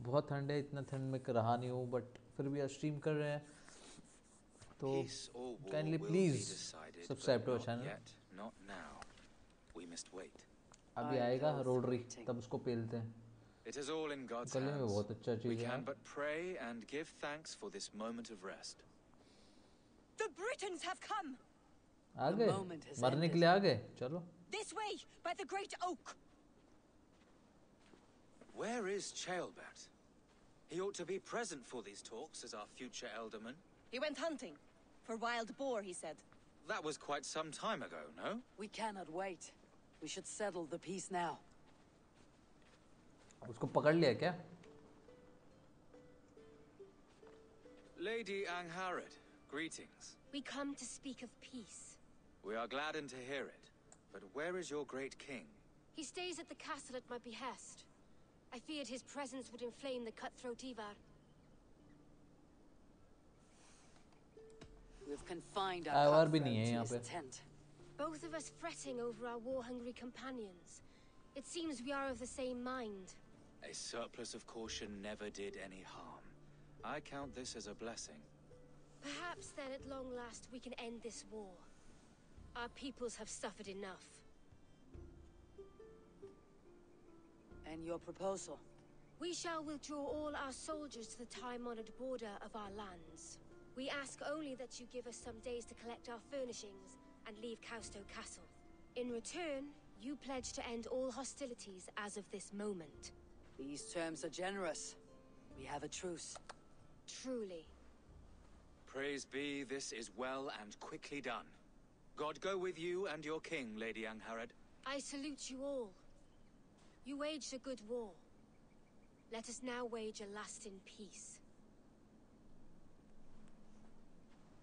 बहुत ठंड है इतना ठंड में रहा नहीं हूँ बट फिर भी यार स्ट्रीम कर रहे हैं। तो kindly please subscribe to our channel. अभी आएगा रोडरी तब उसको पेलते हैं। It is all in God's गले में hands. बहुत अच्छा We चीज़ है can but pray and give thanks for this moment of rest. The Britons have come! Uh The गए moment has मरने के ended. लिए आ गए चलो This way, by the great oak! Where is Chaelbert? He ought to be present for these talks as our future elderman. He went hunting. For wild boar, he said. That was quite some time ago, no? We cannot wait. We should settle the peace now. उसको पकड़ लिया क्या Lady Angharad, greetings. We come to speak of peace. We are gladdened to hear it. But where is your great king? He stays at the castle at my behest. I feared his presence would inflame the cutthroat Ivar. We've confined Ah, our और भी नहीं है cutthroat यहाँ to पे his tent. Both of us fretting over our war-hungry companions. It seems we are of the same mind. A surplus of caution never did any harm. I count this as a blessing. Perhaps then at long last we can end this war. Our peoples have suffered enough. And your proposal? We shall withdraw all our soldiers to the time-honored border of our lands. We ask only that you give us some days to collect our furnishings and leave Causto Castle. In return, you pledge to end all hostilities as of this moment. These terms are generous. We have a truce. Truly. Praise be, this is well and quickly done. God go with you and your king, Lady Angharad. I salute you all. You waged a good war. Let us now wage a lasting peace.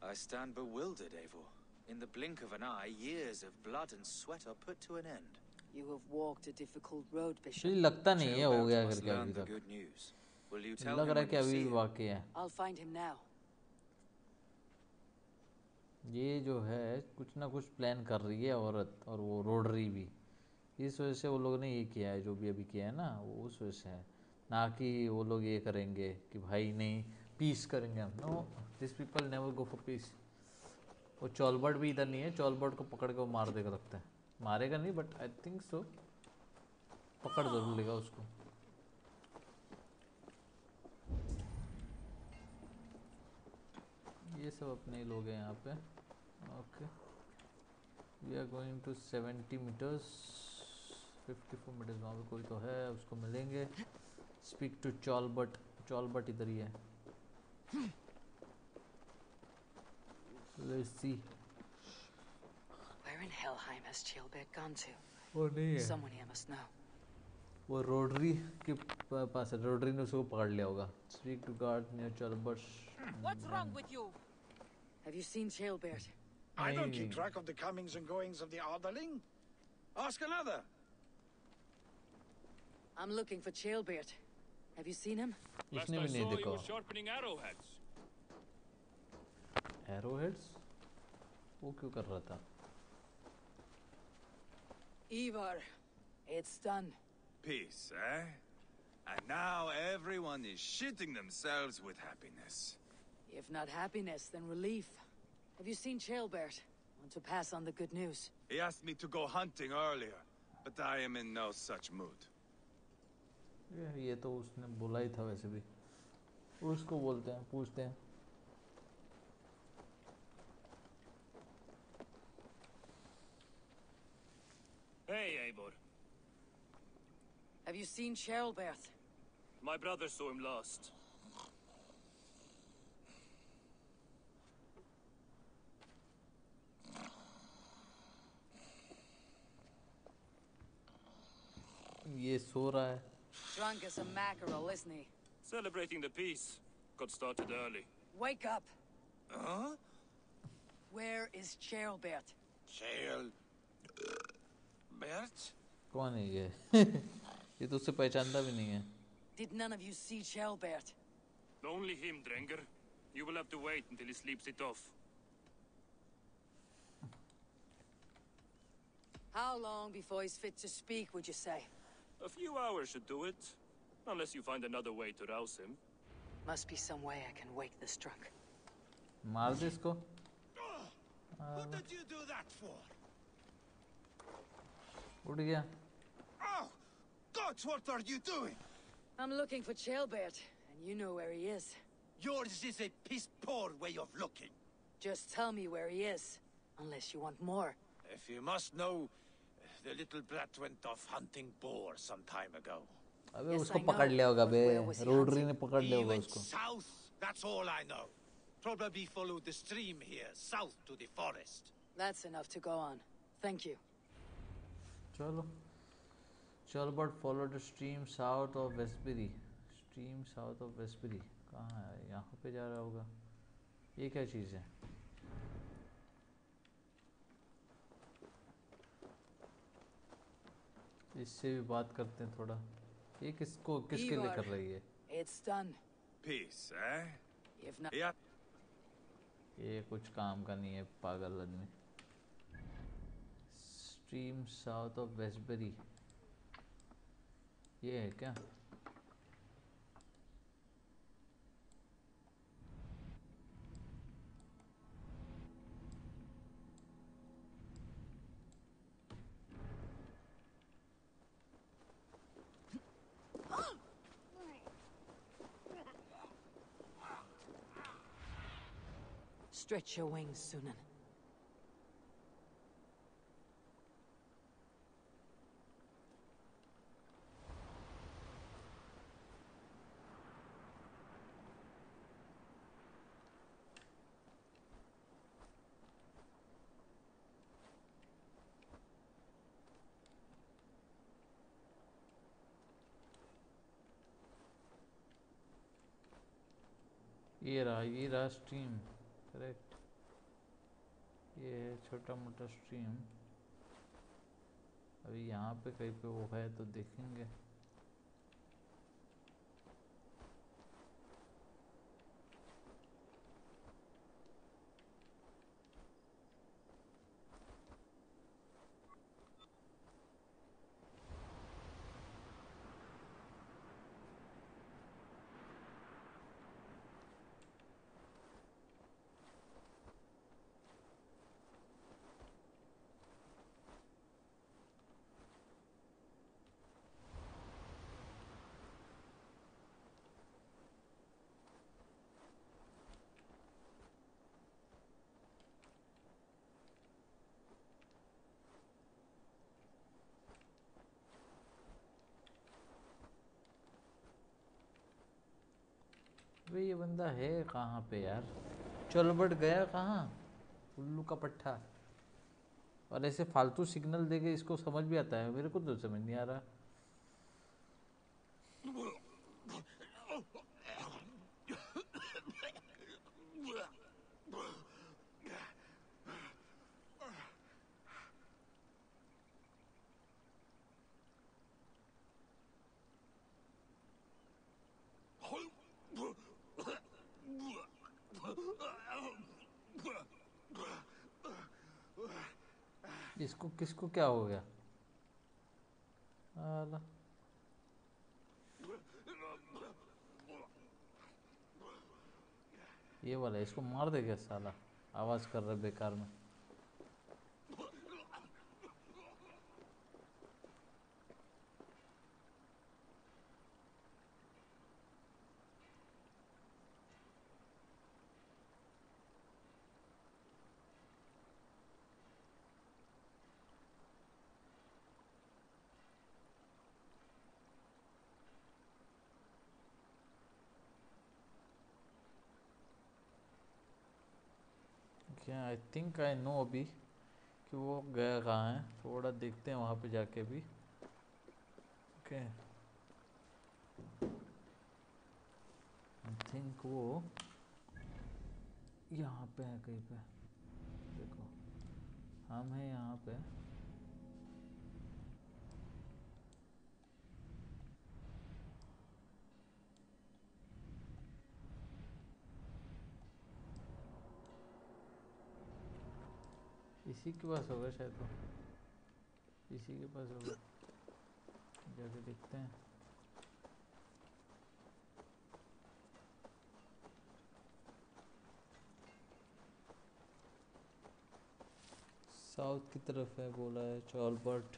I stand bewildered, Eivor. In the blink of an eye, years of blood and sweat are put to an end. You have walked a difficult road, Bishop. लगता नहीं है हो गया करके अभी तक good news. Will you tell लग रहा है कि you अभी? बाकी है I'll find him now. ये जो है कुछ ना कुछ प्लान कर रही है औरत और वो रोडरी भी इस वजह से वो लोग ने ये किया है जो भी अभी किया है ना वो उस वजह से है ना कि वो लोग ये करेंगे कि भाई नहीं पीस करेंगे हम no this people never go for peace वो चौलबर्ड भी इधर नहीं है चौलबर्ड को पकड़ के वो मार देगा लगता है मारेगा नहीं बट आई थिंक सो पकड़ ज़रूर लेगा उसको। ये सब अपने लोग हैं यहाँ पे। Okay we are going to 70 meters 54 meters वहाँ पे कोई तो है, उसको मिलेंगे। स्पीक टू चॉलबट चॉलबट इधर ही है। in Helheim has Chilbert gone to? वो नहीं है Someone here must know. वो रोडरी के प- पास है रोडरी ने उसको पकड़ लिया होगा speak to guard near चॉलबट What's wrong with you? Have you seen Chilbert? I don't keep Hey. track of the comings and goings of the Arderling. Ask another. I'm looking for Chilbert. Have you seen him? Last इसने I भी नहीं saw, he देखा was sharpening arrowheads. Arrowheads वो क्यों कर रहा था Ivar, it's done. Peace, eh? And now everyone is shitting themselves with happiness. If not happiness, then relief. Have you seen Chaelbert? Want to pass on the good news? He asked me to go hunting earlier, but I am in no such mood. ये ये तो उसने बोला ही था वैसे भी उसको बोलते हैं पूछते हैं Hey, Eivor. Have you seen Chaelbert? My brother saw him last. ये सो रहा है Drunk as a mackerel, isn't he? Celebrating the peace. Got started early. Wake up! Huh? Where is Chaelbert? Chael... Bert? कौन है ये ये तो उससे पहचानता भी नहीं है Did none of you see Chaelbert? Only him, Drenger. You will have to wait until he sleeps it off. How long before he's fit to speak, would you say? A few hours should do it. Unless you find another way to rouse him. Must be some way I can wake this drunk. मार दे इसको What did you do that for? उठ गया Oh! Gods, what are you doing? I'm looking for Chaelbert, and you know where he is. Yours is a piss-poor way of looking. Just tell me where he is, unless you want more. If you must know, the little brat went off hunting boar some time ago. अबे Yes, उसको I पकड़ know. लिया होगा बे Where was he रोडरी hunting? ने पकड़ लिया He होगा went उसको south, that's all I know. Probably followed the stream here, south to the forest. That's enough to go on. Thank you. चलो। चल but follow the stream south of Westbury stream south of Westbury कहाँ है? यहाँ पे जा रहा होगा। ये क्या चीज़ है? इससे भी बात करते हैं थोड़ा। ये किसको किसके लिए कर रही है? It's done. Peace, eh? If not, Yeah. ये कुछ काम का नहीं है पागल आदमी। स्ट्रीम साउथ ऑफ वेस्टबरी ये है क्या stretch your wings, Sunan. ये रहा ये रहा स्ट्रीम करेक्ट ये है छोटा मोटा स्ट्रीम अभी यहाँ पे कहीं पे वो है तो देखेंगे। अबे ये बंदा है कहाँ पे यार? चलबट गया कहाँ? उल्लू का पट्टा। और ऐसे फालतू सिग्नल देके इसको समझ भी आता है। मेरे को तो समझ नहीं आ रहा। इसको किसको क्या हो गया? ये वाला, इसको मार दे क्या साला? आवाज़ कर रहा बेकार में क्या आई थिंक आई नो अभी कि वो गया कहाँ है। थोड़ा देखते हैं वहाँ पे जाके भी। ओके आई थिंक वो यहाँ पे है कहीं पे। देखो। हम हैं यहाँ पे। इसी के पास होगा शायद तो इसी के पास होगा। जाके देखते हैं। साउथ की तरफ़ है, बोला है चौलबट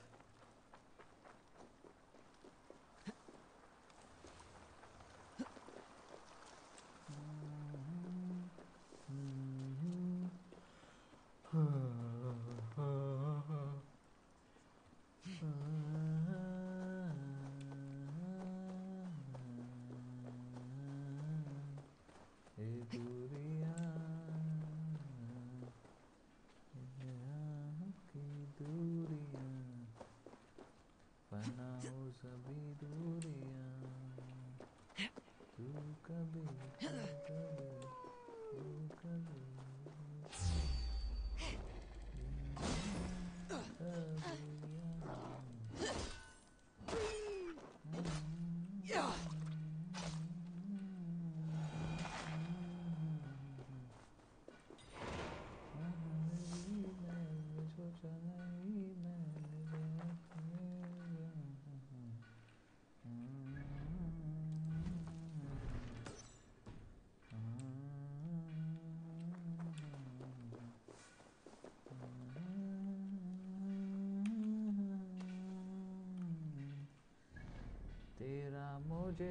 मुझे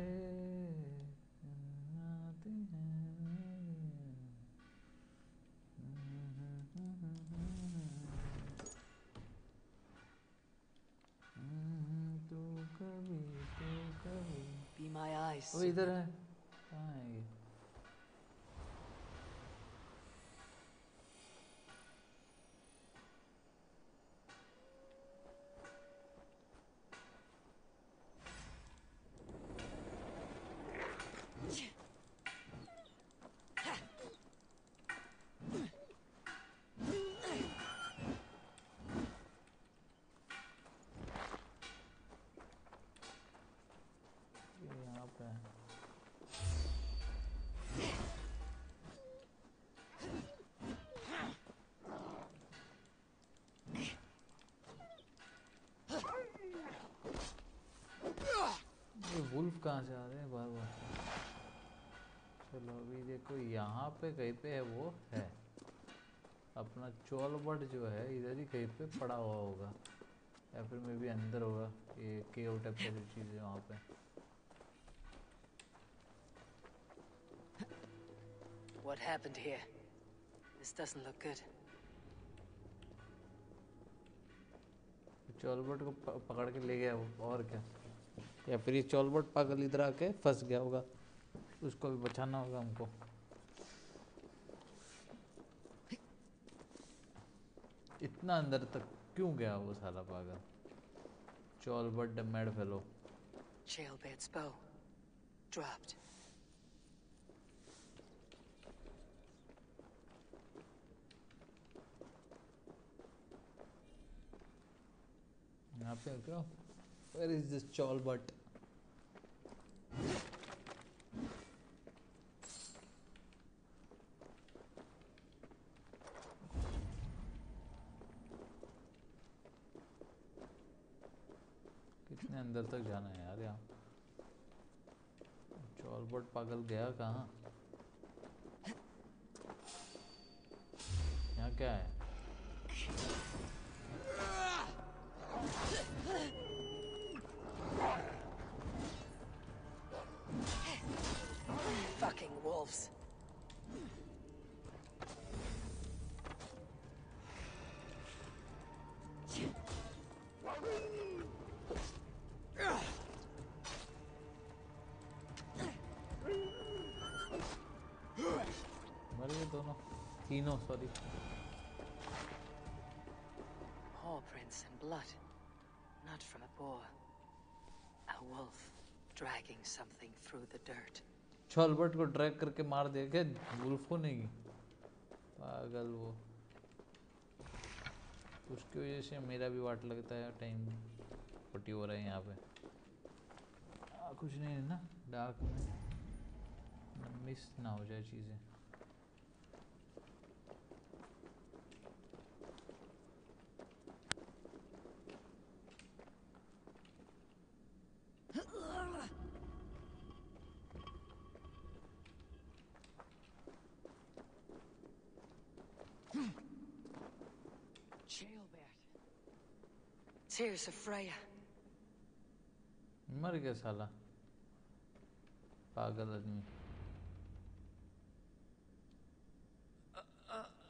आते हैं। तू कभी तू कभी. वो इधर है कहाँ है ये ये यहाँ पे है ये कहाँ से आ रहे हैं? बार बार चलो अभी देखो यहाँ पे कहीं पे है वो है। अपना चोलबट जो है इधर ही कहीं पे पड़ा हुआ होगा। या फिर मे भी अंदर होगा ये केव टाइप का जो चीज़ है वहाँ पे। What happened here? This doesn't look good. चोलबट को पकड़ के ले गया वो और क्या? या फिर ये चोलबट पागल इधर आके फंस गया होगा। उसको भी बचाना होगा हमको। इतना अंदर तक क्यों गया वो साला पागल? Ceolbert the mad fellow Jailbird's bow. Dropped. यहाँ पे क्या? वेयर इज़ दिस चोलबट कितने अंदर तक जाना है यार यहाँ चौलबट पागल गया कहाँ यहाँ क्या है Yeah. Fucking wolves. मर गए दोनों तीनों sorry Paw prints and blood. Not from a boar. A wolf dragging something through the dirt. चॉलबर्ट को ड्रैग करके मार दिया क्या? वुल्फ को नहीं? पागल वो। उसकी वजह से मेरा भी वाट लगता है टाइम। फटी हो रहा है यहाँ पे। आ, कुछ नहीं है ना? डार्क में। मिस ना हो जाए चीज़ें। Tears of Freya. मर गया साला पागल आदमी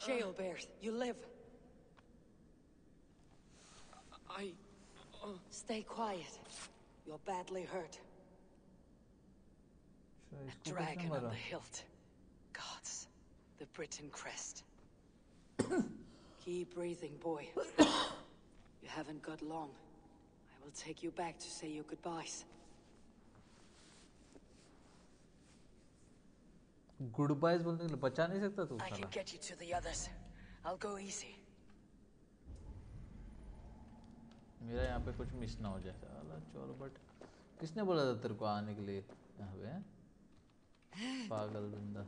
Jailbird, you live. I. Stay quiet. You're badly hurt. अच्छा, A इसको किसने dragon on मारा the hilt. Gods, the Britain crest. Keep breathing, boy. you haven't got long. I will take you back to say your goodbyes. Goodbyes बोलने के लिए बचा नहीं सकता तू I can साला get you to the others. I'll go easy. मेरा यहाँ पे कुछ मिस ना हो जाए साला चोर बट किसने बोला था तेरे को आने के लिए यहाँ पे हैं? पागल बंदा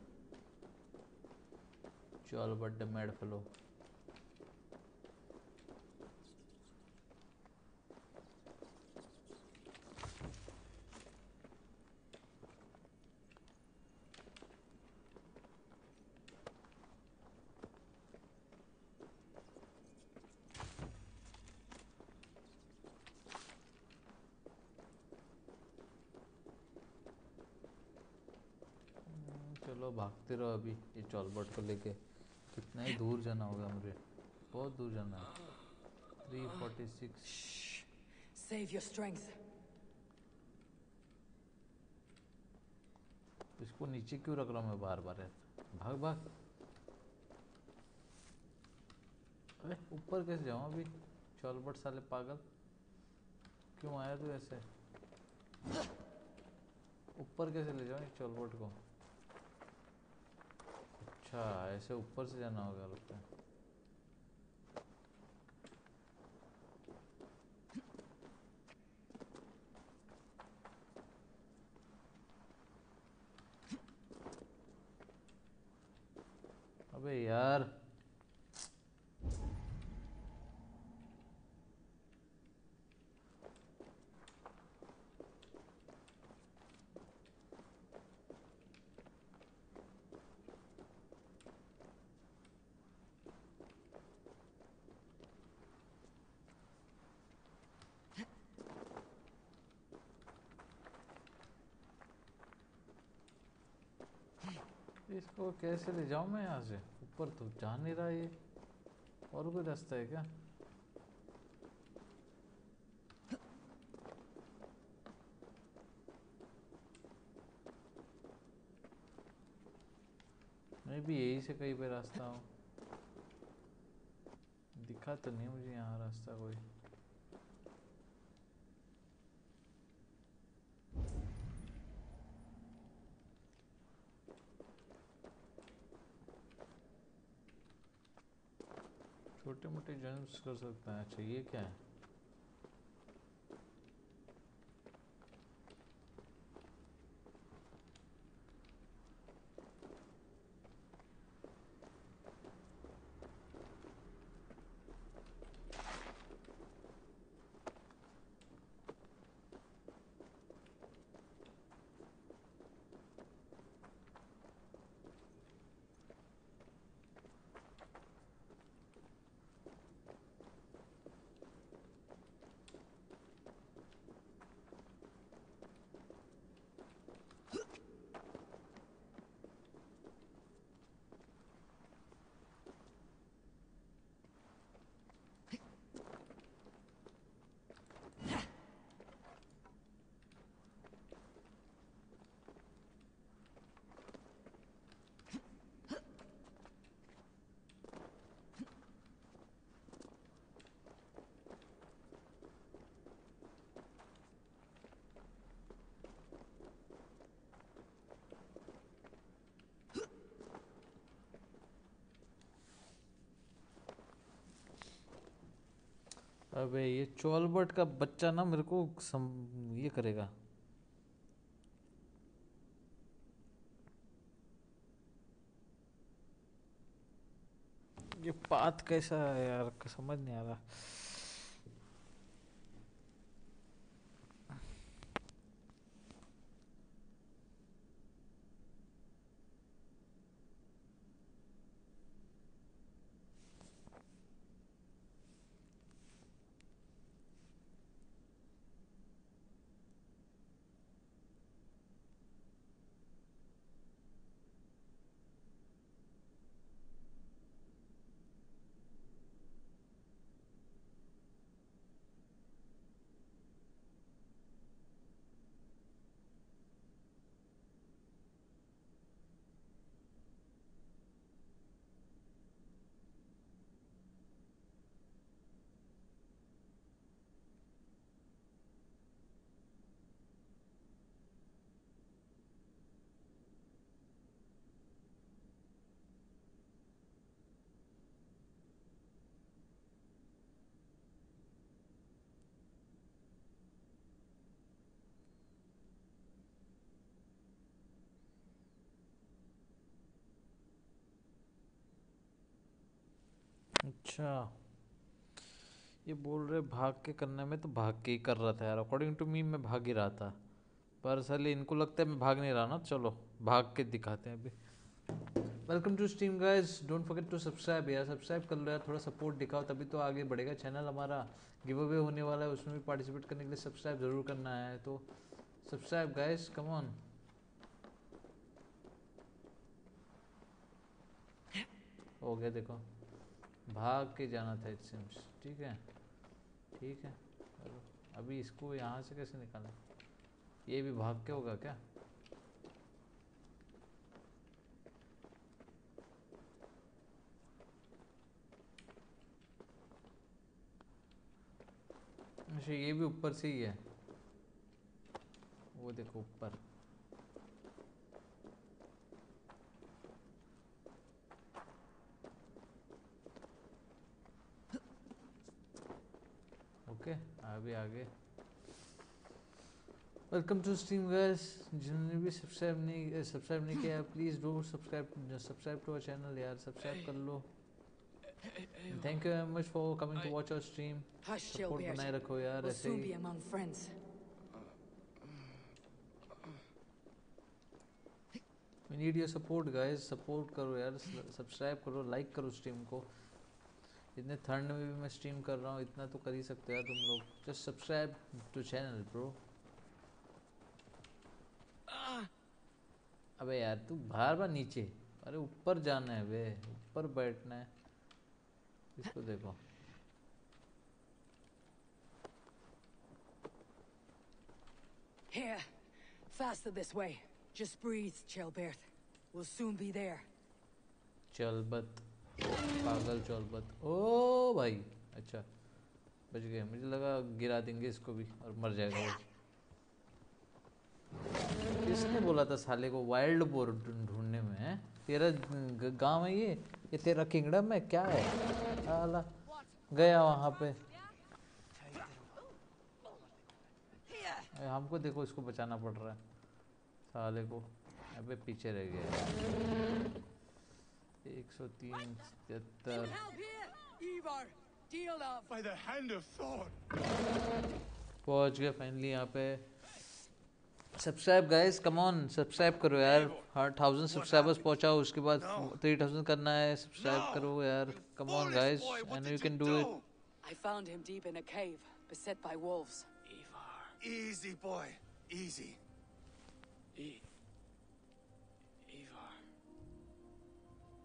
चोर बट द मैड फेलो भागते रहो अभी ये चॉलबर्ट को लेके। कितना ही दूर जाना होगा मुझे। बहुत दूर जाना है। Three forty six Save your strength. इसको नीचे क्यों रख रहा हूँ मैं बार बार यार? भाग भाग। अरे ऊपर कैसे जाऊँ अभी? चॉलबर्ट साले पागल। क्यों आया तू ऐसे? ऊपर कैसे ले जाऊँ चॉलबर्ट को? अच्छा ऐसे ऊपर से जाना होगा लगता है। अबे यार। इसको कैसे ले जाऊँ मैं यहाँ से? ऊपर तो जा नहीं रहा ये। और कोई रास्ता है क्या? मैं भी यही से कहीं पे रास्ता हूँ। दिखा तो नहीं मुझे यहाँ रास्ता कोई। छोटे मोटे जर्म्स कर सकते हैं ये क्या? है अबे ये चोलबर्ट का बच्चा ना मेरे को सम, ये करेगा। ये पाथ कैसा है यार समझ नहीं आ रहा। अच्छा। ये बोल रहे भाग के करने में तो भाग के ही कर रहा था यार। अकॉर्डिंग टू मी मैं भाग ही रहा था। पर साले इनको लगता है मैं भाग नहीं रहा ना। चलो, भाग के दिखाते हैं अभी। Welcome to stream guys don't forget to subscribe यार। सब्सक्राइब कर लो यार। थोड़ा सपोर्ट दिखाओ, तभी तो आगे बढ़ेगा चैनल हमारा। गिव अवे होने वाला है। उसमें भी पार्टिसिपेट करने के लिए सब्सक्राइब ज़रूर करना है। तो सब्सक्राइब गाइस कम ऑन हो गया देखो। भाग के जाना था इट सिम्स ठीक है? ठीक है। अभी इसको यहाँ से कैसे निकालें ये भी भाग के होगा क्या? अच्छा ये भी ऊपर से ही है। वो देखो, ऊपर ओके अभी आगे। वेलकम टू स्ट्रीम गाइस जिन्होंने भी सब्सक्राइब नहीं सब्सक्राइब नहीं किया please do subscribe subscribe to our channel यार सब्सक्राइब कर लो। Thank you very much for coming to watch our stream support बनाए रखो यार ऐसे ही। We need your support guys support करो यार सब्सक्राइब करो लाइक करो स्ट्रीम को। इतने ठंड में भी मैं स्ट्रीम कर रहा हूँ इतना तो कर ही सकते हो तुम लोग just subscribe to channel bro अबे यार तू बाहर बार नीचे अरे ऊपर जाना है बे ऊपर बैठना है इसको देखो Here, faster this way. Just breathe, Chelberth. We'll soon be there. चलबत पागल चौलबत ओ भाई अच्छा बच गए। मुझे लगा गिरा देंगे इसको भी और मर जाएगा किसने बोला था साले को वाइल्ड बोर ढूँढने में तेरा गाँव है ये? ये तेरा किंगडम है? क्या है? आला गया वहाँ पे। हमको देखो, इसको बचाना पड़ रहा है। साले को, अबे पीछे रह गया। एक सौ तीन सत्तर पहुँच गए फाइनली यहाँ पे। Subscribe guys come on subscribe करो यार। हर थाउज़ेंड सब्सक्राइबर्स पहुंचाओ उसके बाद थ्री थाउज़ेंड करना है सब्सक्राइब करो यार। Come on guys and you can do it I found him deep in a cave, beset by wolves. Easy, boy. Easy. E.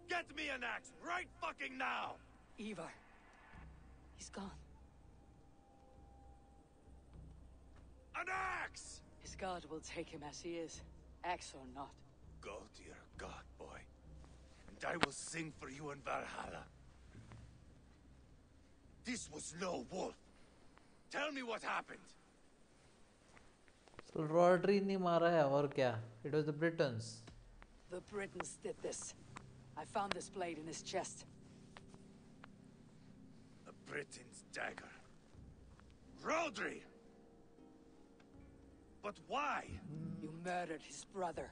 Get me an axe right fucking now! Ivar. He's gone. An axe! His god will take him as he is, axe or not. Go to your god, boy. And I will sing for you in Valhalla. This was no wolf. Tell me what happened. So Rodri ne mara hai aur kya? It was the Britons. The Britons did this. I found this blade in his chest. A Briton's dagger. Rodri! But why? You murdered his brother.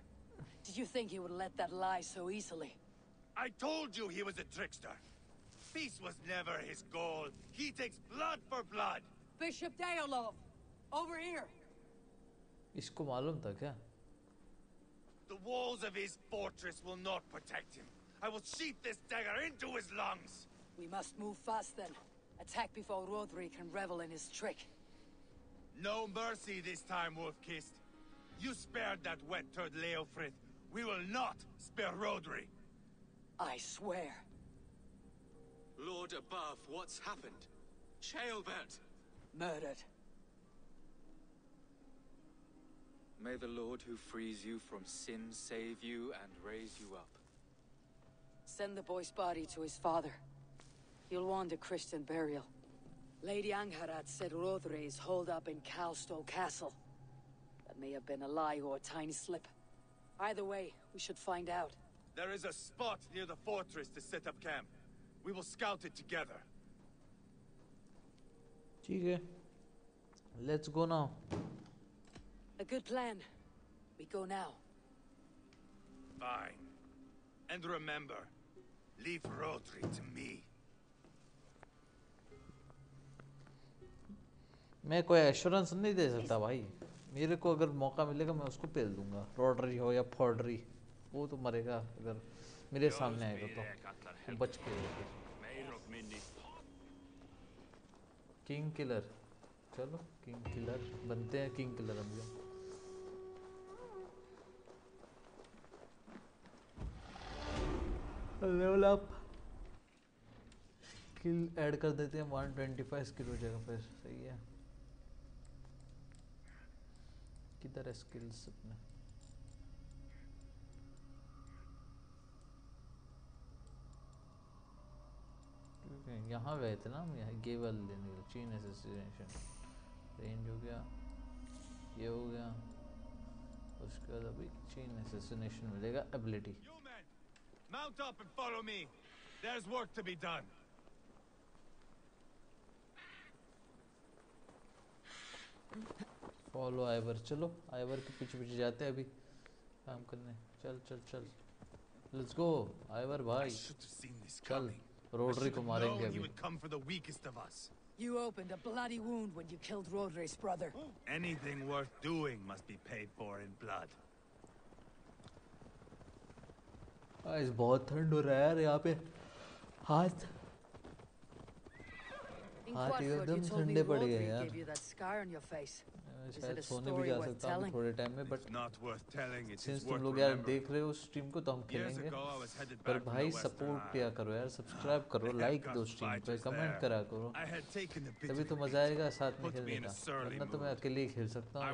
Did you think he would let that lie so easily? I told you he was a trickster. Peace was never his goal. He takes blood for blood. Bishop Deolov! Over here! इसको मालूम था क्या The walls of his fortress will not protect him. I will sheath this dagger into his lungs. We must move fast then. Attack before Rodri can revel in his trick. No mercy this time, Wolf-Kissed. You spared that wet turd Leofrith. We will not spare Rodri. I swear. Lord above, what's happened? Chaelbert! Murdered. May the Lord who frees you from sin save you and raise you up send the boy's body to his father. You'll want a Christian burial. Lady Angharad said Rodre is holed up in Calstow Castle. That may have been a lie or a tiny slip. Either way, we should find out. There is a spot near the fortress to set up camp. We will scout it together. Okay. Let's go now. A good plan. We go now. Fine. And remember, leave Rodri to me. मैं कोई assurance नहीं दे सकता भाई। मेरे को अगर मौका मिलेगा मैं उसको पेल दूँगा। रॉडरी हो या फॉर्डरी वो तो मरेगा अगर मेरे सामने आएगा तो। बच के किंग किलर चलो किंग किलर बनते हैं किंग किलर हम लोग। Level up. स्किल ऐड कर देते हैं 125 स्किल हो जाएगा, फिर सही है। किधर है स्किल्स अपने? यहाँ गए थे ना हम, यहाँ गेवल लेने के चीन एसोसिएशन रेंज हो गया, ये हो गया, उसके बाद अभी चीन एसोसिएशन मिलेगा ability Mount up and follow me. There's work to be done. Follow Ivar चलो आइवर के पीछे पीछे जाते हैं अभी काम करने चल चल चल लेट्स गो आइवर भाई चल रोडरी को मारेंगे He अभी would come for the weakest of us. You opened a bloody wound when you killed Rodri's brother. Anything worth doing must be paid for in blood. हाँ, आज बहुत ठंड हो रहा है यार यहाँ पे। हाथ। हाथ एकदम ठंडे पड़ गए यार। हाँ, शायद सोने भी जा सकता हूँ थोड़े टाइम में बट सिंस तुम लोग यार देख रहे हो स्ट्रीम को तो हम खेलेंगे। पर भाई सपोर्ट किया करो यार सब्सक्राइब करो लाइक दो स्ट्रीम पे कमेंट करा करो। तभी तो मज़ा आएगा साथ में खेलने का वरना तो मैं अकेले ही खेल सकता हूँ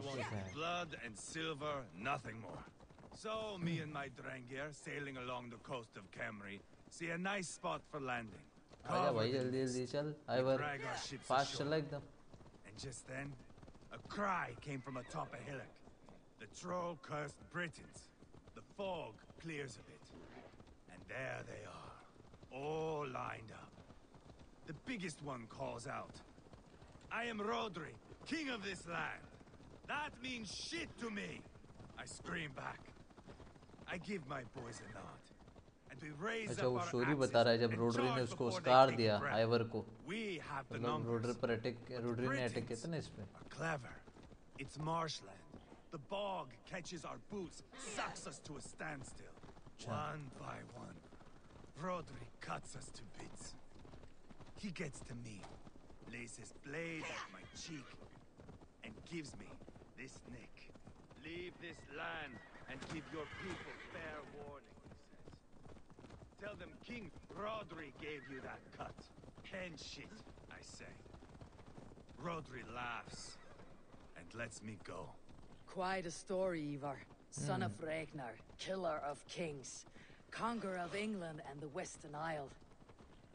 उससे want क्या है blood and silver, nothing more. So, me and my Drangir, sailing along the coast of Camry, see a nice spot for landing. आजा भाई Covered in जल्दी जल्दी mist. चल We Ivar drag our ships fast ashore. चला एकदम And just then, a cry came from atop a hillock. The troll cursed Britons. The fog clears a bit. And there they are, all lined up. The biggest one calls out, I am Rodri, king of this land. That means shit to me. I scream back. I give my boys a nod. And we raise अच्छा up वो our story axes बता रहा है जब and रोडरी ने charge उसको before they scar take दिया breath. Ivoire को We have the मतलब numbers. रोडरी पर अटैक रोडरी ने अटैक किया था ना इसमें Clever. It's marshland. The bog catches our boots, sucks us to a standstill. One by one. Rodri cuts us to bits. He gets to me, lays his blade at my cheek, and gives me this nick. Leave this land and give your people fair warning, he says. Tell them King Rodri gave you that cut. Hen shit, I say. Rodri laughs and lets me go. Quite a story, Ivar. Son Hmm. of Ragnar, killer of kings, conqueror of England and the Western Isle.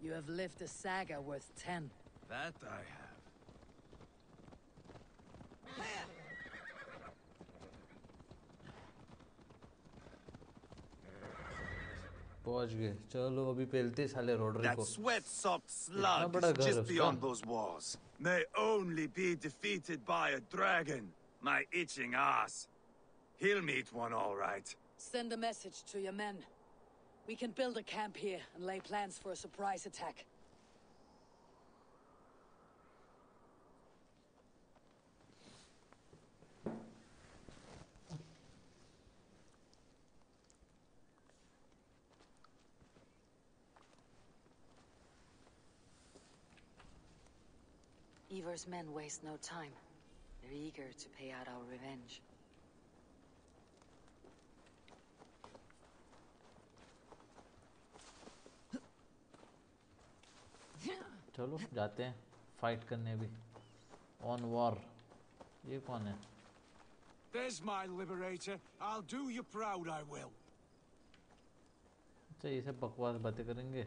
You have lived a saga worth ten. That I have. पहुंच गए चलो अभी पेलते साले रोडरी That को sweat-sopped इतना slug बड़ा is घर है just उसका beyond those walls. may only be defeated by a dragon. My itching ass. He'll meet one all right. Send a message to your men. We can build a camp here and lay plans for a surprise attack. Ivar's men waste no time. They're eager to pay out our revenge. चलो जाते हैं fight करने भी on war ये कौन है There's my liberator. I'll do you proud, I will. अच्छा ये सब बकवास बातें करेंगे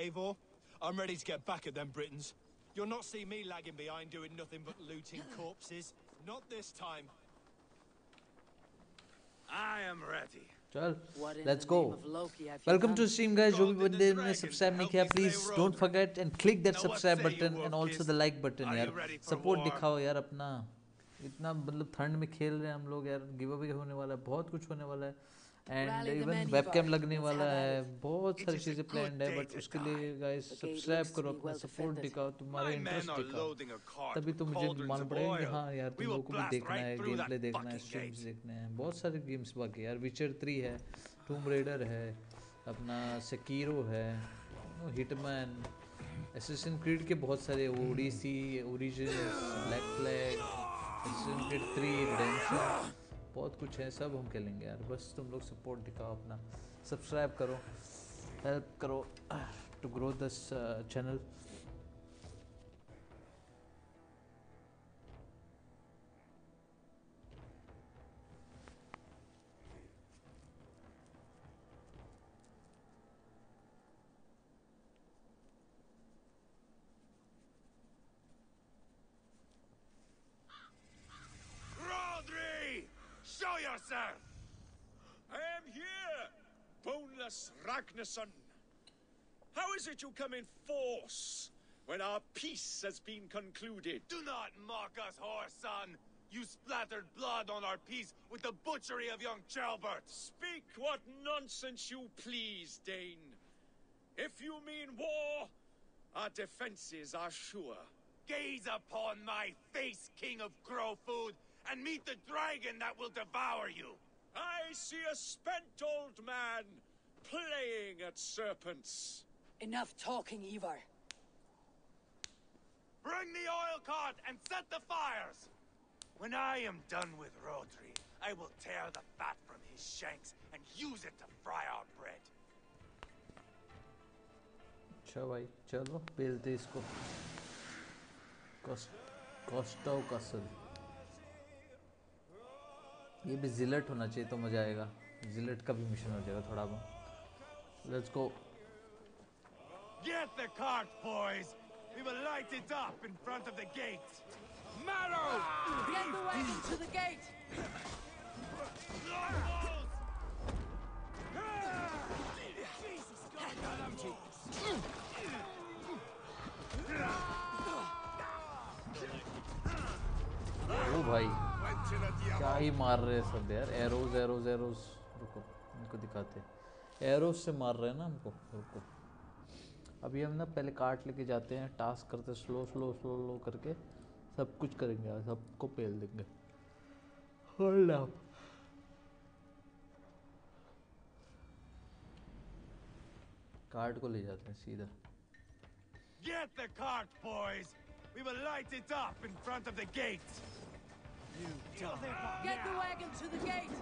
Eivor, I'm ready to get back at them Britons. You'll not see me lagging behind doing nothing but looting corpses. Not this time. I am ready. चल let's go welcome to stream guys जो भी बंदे ने subscribe नहीं किया please don't forget and click that subscribe button and also the like button यार support दिखाओ यार अपना। इतना मतलब ठंड में खेल रहे हैं हम लोग यार। गिव अवे होने वाला है बहुत कुछ होने वाला है। एंड इवन वेबकैम लगने वाला है। बहुत सारी चीज़ें प्लान्ड है बट उसके लिए गाइस सब्सक्राइब करो अपना सपोर्ट दिखाओ तुम्हारा इंटरेस्ट दिखाओ। तभी तो मुझे मालूम पड़ेगा कि हाँ यार तुम लोगों को भी देखना है गेम प्ले देखना है स्ट्रीम्स देखने हैं। बहुत सारे गेम्स बाकी यार। विचर थ्री है टूम रेडर है अपना सकीरो है हिटमैन एसेसिन क्रीड के बहुत सारे odyssey origin black flag assassin creed three redemption बहुत कुछ है, सब हम खेलेंगे यार। बस तुम लोग सपोर्ट दिखाओ अपना। सब्सक्राइब करो हेल्प करो to grow this channel boneless Ragnarsson. How is it you come in force when our peace has been concluded? Do not mock us, whoreson! You splattered blood on our peace with the butchery of young Chalbert! Speak what nonsense you please, Dane. If you mean war, our defenses are sure. Gaze upon my face, King of Grow Food, and meet the dragon that will devour you! I see a spent old man playing at serpents. Enough talking, Ivar. Bring the oil cart and set the fires! When I am done with Rodri, I will tear the fat from his shanks and use it to fry our bread. अच्छा भाई चलो पेलते इसको कॉस्टो कसल ये भी Gillette होना चाहिए तो मजा आएगा जिलेट का भी मिशन हो जाएगा थोड़ा बहुत Let's go Get the cart, boys! We will light it up in front of the gate! Marrow! Get the wagon to the gate! ओ भाई क्या ही मार रहे हैं सब यार एरोज एरोज एरोज रुको इनको दिखाते एरोज से मार रहे हैं ना हमको रुको अभी हम ना पहले कार्ट लेके जाते हैं टास्क करते स्लो स्लो स्लो स्लो करके सब कुछ करेंगे सबको पेल देंगे होल्ड अप कार्ड को ले जाते हैं सीधा Get the cart, boys! We will light it up in front of the gate! You dumb Get the wagon to the gate!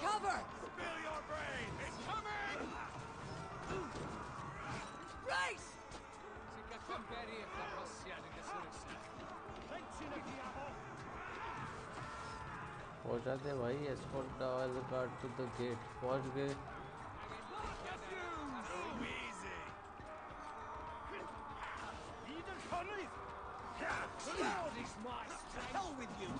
cover! Spill your brain! It's coming! Race! Si cacciamberi e carrossiani che the पहुंचा दे भाई escort का oil card Hell with you!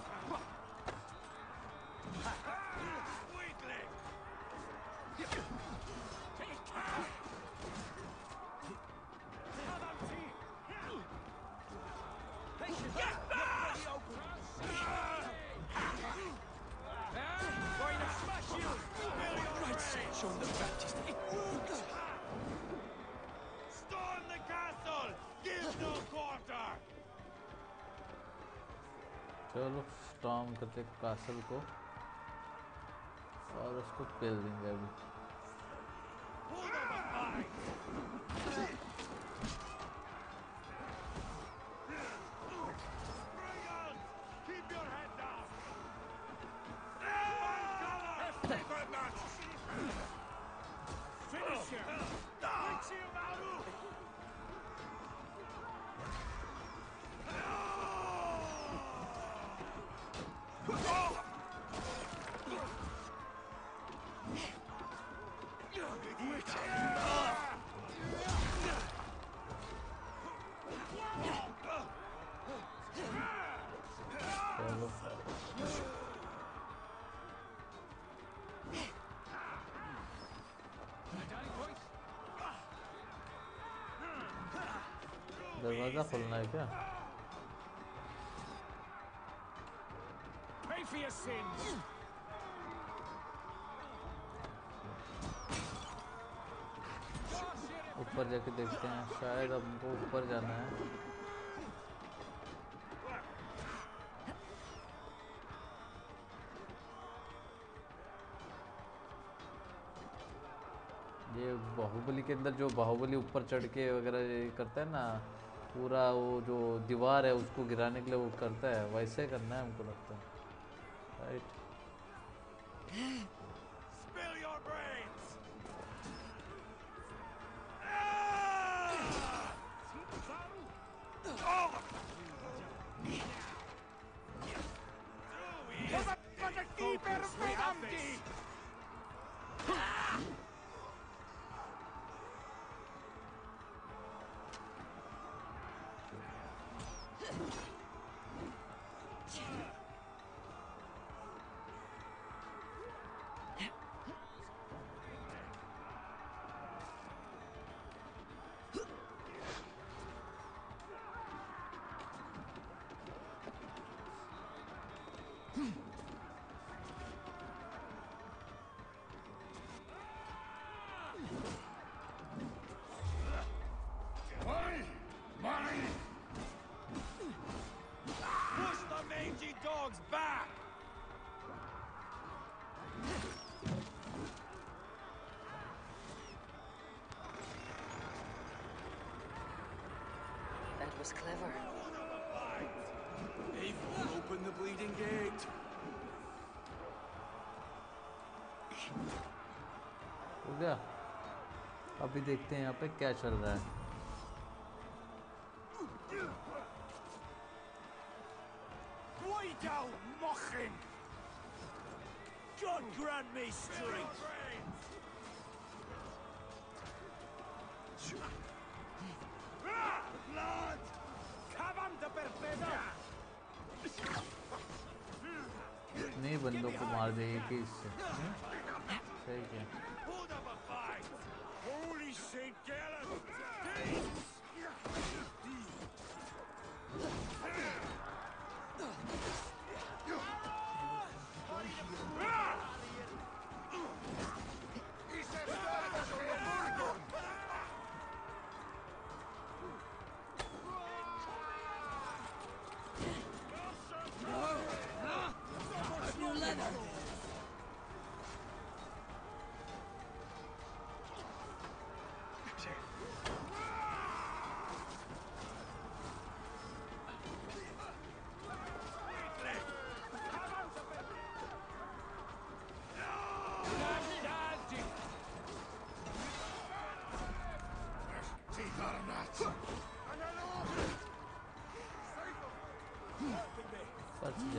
John the Baptist. It worked! Storm the castle! Give no quarter! चलो storm करते castle को और उसको पेल देंगे दरवाज़ा खोलना है क्या? Pay for your sins! ऊपर जाके देखते हैं। शायद हमको ऊपर जाना है। ये बाहुबली के अंदर जो बाहुबली ऊपर चढ़ के वगैरह करता है ना पूरा वो जो दीवार है, उसको गिराने के लिए वो करता है। वैसे करना है हमको लगता है। was clever. Eivor, open the bleeding gate! हो गया अभी देखते हैं यहाँ पे क्या चल रहा है Guido Mochin! God grant me strength! Blood! नहीं बंदों को मार देगी कि इससे हम्म? सही क्या! Holy!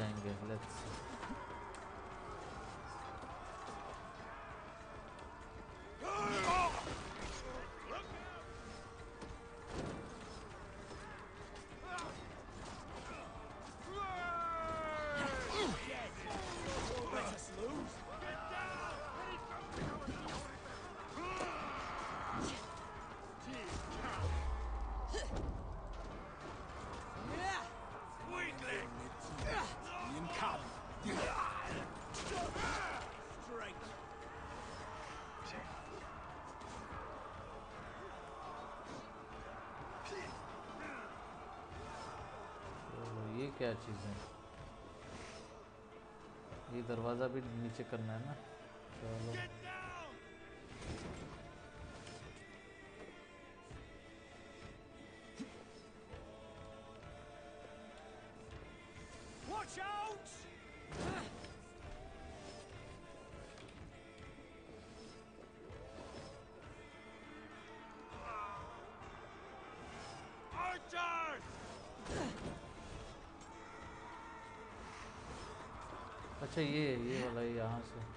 फंस क्या चीज़ है ये दरवाज़ा भी नीचे करना है ना चलो Watch out! Archers! अच्छा ये ये वाला यहाँ से।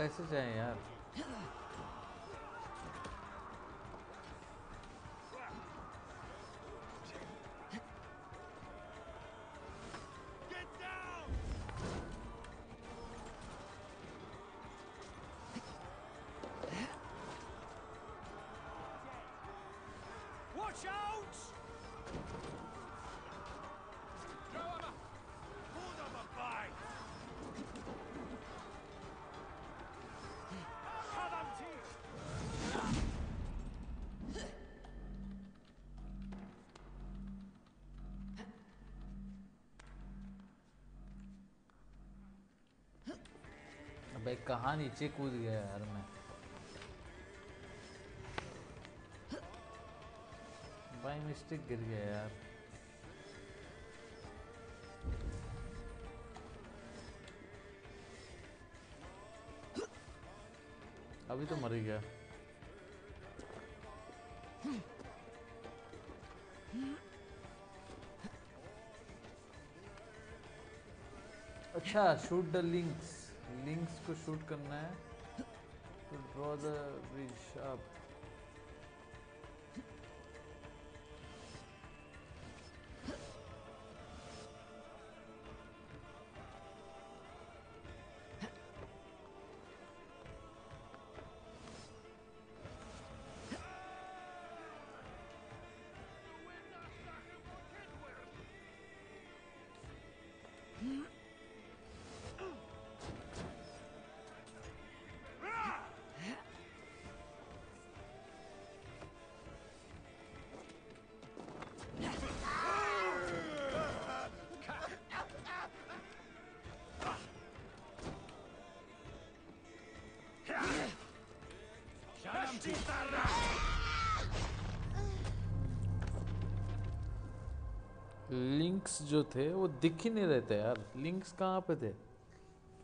ये वहाँ कैसे अबे कहाँ नीचे कूद गया यार मैं? बाई मिस्टेक गिर गया यार। अभी तो मर गया। अच्छा शूट द लिंक्स लिंक्स को शूट करना है तो draw the bridge up links जो थे, वो दिख ही नहीं रहते यार। लिंक्स कहाँ पे थे?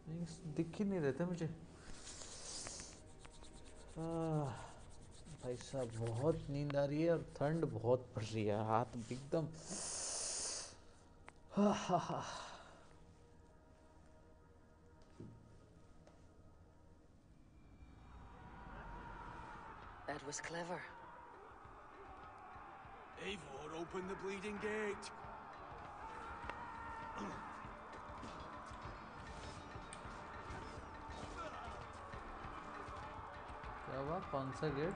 लिंक्स दिख ही नहीं रहते मुझे। भाई साहब, बहुत नींद आ रही है और ठंड बहुत पड़ रही है, हाथ एकदम। हा हा हा। was clever. Eivor, open the bleeding gate. क्या हुआ कौन सा gate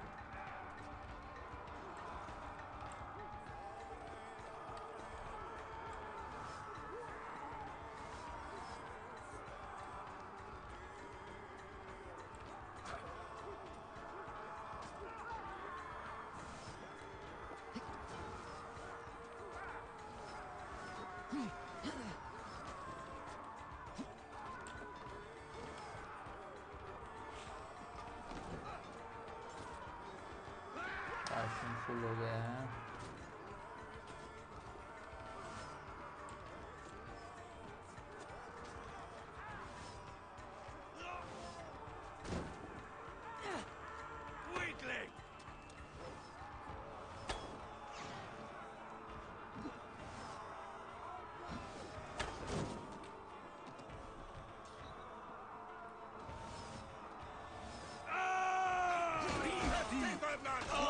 Caravan!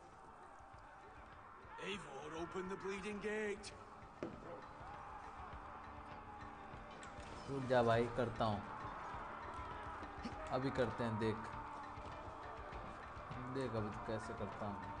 Open the bleeding gate. रुक जा भाई, करता हूँ। अभी करते हैं, देख। देख अभी कैसे करता हूँ।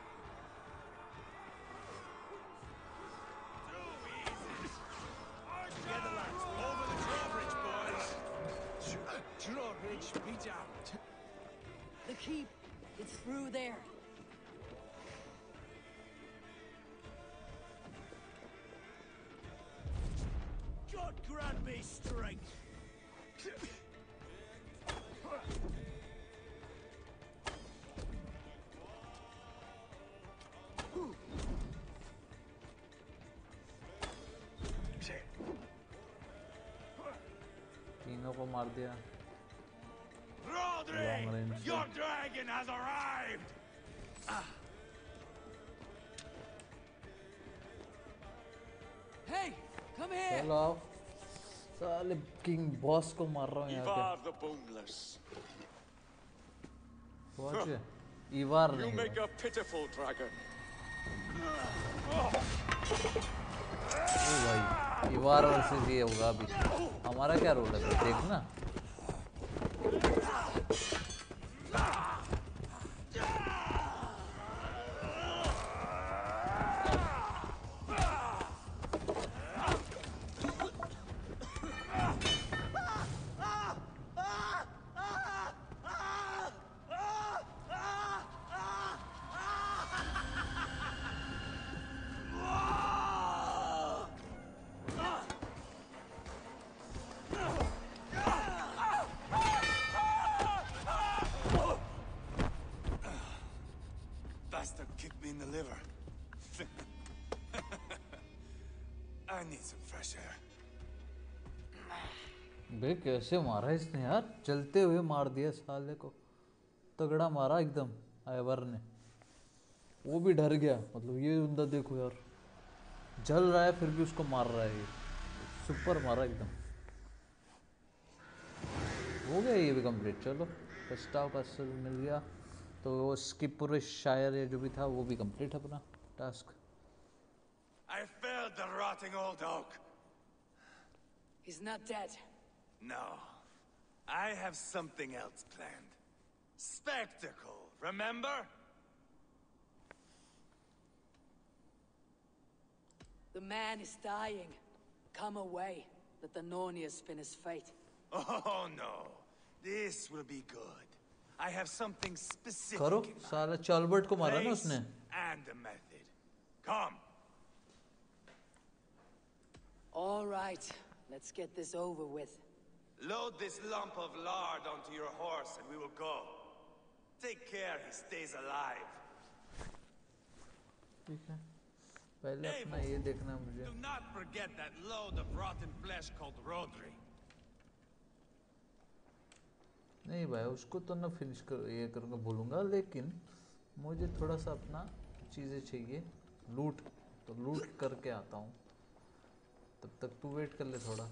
me strength! तीनों को मार दिया Rodri! Long range. Your dragon has arrived! Hey, come here. चलो आओ साले किंग बॉस को मार रहा हूँ यहाँ पे गए इवार नहीं make a pitiful dragon. ओ भाई इवार वर्सेस ये होगा अभी हमारा क्या रोल है देखना कैसे मारा इसने यार चलते हुए मार दिया साले को। तगड़ा मारा एकदम आयवर ने। वो भी डर गया मतलब ये बंदा देखो यार जल रहा है फिर भी उसको मार रहा है ये। सुपर मारा एकदम। हो गया ये भी कंप्लीट चलो। कस्टाव कैसल मिल गया। तो वो स्किप पूरे शायर या जो भी था वो भी कंप्लीट अपना task I felled the rotting old oak. He's not dead. No. I have something else planned. Spectacle, remember? The man is dying. Come away. Let the Nornia spin his fate. Oh no. This will be good. I have something specific करो in mind. साला चालबर्ट को मारा ना Place उसने and a method. Come. All right. Let's get this over with. Load this lump of lard onto your horse and we will go. Take care he stays alive. ठीक है पहले अपना ये देखना मुझे Do not forget that load of rotten flesh called Rodri. नहीं भाई उसको तो ना फिनिश कर ये करूँगा भूलूँगा लेकिन मुझे थोड़ा सा अपना चीज़ें चाहिए लूट तो लूट करके आता हूँ तब तक तू वेट कर ले थोड़ा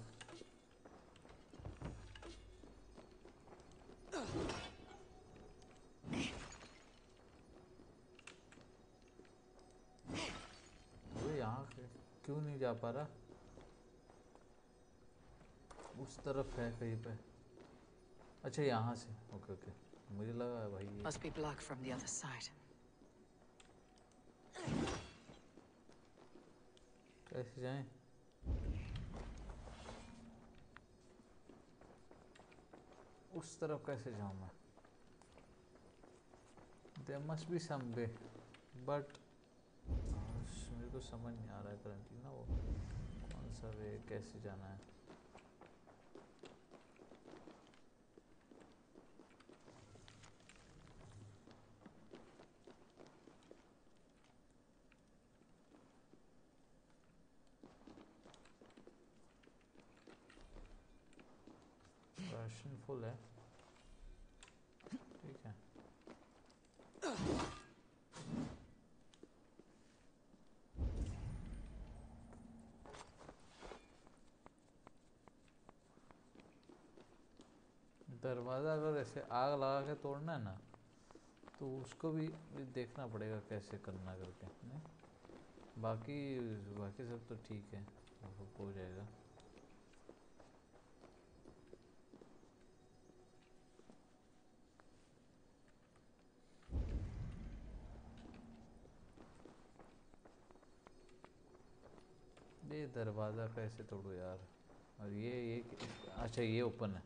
यहाँ क्यों नहीं जा पा रहा? उस तरफ़ है कहीं पे। अच्छा यहाँ से। Okay okay. मुझे लगा भाई Must be black from the other side. कैसे जाएँ? उस तरफ़ कैसे जाऊँ मैं? They must be some way but मेरे को समझ नहीं आ रहा है करंटली ना वो, कौन सा वे कैसे जाना है? राशन फुल है ठीक है दरवाज़ा अगर ऐसे आग लगा के तोड़ना है ना तो उसको भी देखना पड़ेगा कैसे करना करके, नहीं? बाकी बाकी सब तो ठीक है, हो जाएगा। ये दरवाज़ा कैसे तोड़ो यार। और ये ये अच्छा ये ओपन है।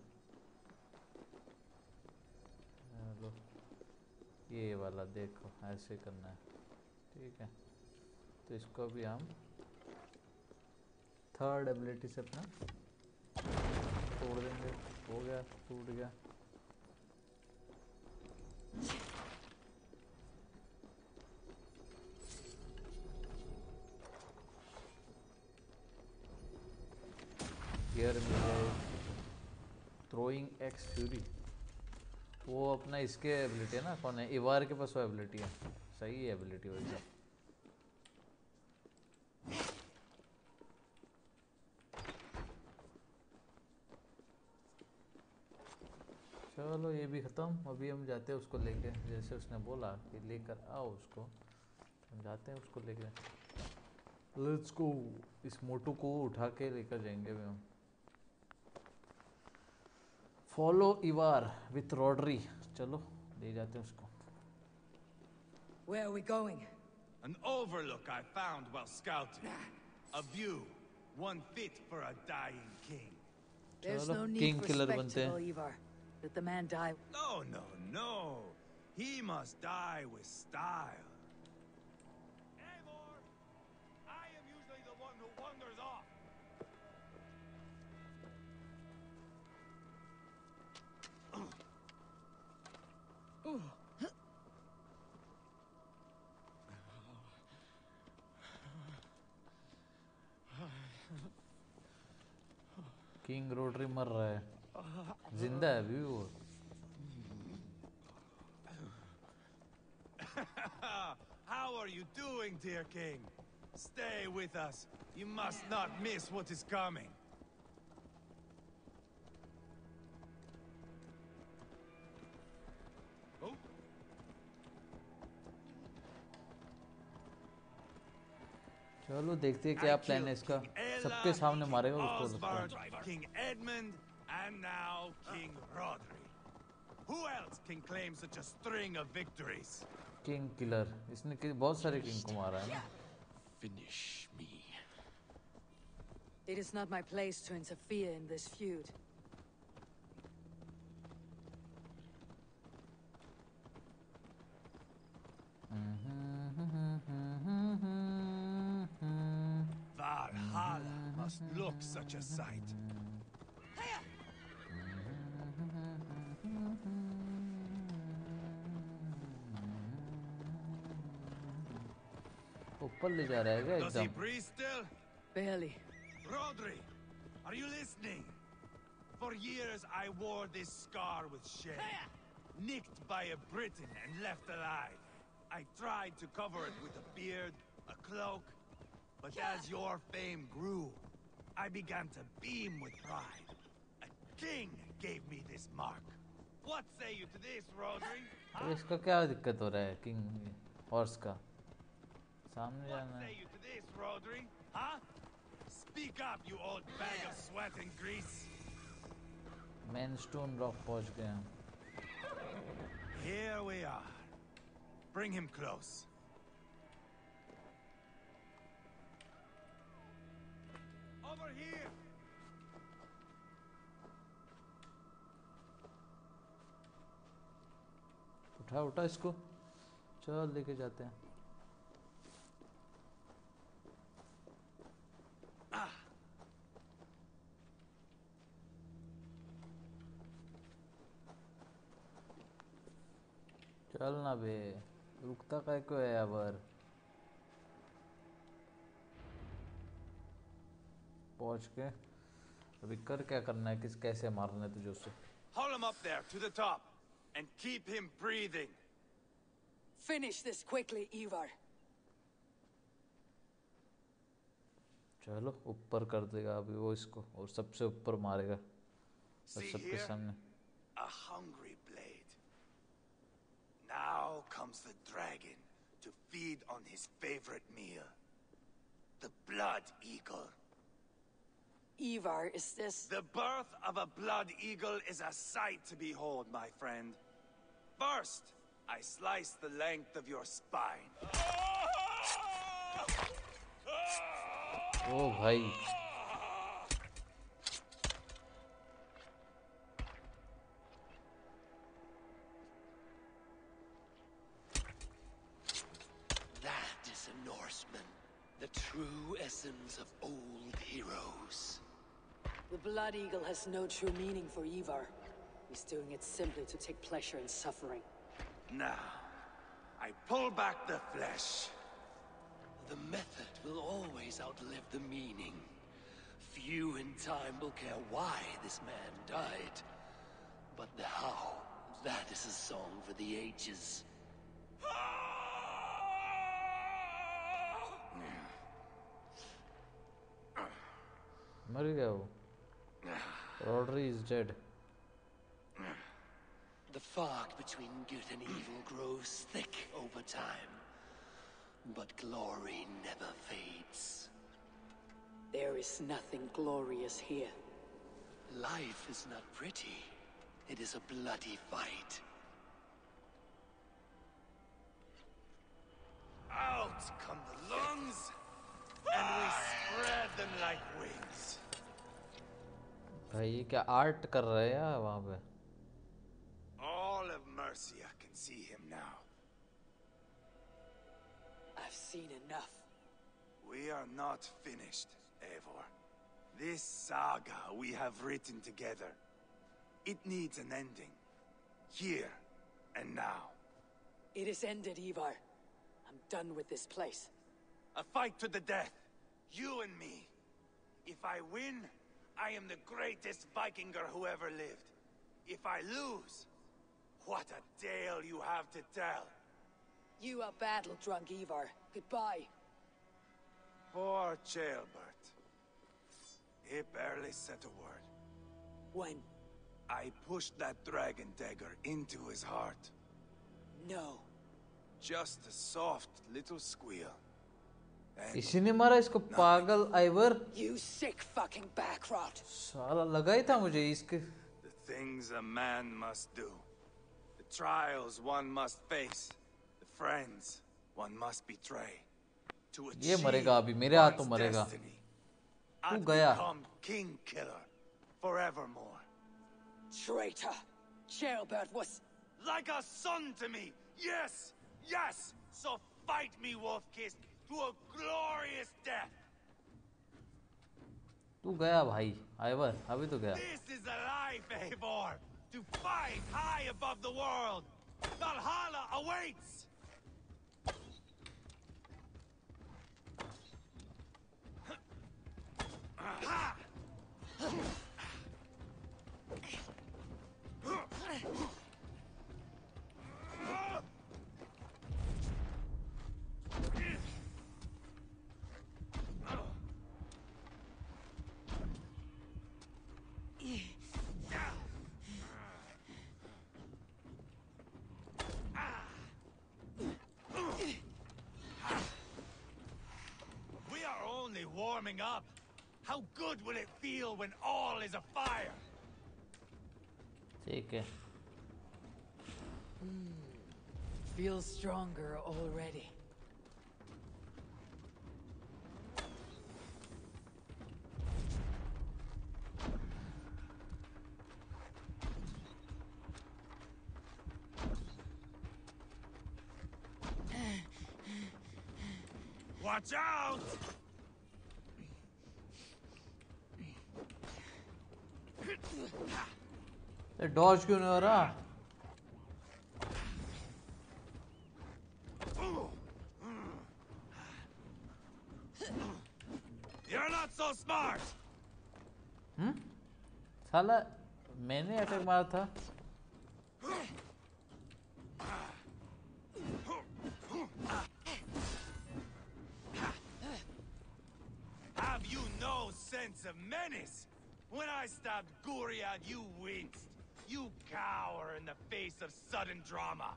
चलो ये वाला देखो, ऐसे करना है। ठीक है। तो इसको भी हम थर्ड एबिलिटी से अपना तोड़ देंगे। हो गया, टूट गया। गियर मिल गए थ्रोइंग एक्स फ्यूरी वो अपना इसके एबिलिटी है ना, कौन है? इवार के पास वो एबिलिटी है। सही है एबिलिटी वही चलो ये भी ख़त्म। अभी हम जाते हैं उसको लेके। जैसे उसने बोला कि लेकर आओ उसको। हम जाते हैं उसको लेके। लेट्स गो इस मोटू को उठा के लेकर जाएँगे अभी हम। फॉलो इवार विथ रॉडरी चलो ले जाते हैं उसको Where are we going? An overlook I found while scouting. A view, one fit for a dying king. There's चलो, no need king for killer बनते spectacle, हैं। Ivar. Let the man die. No, no, no. He must die with style. King rotary मर रहा है जिंदा है अभी भी वो How are you doing, dear king? Stay with us. You must not miss what is coming. चलो देखते हैं क्या प्लान है इसका। सबके सामने मारेगा उसको किंग किलर इसने बहुत सारे किंग को मारा है finish me it is not my place to interfere in this feud hmm hmm hmm hmm Valhalla must look such a sight. ऊपर ले जा रहा है क्या Does he एकदम breathe still? Barely. Rodri, are you listening? For years I wore this scar with shame. Nicked by a Briton and left alive. I tried to cover it with a beard, a cloak. But as your fame grew, I began to beam with pride. A king gave me this mark. What say you to this, Rodri? तो इसका क्या दिक्कत हो रहा है king horse का सामने जाना है Say you to this, Rodri? Huh? Speak up, you old bag of sweat and grease. Main stone rock पहुंच गए हैं Here we are. Bring him close. Over here! उठा उठा इसको। चल, लेके जाते हैं। चल ना बे, रुकता काय को है यावर पहुँच के अभी कर क्या करना है किस कैसे मारना है तुझे उससे Haul him up there, to the top, and keep him breathing. Finish this quickly, Ivar. चलो ऊपर कर देगा अभी वो इसको और सबसे ऊपर मारेगा और सबके सामने A hungry blade. Now comes the dragon to feed on his favorite meal. The blood eagle. Ivar, is this... The birth of a blood eagle is a sight to behold, my friend. First, I slice the length of your spine. Oh, hey. Blood Eagle has no true meaning for Ivar. He's doing it simply to take pleasure in suffering. Now, I pull back the flesh. The method will always outlive the meaning. Few in time will care why this man died. But the how, that is a song for the ages. मर गया वो Rodri is dead. The fog between good and evil grows thick over time. But glory never fades. There is nothing glorious here. Life is not pretty. It is a bloody fight. Out come the lungs, and we spread them like wings. भाई ये क्या art कर रहा है यार वहाँ पे All of Mercia can see him now. I've seen enough. We are not finished, Eivor. This saga we have written together, it needs an ending. Here, And now? It is ended, Ivar. I'm done with this place. A fight to the death. You and me. If I win, I am the greatest Vikinger who ever lived. If I lose, what a tale you have to tell. You are battle drunk, Ivar. Goodbye. Poor Ceolbert. He barely said a word. When? I pushed that dragon dagger into his heart. No. Just a soft little squeal. इसी ने मारा इसको पागल आइवर You sick fucking backrot. साला लगा ही था मुझे इसके the things a man must do. The trials one must face. The friends one must betray. To ये achieve मरेगा अभी मेरे हाथों one's मरेगा. तू गया king killer forevermore. Traitor. Ceolbert was... Like a son to me. Yes, yes. So fight me, Wolfkiss, to a glorious death. तू गया भाई आइवर अभी तो गया This is the life, Eivor. To fight high above the world. Valhalla awaits. We up. How good will it feel when all is afire? Take it. Mm, feels stronger already. Watch out! ये Dodge क्यों नहीं हो रहा You're not so smart. हम्म साला मैंने attack मारा था Have you no sense of menace? When I stabbed Guriad, you winced. You cower in the face of sudden drama.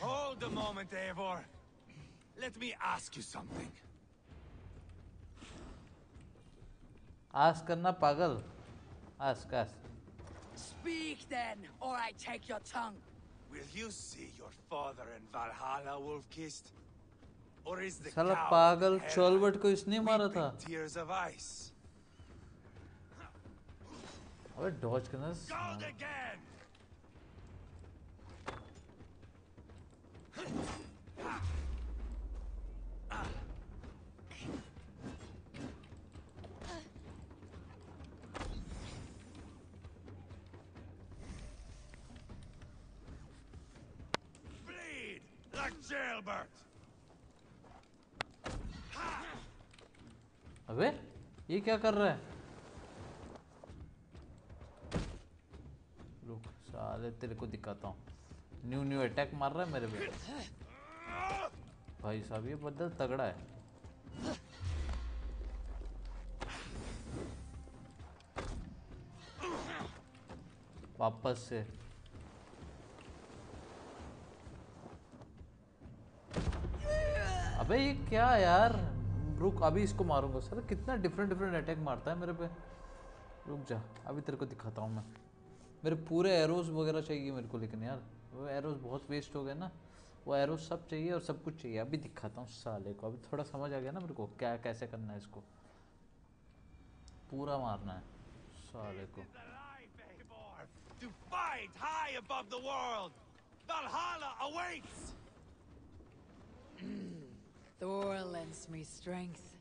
Hold a moment, Eivor. Let me ask you something. Ask karna pagal. Ask, ask. Speak then, or I take your tongue. Will you see your father in Valhalla, Wolf-kissed? Or is the साला coward पागल Hera चोलबट को इसने मारा था weeping tears of ice? अबे Dodge करना Gold again! Like Jailbert! अबे, ये क्या कर रहा है? रुक, साले, तेरे को दिखाता हूँ। न्यू न्यू अटैक मार रहा है मेरे पे। भाई साहब, ये बदल तगड़ा है। वापस से। अबे ये क्या यार? रुक, अभी इसको मारूँगा सर। कितना डिफरेंट डिफरेंट अटैक मारता है मेरे पे। रुक जा, अभी तेरे को दिखाता हूँ मैं। मेरे पूरे एरोज वगैरह चाहिए मेरे को, लेकिन यार, वो एरोज बहुत वेस्ट हो गए ना। वो एरोज सब चाहिए और सब कुछ चाहिए। अभी दिखाता हूँ साले को। अभी थोड़ा समझ आ गया ना मेरे को क्या, कैसे करना है इसको। पूरा मारना है, साले को! Valhalla awaits! Thor lends me strength.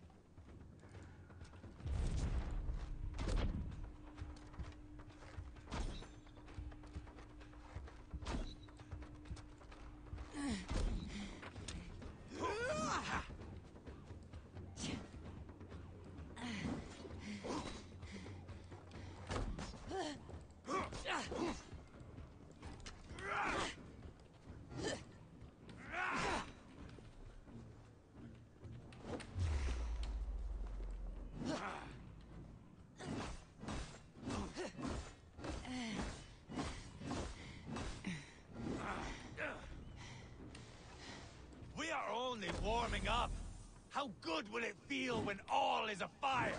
Only warming up. How good will it feel when all is afire?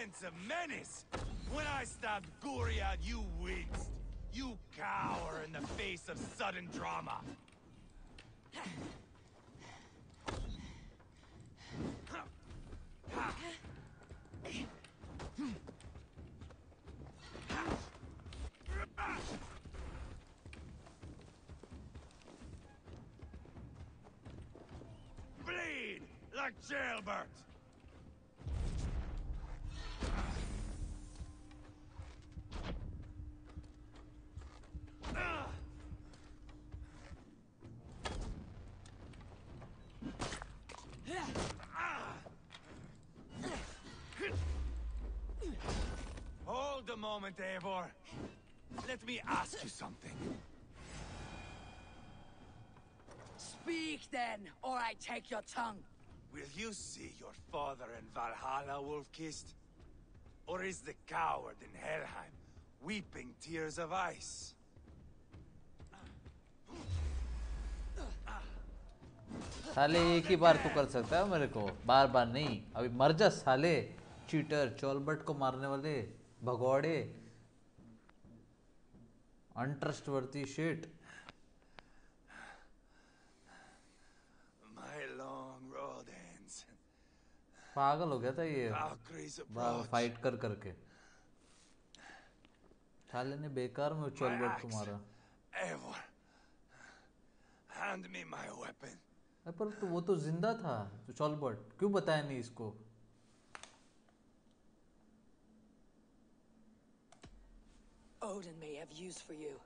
Sense of menace? When I stabbed Guriad, you winced. You cower in the face of sudden drama. moment, Eivor. Let me ask you something. Speak then, or I take your tongue. Will you see your father in Valhalla, Wolf-Kissed? Or is the coward in Helheim weeping tears of ice? साले एक ही बार तो कर सकता है मेरे को बार बार नहीं अभी मर जा साले चीटर चोलबट को मारने वाले भगौड़े शिट long road ends. पागल हो गया था ये। फाइट कर करके। साले ने बेकार में को मारा Eivor, hand me my weapon. पर तो वो तो ज़िंदा था। तो चोलबट क्यों बताया नहीं इसको? Odin may have use for you,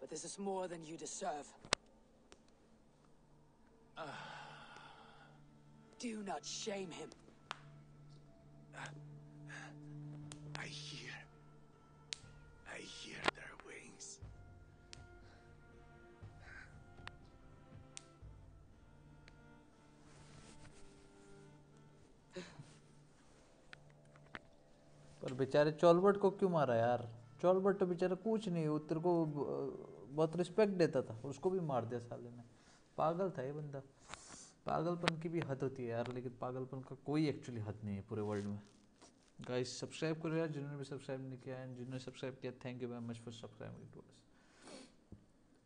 but this is more than you deserve. Do not shame him. I hear. I hear their wings. पर बेचारे चोलबट को क्यों मारा यार चोलबट तो बेचारा कुछ नहीं, वो तेरे को बहुत रिस्पेक्ट देता था उसको भी मार दिया साले ने। पागल था ये बंदा। पागलपन की भी हद होती है यार, लेकिन पागलपन का कोई एक्चुअली हद नहीं है पूरे वर्ल्ड में। गाइस सब्सक्राइब करो यार, जिन्होंने भी सब्सक्राइब नहीं किया एंड जिन्होंने सब्सक्राइब किया thank you very much for subscribing to us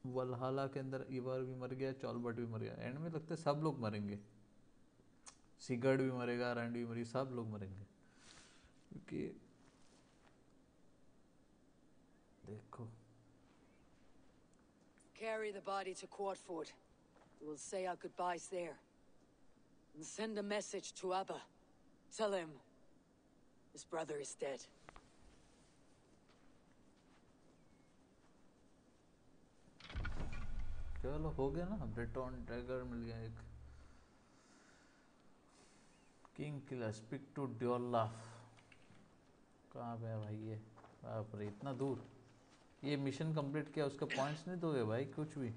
Valhalla के अंदर ईवार भी मर गया चौलबट भी मर गया। एंड में लगता है सब लोग मरेंगे। सिगर्ड भी मरेगा रैंड भी मरेगी, सब लोग मरेंगे। क्योंकि देखो Carry the body to Quadford. We will say our goodbyes there. And send a message to Abba. Tell him his brother is dead. चलो हो गया ना ब्रिटॉन टैगर मिल गया एक किंग किलर स्पीक टू ड्योलाफ कहाँ पे है भाई ये बाप रे इतना दूर ये मिशन कंप्लीट किया, उसका पॉइंट्स नहीं दोगे भाई, कुछ भी।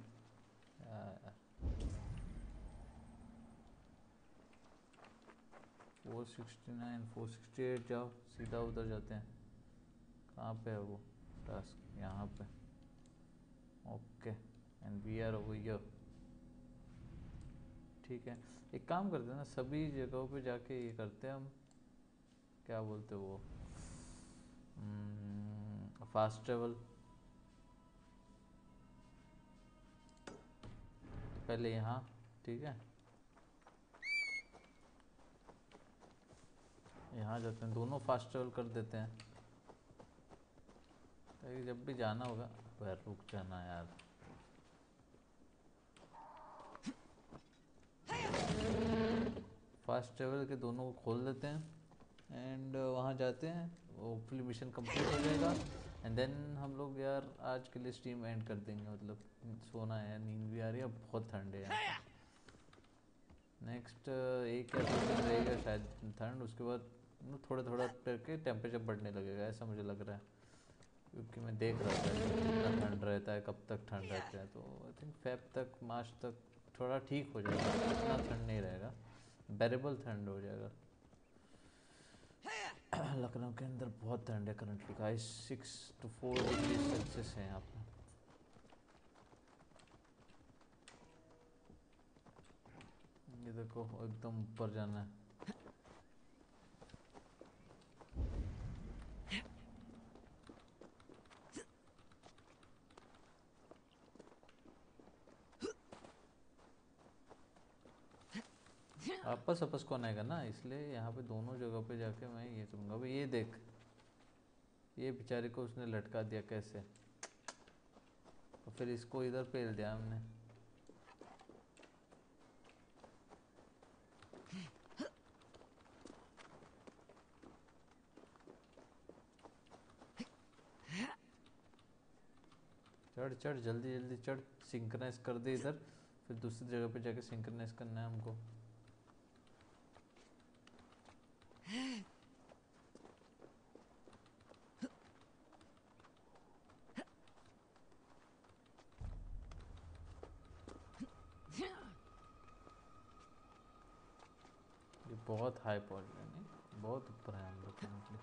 Four sixty nine four sixty eight जाओ, सीधा उधर जाते हैं। कहाँ पे है वो टास्क यहाँ पे। Okay and we are over here ठीक है। एक काम करते हैं ना, सभी जगहों पे जाके ये करते हैं हम। क्या बोलते हैं वो? फास्ट ट्रेवल पहले यहाँ, ठीक है? यहाँ जाते हैं, दोनों फास्ट ट्रेवल कर देते हैं। ताकि जब भी जाना होगा, वह रुक जाना यार। फास्ट ट्रेवल के दोनों को खोल देते हैं एंड वहाँ जाते हैं होपफुली मिशन कंप्लीट हो जाएगा। एंड देन हम लोग यार आज के लिए स्ट्रीम एंड कर देंगे मतलब सोना है, नींद भी आ रही है बहुत ठंड है नेक्स्ट एक या दो दिन रहेगा शायद ठंड, उसके बाद थोड़ा थोड़ा करके टेम्परेचर बढ़ने लगेगा, ऐसा मुझे लग रहा है। क्योंकि मैं देख रहा था कितना ठंड रहता है, कब तक ठंड रहता है तो आई थिंक फेब तक मार्च तक थोड़ा ठीक हो जाएगा, इतना ठंड नहीं रहेगा बेरेबल ठंड हो जाएगा। लखनऊ के अंदर बहुत ठंड है currently guys six two four degree Celsius है यहाँ पे। ये देखो, एकदम ऊपर जाना है। आपस आपस कौन आएगा ना? इसलिए यहाँ पे दोनों जगह पे जाके मैं ये करूँगा भाई ये देख, ये बेचारे को उसने लटका दिया कैसे? और फिर इसको इधर पेल दिया हमने। चढ़ चढ़, जल्दी जल्दी चढ़। सिंक्रोनाइज कर दे इधर। फिर दूसरी जगह पे जाके सिंक्रोनाइज करना है हमको। ये बहुत हाई गए नहीं? बहुत ऊपर है हम लोग करंटली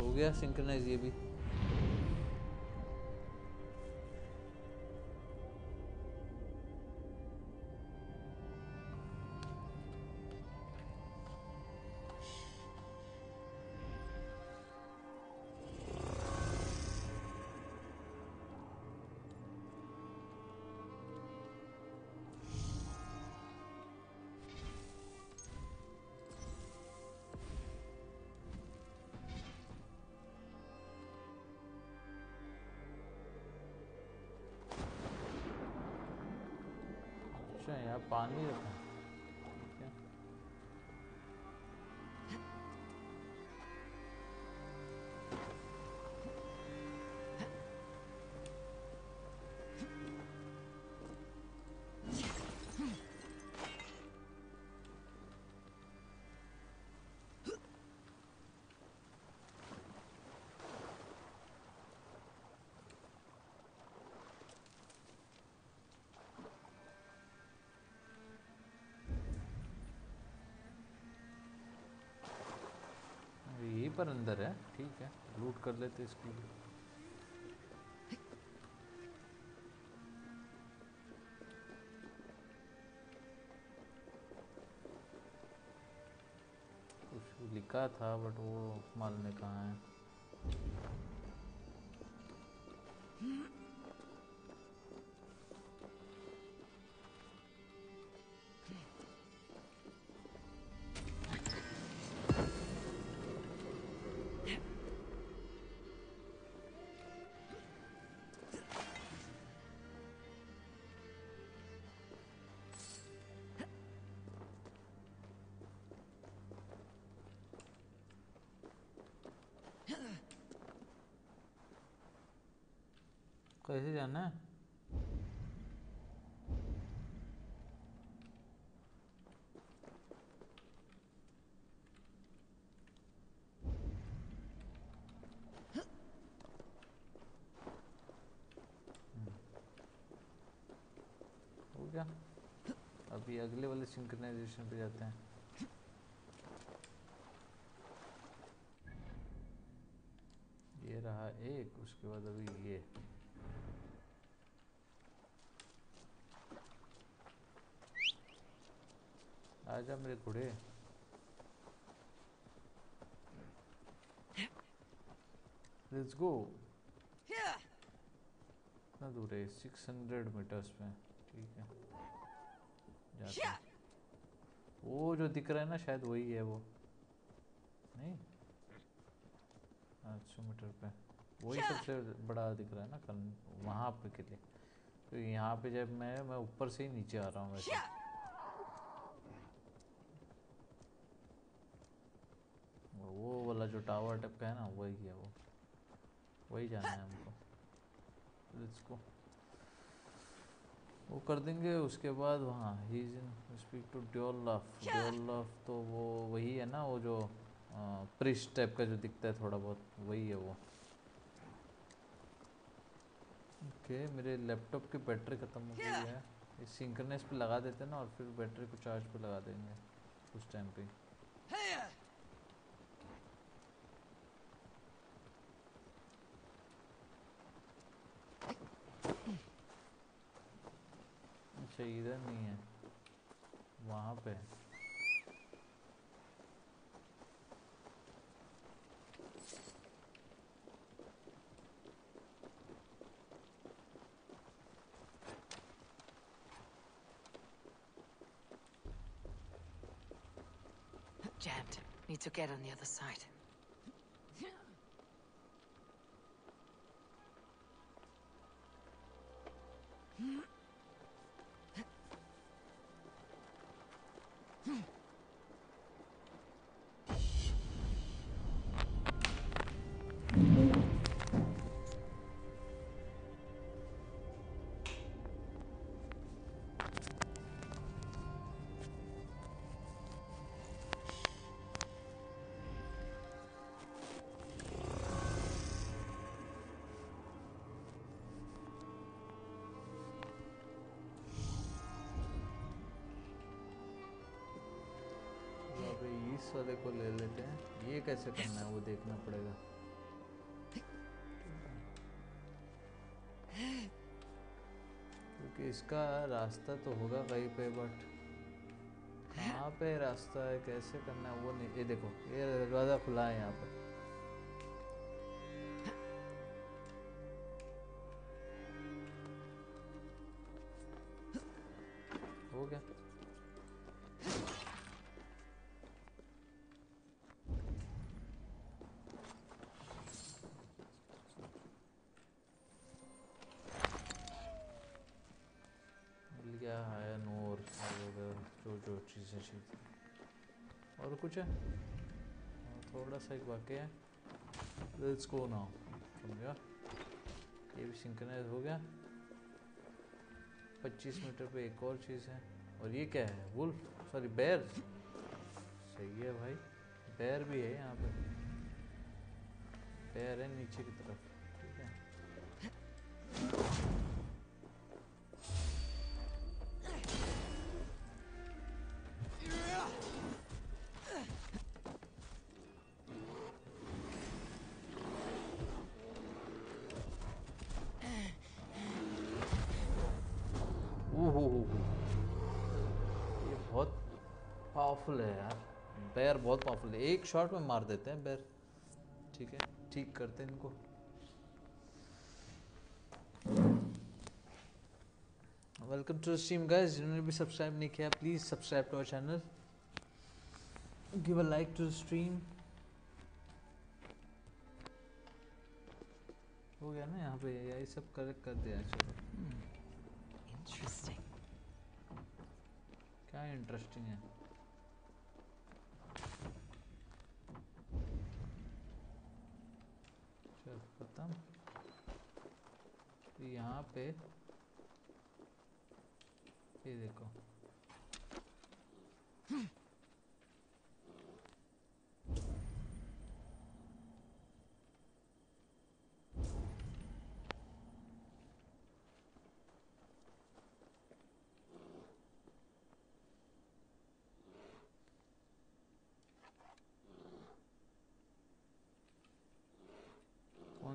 हो गया सिंक्रोनाइज ये भी। यहाँ पर अंदर है, ठीक है लूट कर लेते इसको। भी कुछ लिखा था बट वो मालूम नहीं कहाँ है। कैसे जाना है? गया। अभी अगले वाले सिंक्रोनाइजेशन पे जाते हैं। ये रहा एक, उसके बाद अभी ये। आजा मेरे घोड़े। लेट्स गो कितना दूर है 600 मीटर्स पे। ठीक है। जाते हैं। वो जो दिख रहा है ना शायद वही है वो। नहीं? आठ सौ मीटर पे। वही सबसे बड़ा दिख रहा है ना कल वहाँ पे के लिए। तो यहाँ पे जब मैं मैं ऊपर से ही नीचे आ रहा हूँ वैसे वो- वो वाला जो टावर टाइप का है ना वही है वो। वही जाना है हमको। लेट्स गो वो कर देंगे उसके बाद वहाँ ही इज़ इन स्पीक टू ड्योलफ ड्योलफ तो वो वही है ना वो जो प्रिस्ट टाइप का जो दिखता है थोड़ा बहुत वही है वो। ओके मेरे लैपटॉप की बैटरी ख़त्म हो गई है। इस सिंक्रोनस पे लगा देते हैं ना और फिर बैटरी को चार्ज पे लगा देंगे उस टाइम पे। अच्छा इधर नहीं है वहाँ पे है Jammed. Need to get on the other side. कैसे करना है? वो देखना पड़ेगा। क्योंकि इसका रास्ता तो होगा कहीं पे बट कहाँ पे रास्ता है? कैसे करना है? वो नहीं, ये देखो, ये दरवाज़ा खुला है यहाँ पे। कुछ है, थोड़ा सा एक बाकी है। लेट्स गो नाउ समझा? ये भी सिंक्रोनाइज हो गया। 25 मीटर पे एक और चीज़ है। और ये क्या है? वुल्फ सॉरी बैर सही है भाई। बैर भी है यहाँ पे। बैर है नीचे की तरफ़। पावरफुल है यार। बैर बहुत पावरफुल है। एक शॉट में मार देते हैं बैर ठीक है ठीक करते हैं इनको। वेलकम टू स्ट्रीम गाइस जिन्होंने भी सब्सक्राइब नहीं किया please subscribe to our channel give a like to stream हो गया ना यहाँ पे यही सब करेक्ट कर दिया चलो Interesting. क्या इंटरेस्टिंग है चल खत्म। तो यहाँ पे ये देखो।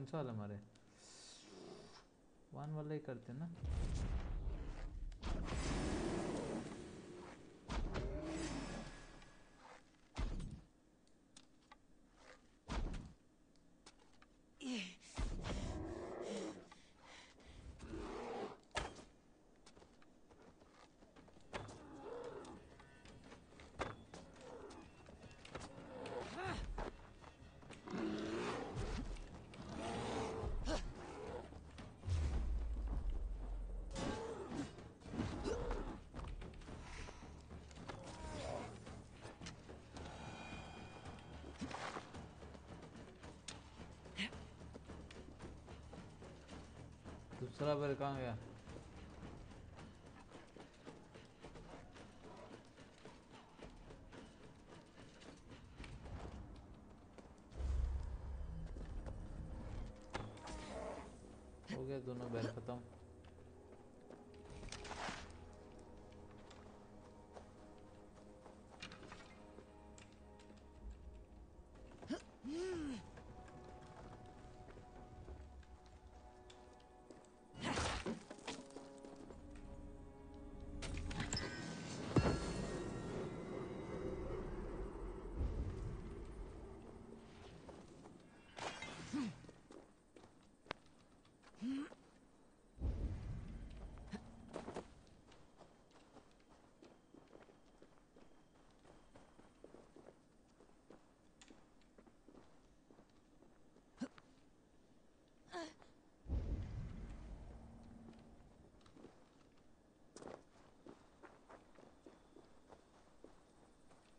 कौन सा वाला मारे वन वाला ही करते ना? दूसरा बेर कहाँ गया?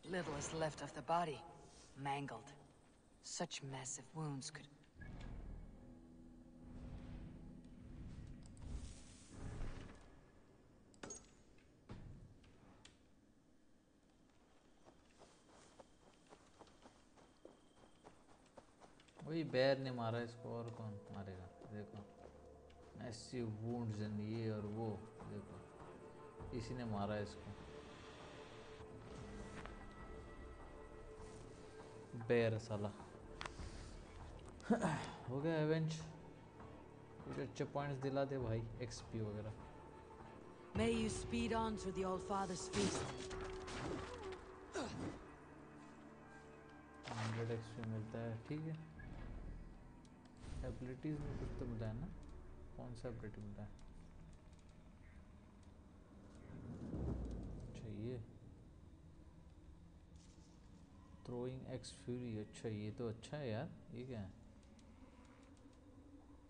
Little is left of the body. Mangled. Such massive wounds could... वही बैर ने मारा इसको और कौन मारेगा देखो ऐसी वुंड्स एंड ये और वो देखो इसी ने मारा इसको बेर साला हो गया एवेंज कुछ अच्छे पॉइंट्स दिला दे भाई एक्सपी वगैरह. May you speed on to the All Father's feast. Hundred XP मिलता है ठीक है. एबिलिटीज में कुछ तो मिला है ना? कौन सा एबिलिटी मिला है अच्छा ये थ्रोइंग एक्स फ्यूरी अच्छा ये तो अच्छा है यार, ये क्या है?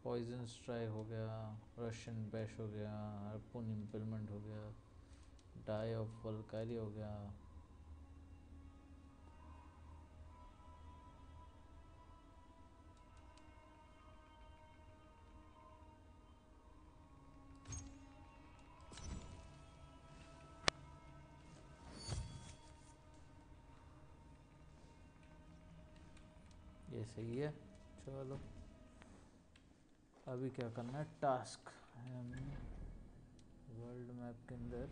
पॉइजन स्ट्राइक हो गया रशियन बैश हो गया हरपून इम्पलमेंट हो गया डाई ऑफ़ वलकारी हो गया। सही है। चलो। अभी क्या करना है? टास्क वर्ल्ड मैप के अंदर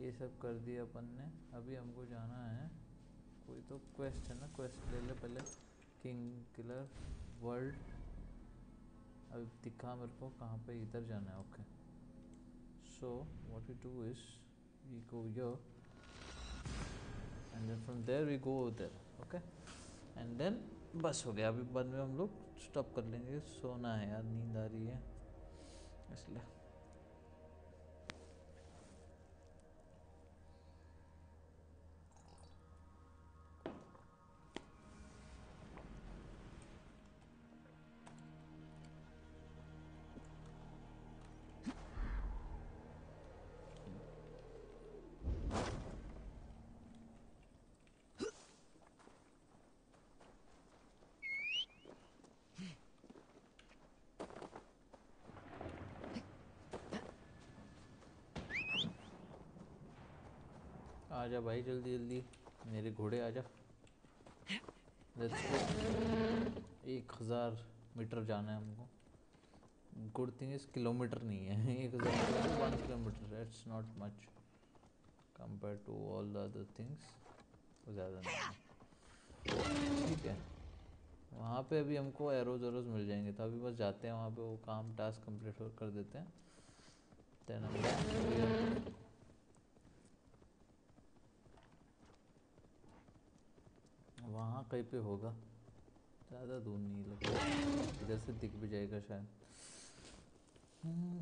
ये सब कर दिया अपन ने। अभी हमको जाना है। कोई तो क्वेस्ट है ना? क्वेस्ट ले ले पहले। किंग किलर वर्ल्ड अभी दिखा मेरे को कहाँ पे इधर जाना है। Okay so what we do is we go here and then from there we go उधर ओके एंड देन बस हो गया। अभी बाद में हम लोग स्टॉप कर लेंगे। सोना है यार, नींद आ रही है। इसलिए। आजा भाई जल्दी जल्दी। मेरे घोड़े आजा। लेट्स गो एक हज़ार मीटर जाना है हमको। गुड थिंग किलोमीटर नहीं है। एक हज़ार one kilometre it's not much compare to all the other things ज़्यादा नहीं। ठीक है। वहाँ पे अभी हमको एरोज एरोज मिल जाएँगे। तो अभी बस जाते हैं वहाँ पे। वो काम टास्क कंप्लीट कर देते हैं। देन वहाँ कहीं पे होगा? ज़्यादा दूर नहीं लगता इधर से दिख भी जाएगा शायद।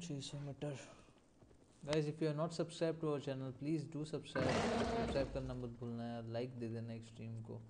छः सौ metre guys if you are not subscribe to our channel please do subscribe subscribe करना मत भूलना यार। लाइक दे देना एक स्ट्रीम को।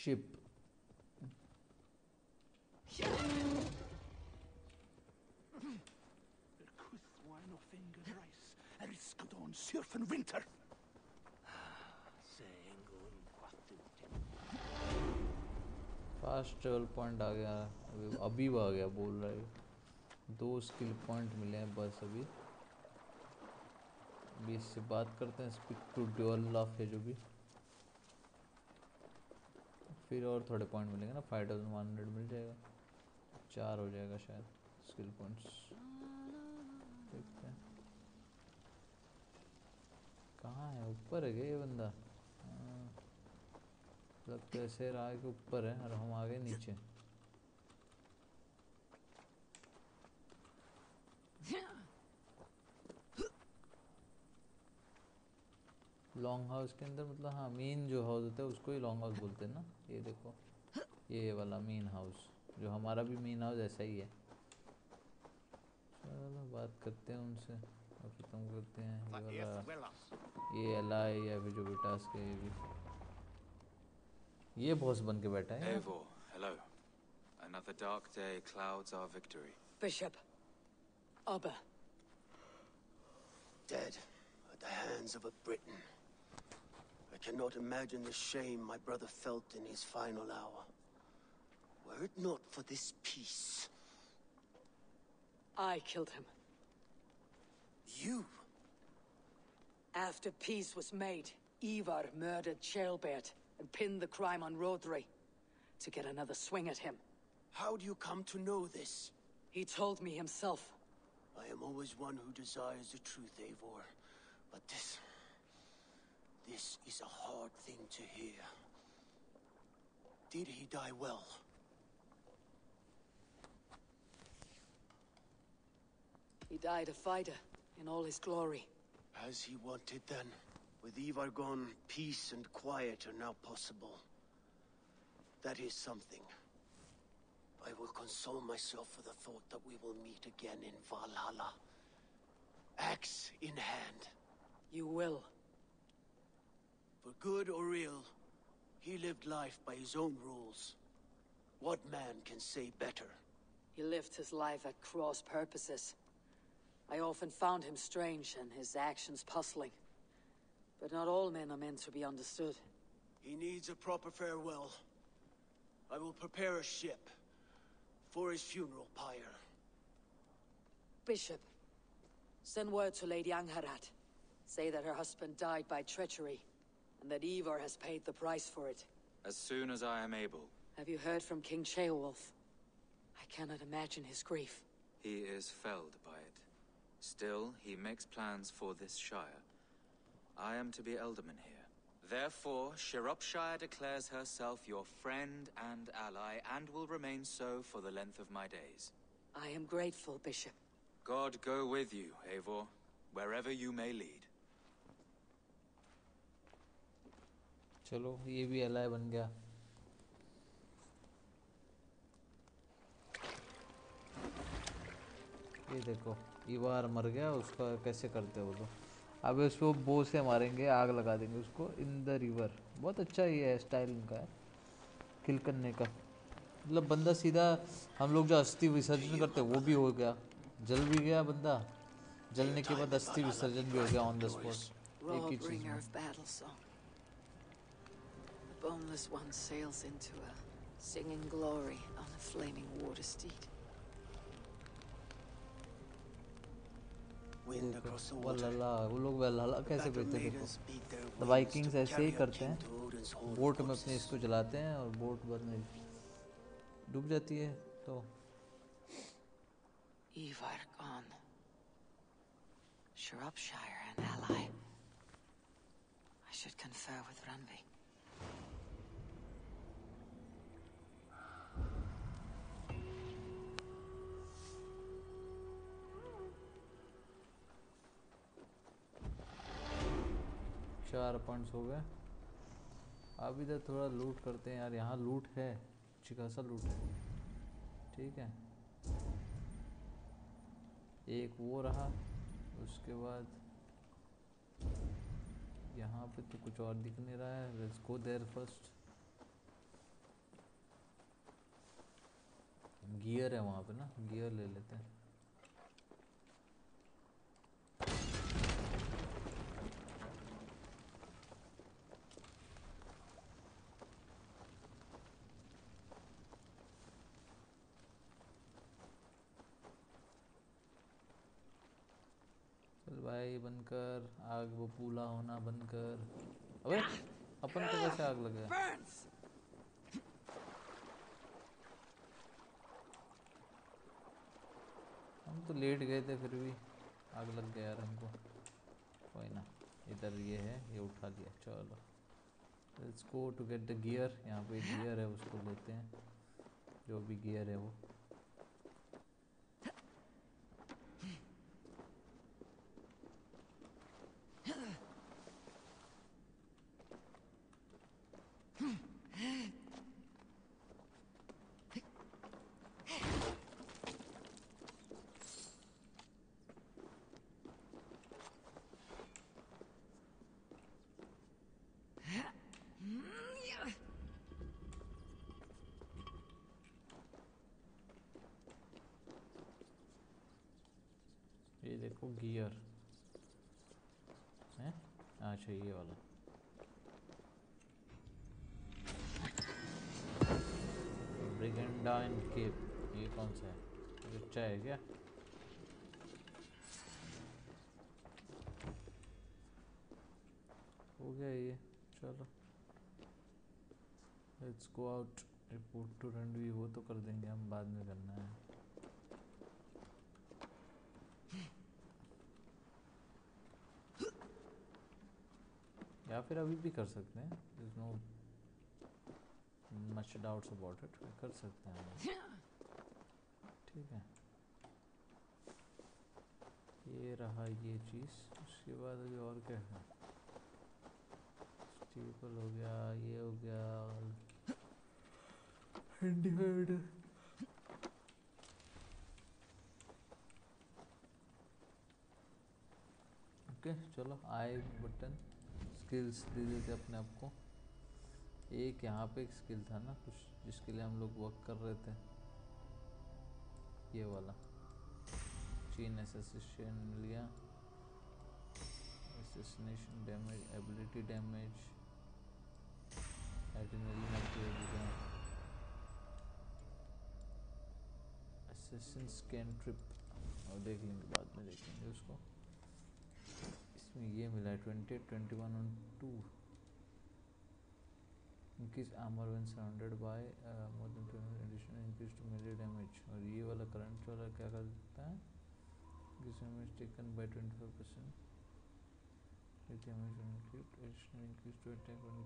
Ship. Surfen Winter. Fast travel point आ गया अभी अभी आ गया, बोल रहा है दो स्किल पॉइंट मिले हैं बस अभी अभी इससे बात करते हैं स्पीक टू ड्यूअल ऑफ़ है जो भी फिर और थोड़े पॉइंट मिलेंगे ना फाइव थाउज़ेंड वन हंड्रेड मिल जाएगा। चार हो जाएगा शायद स्किल पॉइंट्स कहाँ है? ऊपर है क्या ये बंदा? हाँ। मतलब तो ऐसे रहा कि ऊपर है और हम आ गए नीचे। लॉन्ग हाउस के अंदर मतलब हाँ मेन जो हाउस होता है उसको ही लॉन्ग हाउस बोलते हैं ना ये देखो ये वाला मेन हाउस जो हमारा भी मेन हाउस ऐसा ही है चलो बात करते हैं उनसे और ख़त्म करते हैं ये वाला ये एल आई या फिर जो भी टास्क है ये भी ये बॉस बन के बैठा है Eivor, hello. Another dark day clouds our victory. Bishop. Abba. Dead at the hands of a Briton. I cannot imagine the shame my brother felt in his final hour. Were it not for this peace. I killed him. You? After peace was made, Ivar murdered Shelbert and pinned the crime on Rodri to get another swing at him. How do you come to know this? He told me himself. I am always one who desires the truth, Eivor. But this... This is a hard thing to hear. Did he die well? He died a fighter in all his glory. As he wanted then. With Ivar gone, peace and quiet are now possible. That is something. I will console myself for the thought that we will meet again in Valhalla. Axe in hand. You will. For good or ill, he lived life by his own rules. What man can say better? He lived his life at cross purposes. I often found him strange and his actions puzzling. But not all men are meant to be understood. He needs a proper farewell. I will prepare a ship for his funeral pyre. Bishop, send word to Lady Angharad. Say that her husband died by treachery, and that Ivar has paid the price for it. As soon as I am able. Have you heard from King Ceolwulf? I cannot imagine his grief. He is felled by it. Still, he makes plans for this shire. I am to be Elderman here. Therefore, Shropshire declares herself your friend and ally, and will remain so for the length of my days. I am grateful, Bishop. God go with you, Eivor, wherever you may lead. चलो, ये भी L बन गया। ये देखो इवार मर गया, उसका कैसे करते हो तो अब उसको बो से मारेंगे, आग लगा देंगे उसको इन द रिवर बहुत अच्छा ये है स्टाइल उनका है किल करने का। मतलब बंदा सीधा, हम लोग जो अस्थि विसर्जन करते वो भी हो गया। जल भी गया बंदा। जलने के बाद अस्थि विसर्जन भी हो गया ऑन द स्पॉट एक ही चीज़ boneless one sails into a Singing glory on a flaming water steed. Wind across the water. वल्लला वो लोग वल्लला कैसे battle कहते हैं maidens देखो beat their the wings Vikings to ऐसे ही carry our करते kin हैं to Odin's holy बोट में corpses. अपने इसको जलाते हैं और बोट बाद में डूब जाती है तो Ivar gone. Shropshire an ally. I should confer with Runby. चार पॉइंट्स हो गए। अब इधर थोड़ा लूट करते हैं यार, यहाँ लूट है अच्छी खासा लूट है। ठीक है। एक वो रहा, उसके बाद यहाँ पे तो कुछ और दिख नहीं रहा है। Let's go there first gear है वहाँ पे ना गियर ले लेते हैं। भाई बनकर, आग पूला होना बनकर। अबे, अपन को कैसे आग लगे? हम तो लेट गए थे फिर भी। आग लग गया यार हमको। कोई ना, इधर ये है, ये उठा लिया, चलो। Let's go to get the gear यहाँ पे गियर है, उसको लेते हैं। जो भी गियर है वो ये देखो गियर है अच्छा ये वाला ब्रिगेंडाइन केप ये कौन सा है? अच्छा है क्या? हो गया ये, चलो। Let's go out report to Ranvik वो तो कर देंगे, हम बाद में करना है। या फिर अभी भी कर सकते हैं। Is no much doubts about it कर सकते हैं ठीक है। ये रहा ये चीज़। उसके बाद अभी और क्या है? स्टीपल हो गया ये हो गया हैंडीहेड ओके चलो आई बटन स्किल्स दे देते अपने आप को। एक यहाँ पे एक स्किल था ना कुछ, जिसके लिए हम लोग वर्क कर रहे थे। ये वाला। चीन एसेसिशन मिल गया assassination damage ability damage assassin scan trip और देख लेंगे बाद में देखेंगे उसको। इसमें ये मिला है twenty twenty one and two. Increase armour one seven by more than addition increase to damage और ये वाला करंट वाला क्या कर सकता है? Increase damage taken by twenty five percent damage additional increase to attack on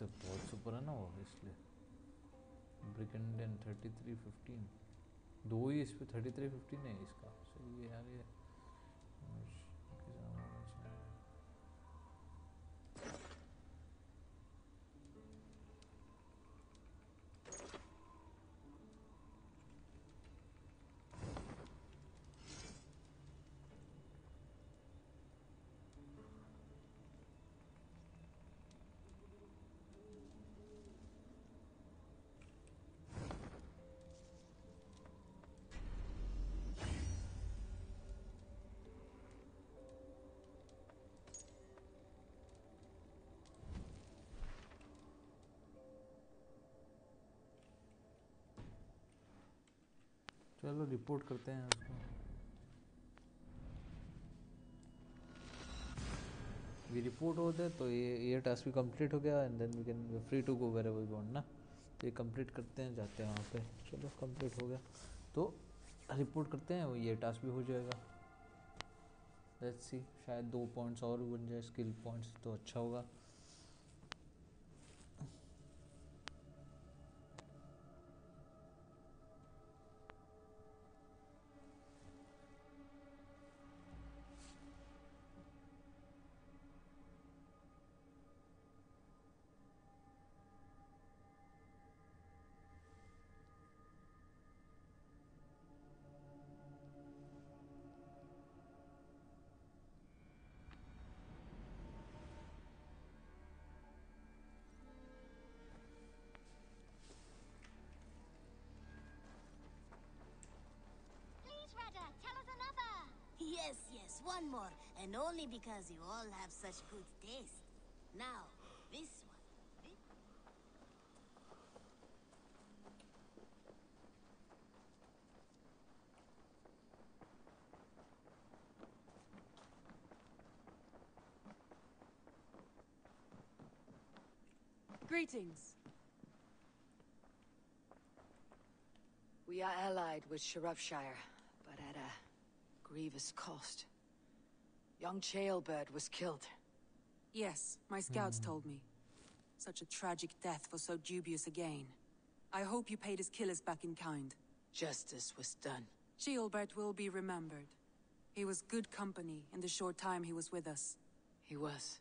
तो बहुत सुपर है ना वो इसलिए ब्रिगेंडन थर्टी थ्री फिफ्टीन दो ही इस पर थर्टी थ्री फिफ्टीन है इसका। सही है यार ये। चलो रिपोर्ट करते हैं उसको। ये रिपोर्ट हो जाए तो ये ये टास्क भी कंप्लीट हो गया and then we can free to go where we want ना? तो ये कंप्लीट करते हैं, जाते हैं वहाँ पे। चलो कंप्लीट हो गया। तो रिपोर्ट करते हैं, ये टास्क भी हो जाएगा। लेट्स सी शायद दो पॉइंट्स और बन जाए स्किल पॉइंट्स तो अच्छा होगा। One more. And only because you all have such good taste. Now, this one. Greetings. We are allied with Shropshire, but at a grievous cost. Young Chaelbird was killed. Yes, my scouts hmm. told me. Such a tragic death for so dubious a gain. I hope you paid his killers back in kind. Justice was done. Gilbert will be remembered. He was good company in the short time he was with us. He was.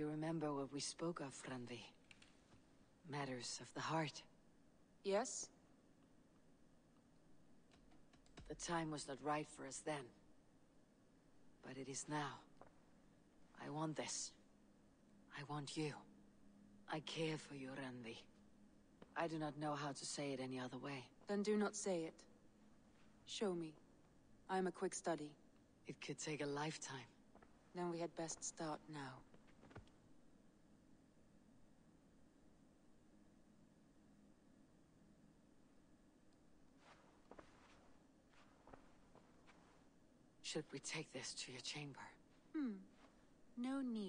You remember what we spoke of, Franvi? Matters of the heart. Yes? The time was not right for us then. But it is now. I want this. I want you. I care for you, Randi. I do not know how to say it any other way. Then do not say it. Show me. I am a quick study. It could take a lifetime. Then we had best start now. Should we take this to your chamber? Hmm. No need.